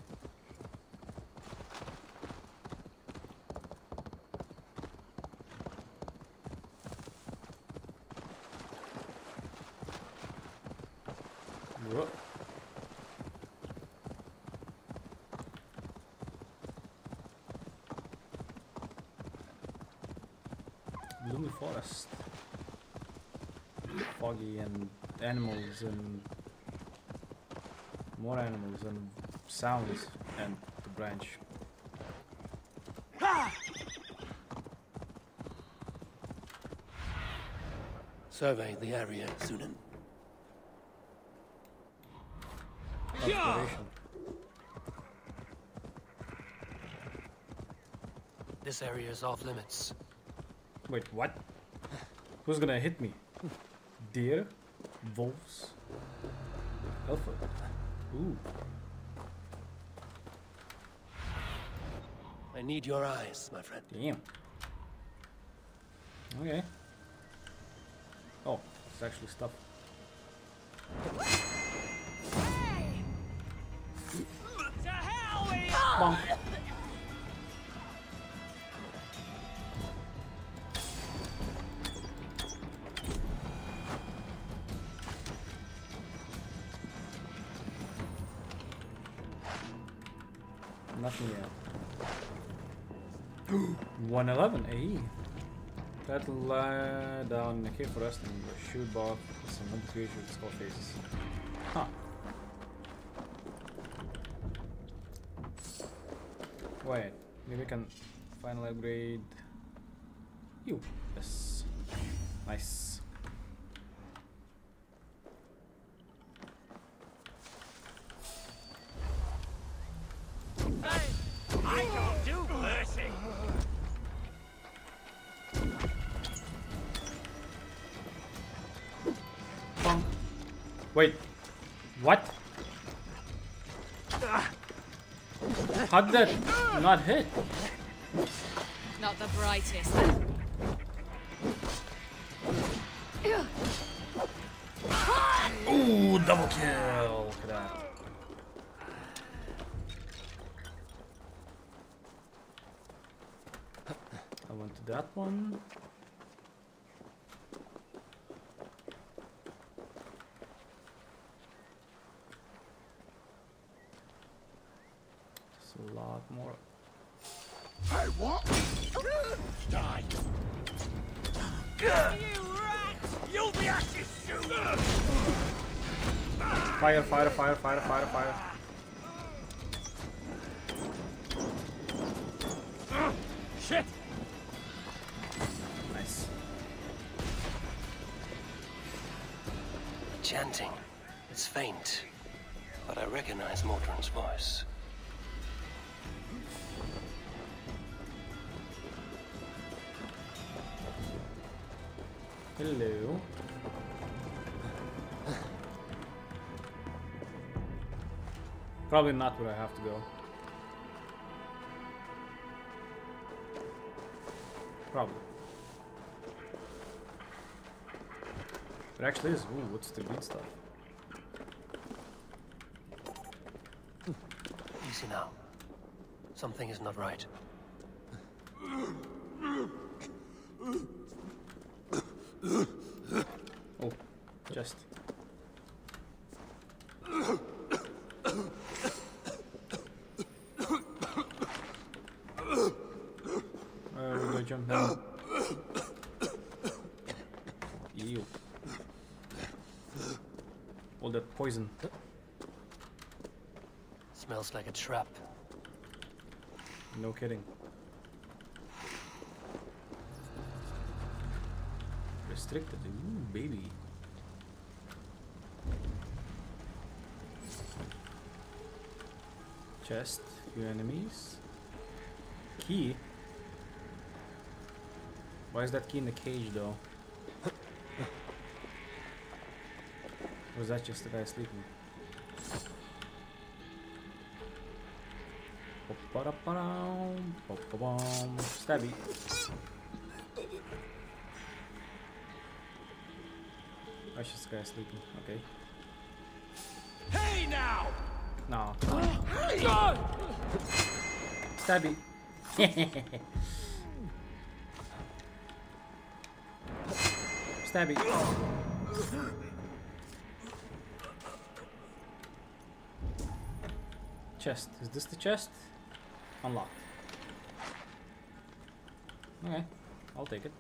Whoa. Gloomy forest. Foggy and animals and more animals and sounds and the branch. Survey the area, Sýnin. This area is off limits. Wait, what? Who's gonna hit me? Deer? Wolves? Alpha? Ooh. I need your eyes, my friend. Damn. Okay. Oh, it's actually stuff. Lie down a cave forest and shoot both some number creatures with skull faces. Huh. Wait, maybe I can finally upgrade you. How did that not hit? Not the brightest. Ooh, double kill. Look at that. I went to that one. There's a lot more. Hey, what? Die. You rat! You'll be ashes soon. Fire, fire, fire, fire, fire, fire. Probably not where I have to go. Probably. It actually is. Ooh, what's the green stuff? Hmm. Easy now. Something is not right. Oh, just. Where do I jump down? Ew. All that poison. Smells like a trap. No kidding. Restricted. Ooh, baby. Chest. Few enemies. Key. Why is that key in the cage though? Is that just the guy sleeping? Stabby. Oh, she's this guy sleeping. Okay. Hey now! No. Stabby. Stabby. Chest. Is this the chest? Unlocked. Okay. I'll take it.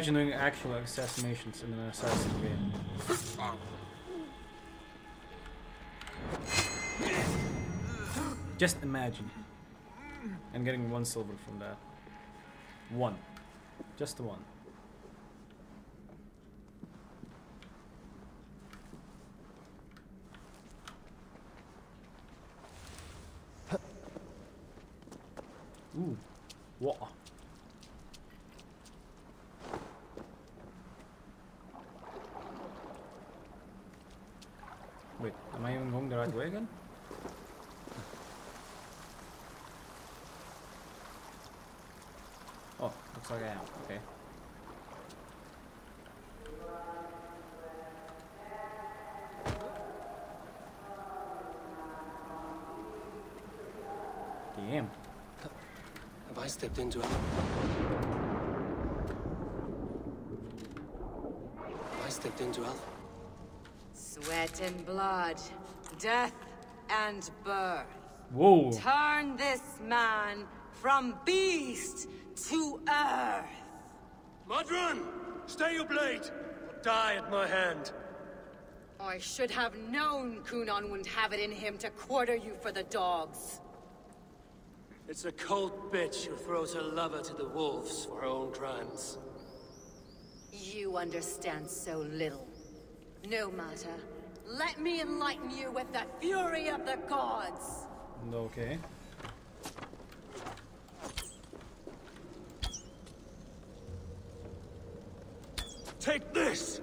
Imagine doing actual assassinations in an assassin game. Just imagine. And getting one silver from that. One. Just one. Ooh, water. Wait, am I even going the right way again? Oh, looks like I am. Okay. Damn. Have I stepped into it? I stepped into hell. Sweat and blood, death and birth. Whoa. Turn this man from beast to earth. Modron! Stay your blade! Or die at my hand. I should have known Cynon wouldn't have it in him to quarter you for the dogs. It's a cold bitch who throws her lover to the wolves for her own crimes. You understand so little. No matter. Let me enlighten you with the fury of the gods. Okay. Take this!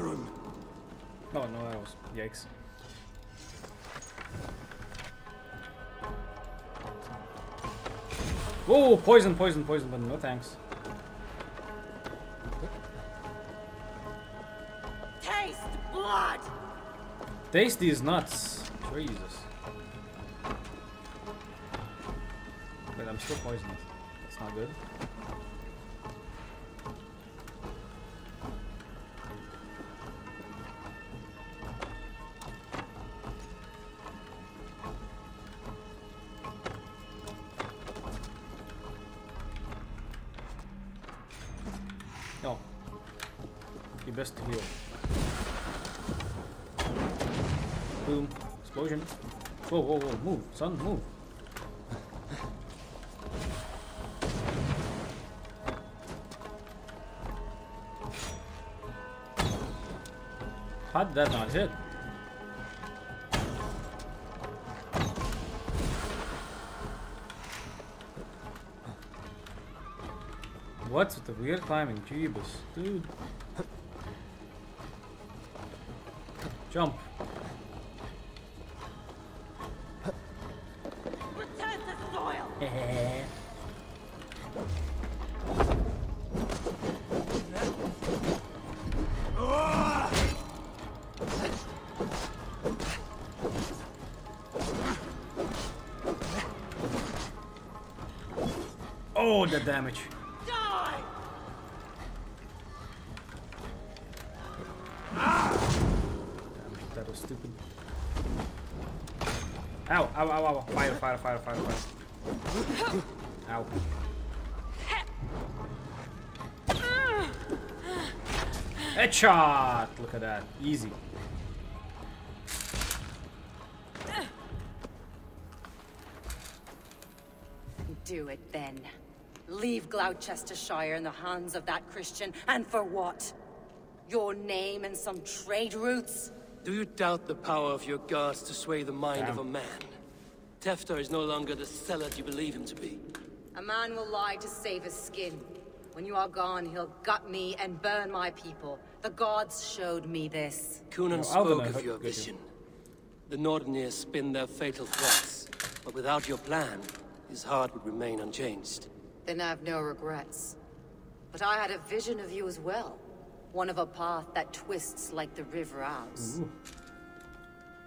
Die, Oh no, that was yikes. Whoa, poison, poison, poison, but no thanks. Taste blood! Taste these nuts. Jesus. Wait, I'm still poisoned. That's not good. Son, move. How did that not hit? What's with the weird climbing? Jeebus. Dude. Jump. damage. Die! Damn it, that was stupid. Ow, ow, ow, ow, fire, fire, fire, fire, fire. Ow. Headshot! Look at that. Easy. Gloucestershire in the hands of that Christian, and for what? Your name and some trade routes? Do you doubt the power of your guards to sway the mind of a man? Tewdwr is no longer the zealot you believe him to be. A man will lie to save his skin. When you are gone, he'll gut me and burn my people. The gods showed me this. Cynon No, spoke of your vision. The Nordenir spin their fatal threats, but without your plan, his heart would remain unchanged. Then I've no regrets. But I had a vision of you as well. One of a path that twists like the river Ouse. Ooh.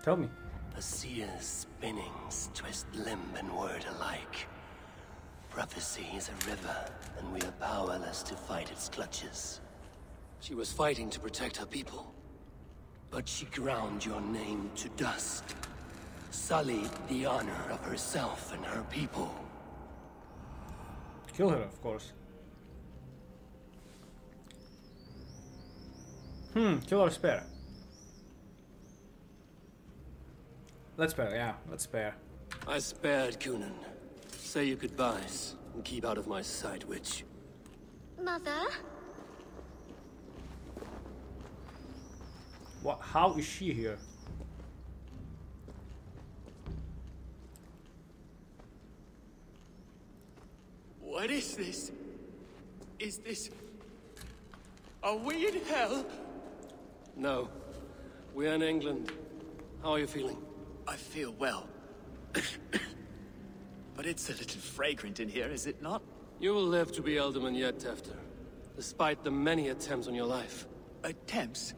Tell me. A seer's spinnings twist limb and word alike. Prophecy is a river, and we are powerless to fight its clutches. She was fighting to protect her people. But she ground your name to dust. Sullied the honor of herself and her people. Kill her, of course. Hmm, kill or spare? Let's spare, yeah, let's spare. I spared Cynon. Say your goodbyes, and keep out of my sight, witch. Mother? What? How is she here? What is this? Is this... Are we in hell? No. We're in England. How are you feeling? I feel well. but it's a little fragrant in here, is it not? You will live to be Ealdorman yet, Tewdwr. Despite the many attempts on your life. Attempts?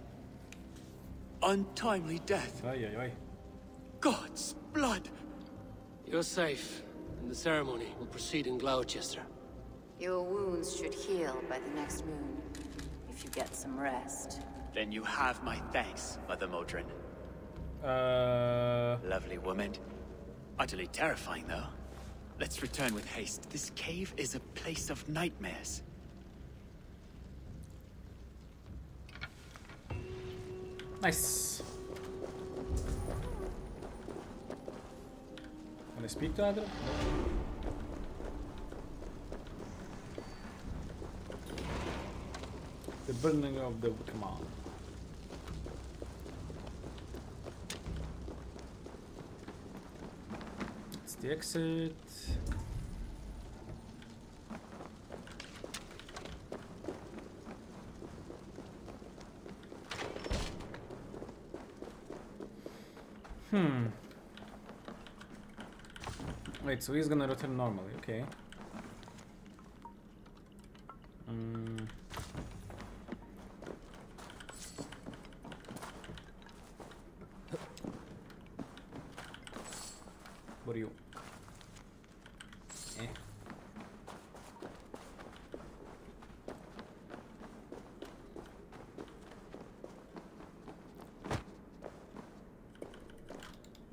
Untimely death? Ay, ay, ay. God's blood! You're safe, and the ceremony will proceed in Gloucester. Your wounds should heal by the next moon. If you get some rest. Then you have my thanks, Mother Modron. Uh, Lovely woman. Utterly terrifying, though. Let's return with haste. This cave is a place of nightmares. nice. Can I speak to either? The burning of the command. It's the exit. Hmm. Wait, so he's gonna return normally, okay. Mm. What are you? Eh.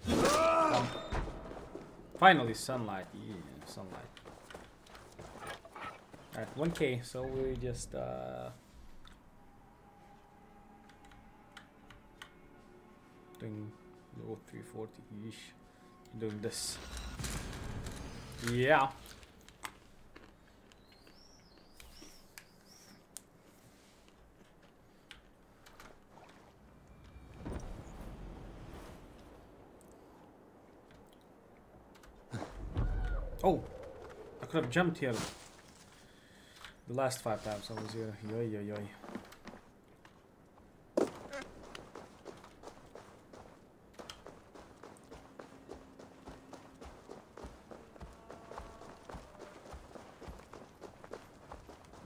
Come. Finally, sunlight. Yeah, sunlight. Alright, 1k, so we just uh doing oh, 340 ish. Doing this. Yeah. Oh, I could have jumped here. The last five times I was here. Yoy, yoy, yoy.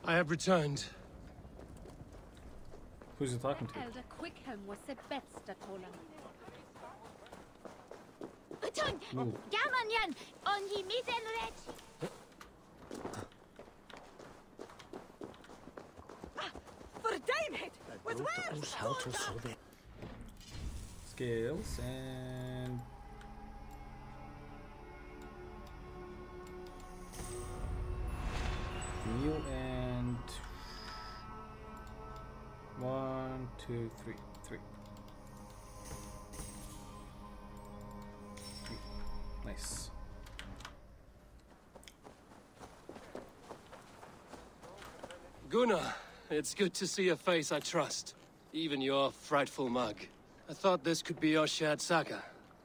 I have returned. Who's he talking to? Elder Quickham was the best at Tolan. Gamanyan! On misen rech! For Danehead! With where? Scales and new and one two, three. Three. Gunnar, it's good to see a face I trust. Even your frightful mug. I thought this could be your shared saga,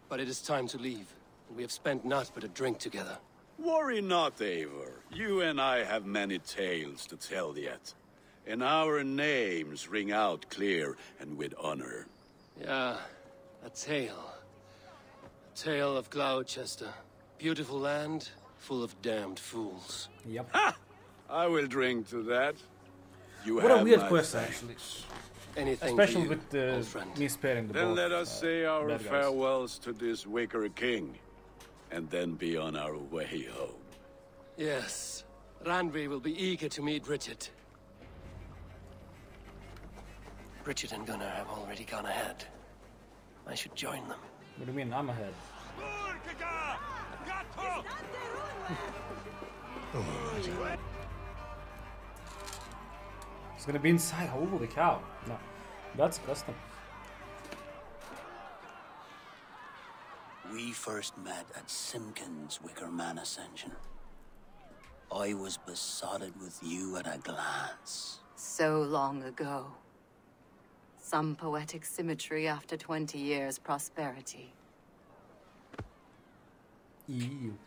but it is time to leave. We have spent naught but a drink together. Worry not, Eivor. You and I have many tales to tell yet. And our names ring out clear and with honor. Yeah, a tale. A tale of Gloucester. Beautiful land, full of damned fools. Yep. Ha! I will drink to that. You What a weird my quest, thanks. actually. Anything Especially you, with the old me sparing the Then both, let us uh, say our farewells to this wicker king, and then be on our way home. Yes, Randvi will be eager to meet Richard. Richard and Gunnar have already gone ahead. I should join them. What do you mean? I'm ahead. It's gonna be inside. Holy cow! No, that's custom. We first met at Simpkins' Wicker Man Ascension. I was besotted with you at a glance. So long ago. Some poetic symmetry after 20 years' prosperity. Ew.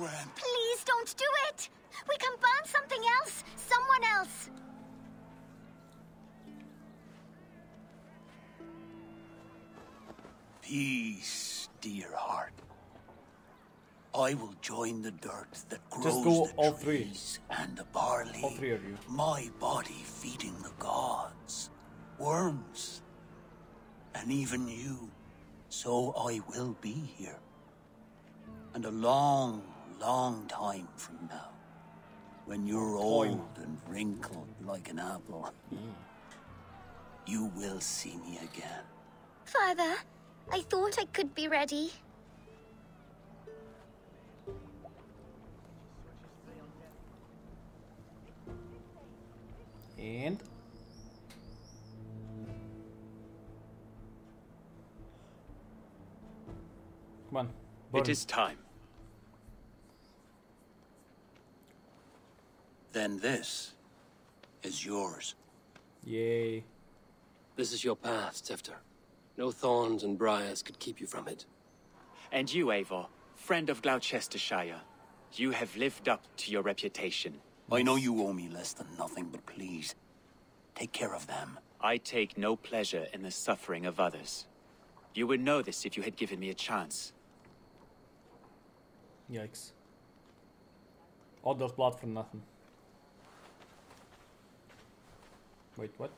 Gwen. Please don't do it! We can burn something else! Someone else! Peace, dear heart. I will join the dirt that grows Just go the all three. trees and the barley. All three of you. My body feeding the gods, worms, and even you. So I will be here. And a long, long time from now, when you're old and wrinkled like an apple, hmm. you will see me again. Father, I thought I could be ready. And come on. Burn. is time. Then this is yours. Yay. This is your path, Tewdwr. No thorns and briars could keep you from it. And you, Eivor, friend of Gloucestershire, you have lived up to your reputation. I know you owe me less than nothing, but please, take care of them. I take no pleasure in the suffering of others. You would know this if you had given me a chance. Yikes. All those blood for nothing. Wait, what?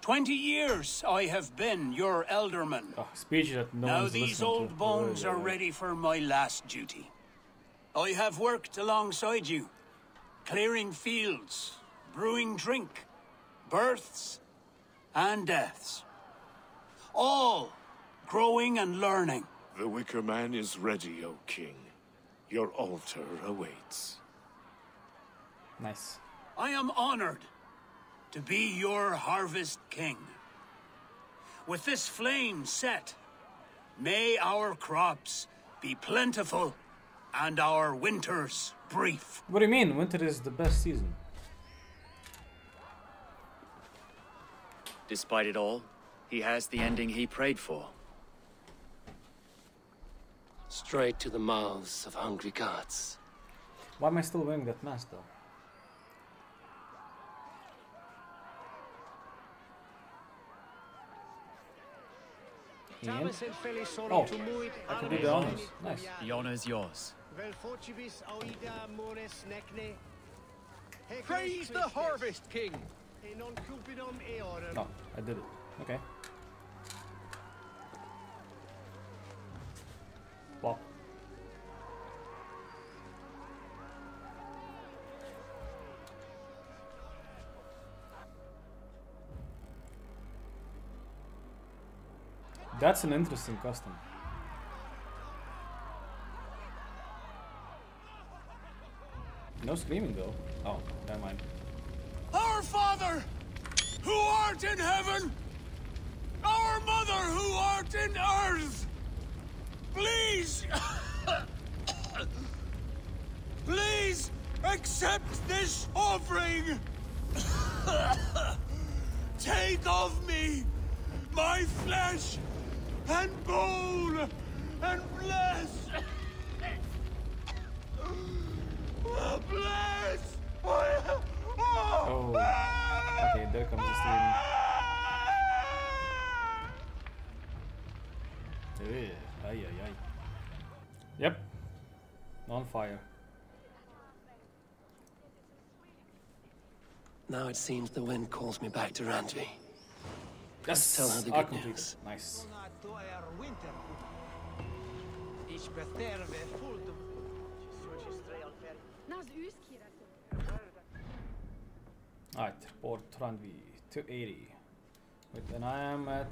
Twenty years I have been your ealdorman. Oh, speech that no now these old to. bones Oi, oi, are oi. ready for my last duty. I have worked alongside you, clearing fields, brewing drink, births and deaths. All growing and learning. The Wicker Man is ready, O King. Your altar awaits. Nice. I am honored to be your harvest king. With this flame set, may our crops be plentiful and our winters brief. What do you mean? Winter is the best season. Despite it all, he has the ending he prayed for. Straight to the mouths of hungry gods. Why am I still wearing that mask though? And? Oh, I can do the honors. Nice. The honor's yours. Praise the Harvest King! Oh, I did it. Okay. That's an interesting custom. No screaming though. Oh, never mind. Our Father, who art in heaven, our Mother who art in earth, please, please accept this offering. Take of me my flesh and bone and bless. Bless. Oh. Okay, there comes the stream. Ugh, Ay, ay, ay. Yep. On fire. Now it seems the wind calls me back to Randvi. Yes. Tell her the good news. Nice. Alright, Port Randvi, 280. Wait, and I am at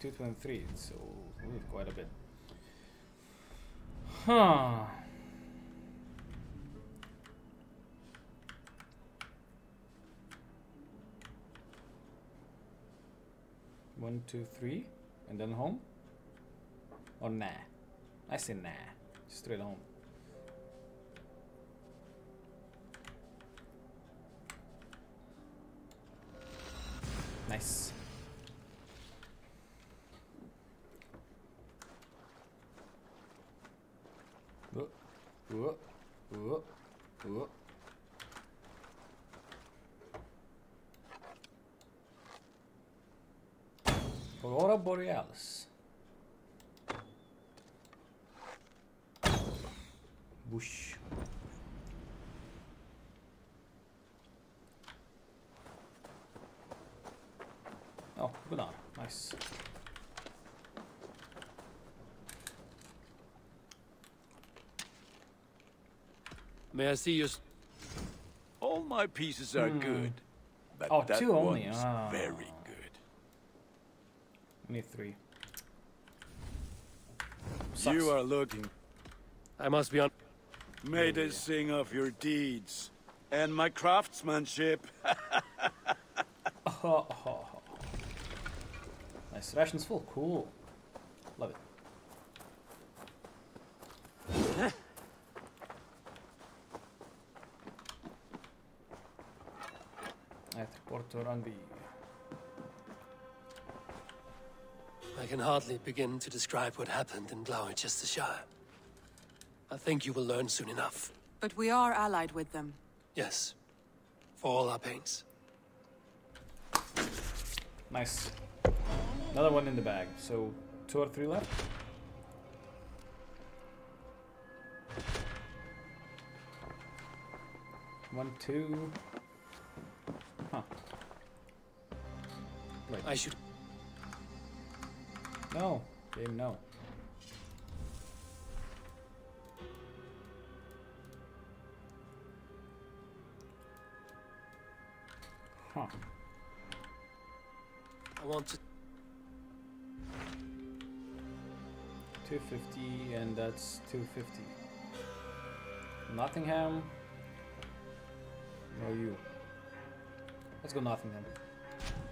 223, so ooh, quite a bit. Huh. One, two, three, and then home? Or nah? I say nah. Straight home. Nice. Whoa, whoa, whoa, whoa. Aurora Borealis. Bush. Oh, banana. Nice. May I see your... All my pieces are Hmm. good, but Oh, that two only, one's ah. very good. We need three. You are looking. I must be on... May they sing of your deeds and my craftsmanship. Oh, oh, oh. Nice. Rations full. Cool. Love it. At Porto Randvi. Can hardly begin to describe what happened in Gloucestershire. I think you will learn soon enough. But we are allied with them. Yes. For all our pains. Nice. Another one in the bag. So two or three left. One, two. Huh. Wait. I should. No. Game no. Huh. I want to. 250 and that's 250. Nottingham. No you. Let's go Nottingham.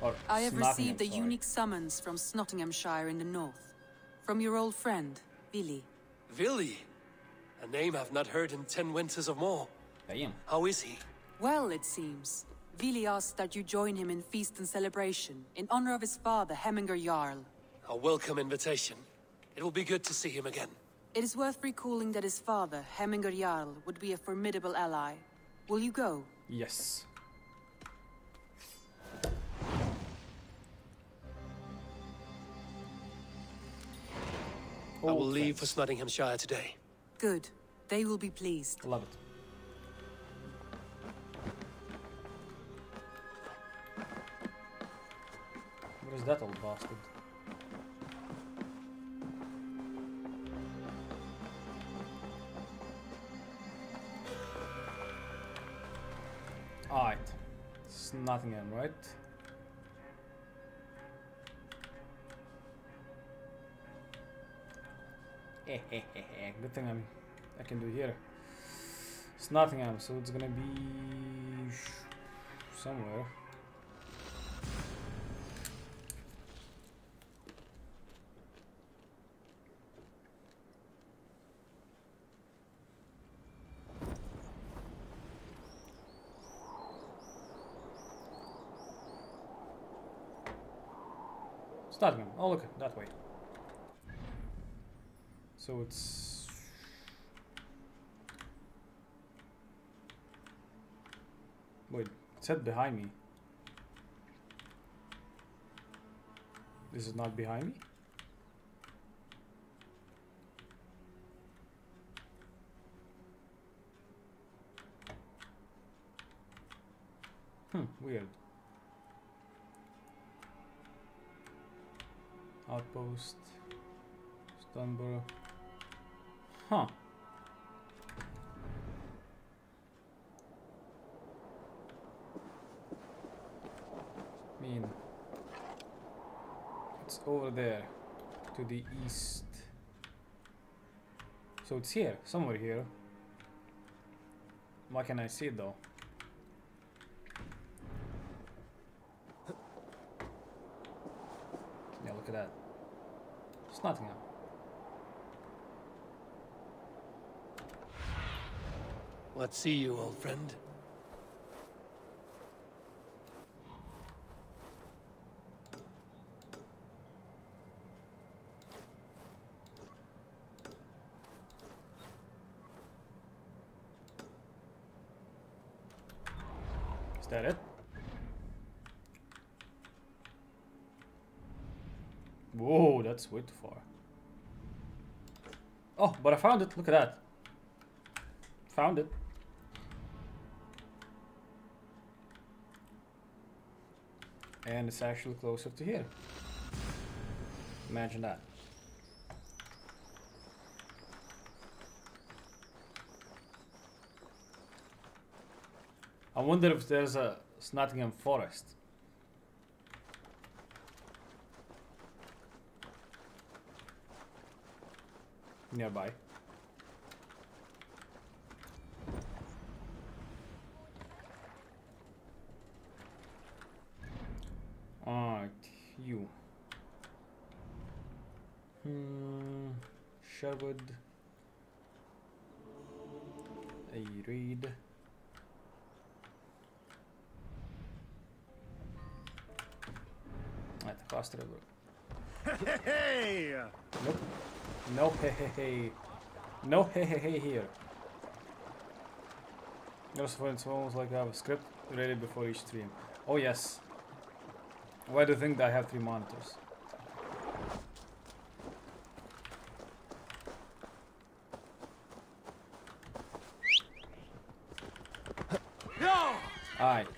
Or I have received a sorry. unique summons from Nottinghamshire in the north. From your old friend, Billy. Villy. A name I've not heard in ten winters or more. Damn. How is he? Well, it seems. Vili asked that you join him in feast and celebration, in honor of his father, Heminger Jarl. A welcome invitation. It will be good to see him again. It is worth recalling that his father, Heminger Jarl, would be a formidable ally. Will you go? Yes. I will Old leave for Nottinghamshire today. Good. They will be pleased. Love it. Where is that old bastard? Alright. It's Nottingham, right? Good thing I'm I can do here. It's Nottingham, so it's gonna be somewhere. Nottingham. Oh, look, that way. So it's Wait, it said behind me. This is not behind me? Hmm, weird. Outpost. Stoneborough. Huh. I mean it's over there to the east. So it's here somewhere here. Why can I see it though? Yeah look at that. It's Nottingham Let's see you, old friend. Is that it? Whoa, that's way too far. Oh, but I found it. Look at that. Found it. And it's actually closer to here. Imagine that. I wonder if there's a Nottingham Forest. Nearby. Hey. No hey hey hey here. Also, it's almost like I have a script ready before each stream. Oh yes. Why do you think that I have three monitors? No! Alright.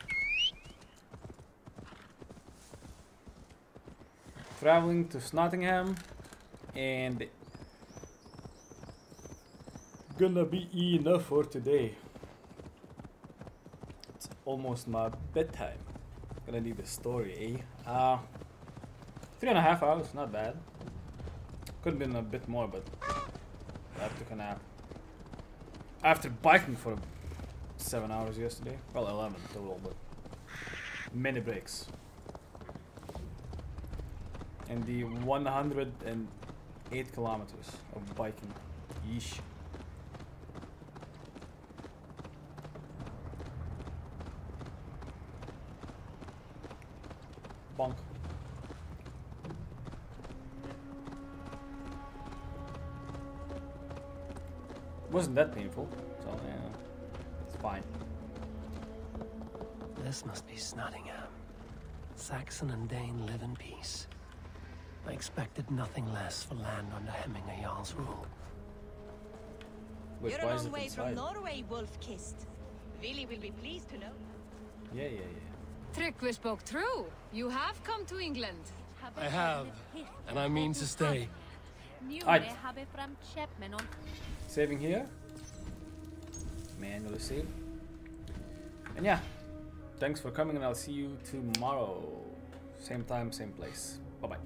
Traveling to Nottingham and gonna be enough for today. It's almost my bedtime. Gonna need a story, eh? Uh, three and a half hours, not bad. Could have been a bit more, but I took a nap. After biking for seven hours yesterday, well, 11 total, but many breaks. And the 108 kilometers of biking. Yeesh. Wasn't that painful, so yeah, it's fine. This must be Snotingham. Saxon and Dane live in peace. I expected nothing less for land under Hemminger Jarl's rule. Wait, You're why a long way inside? from Norway, Wolf-Kissed. Vili will be pleased to know. Yeah, yeah, yeah. Tryggvi spoke true. You have come to England. I have, and I mean to stay. Right. Saving here. Manually save. And yeah, thanks for coming and I'll see you tomorrow. Same time, same place. Bye bye.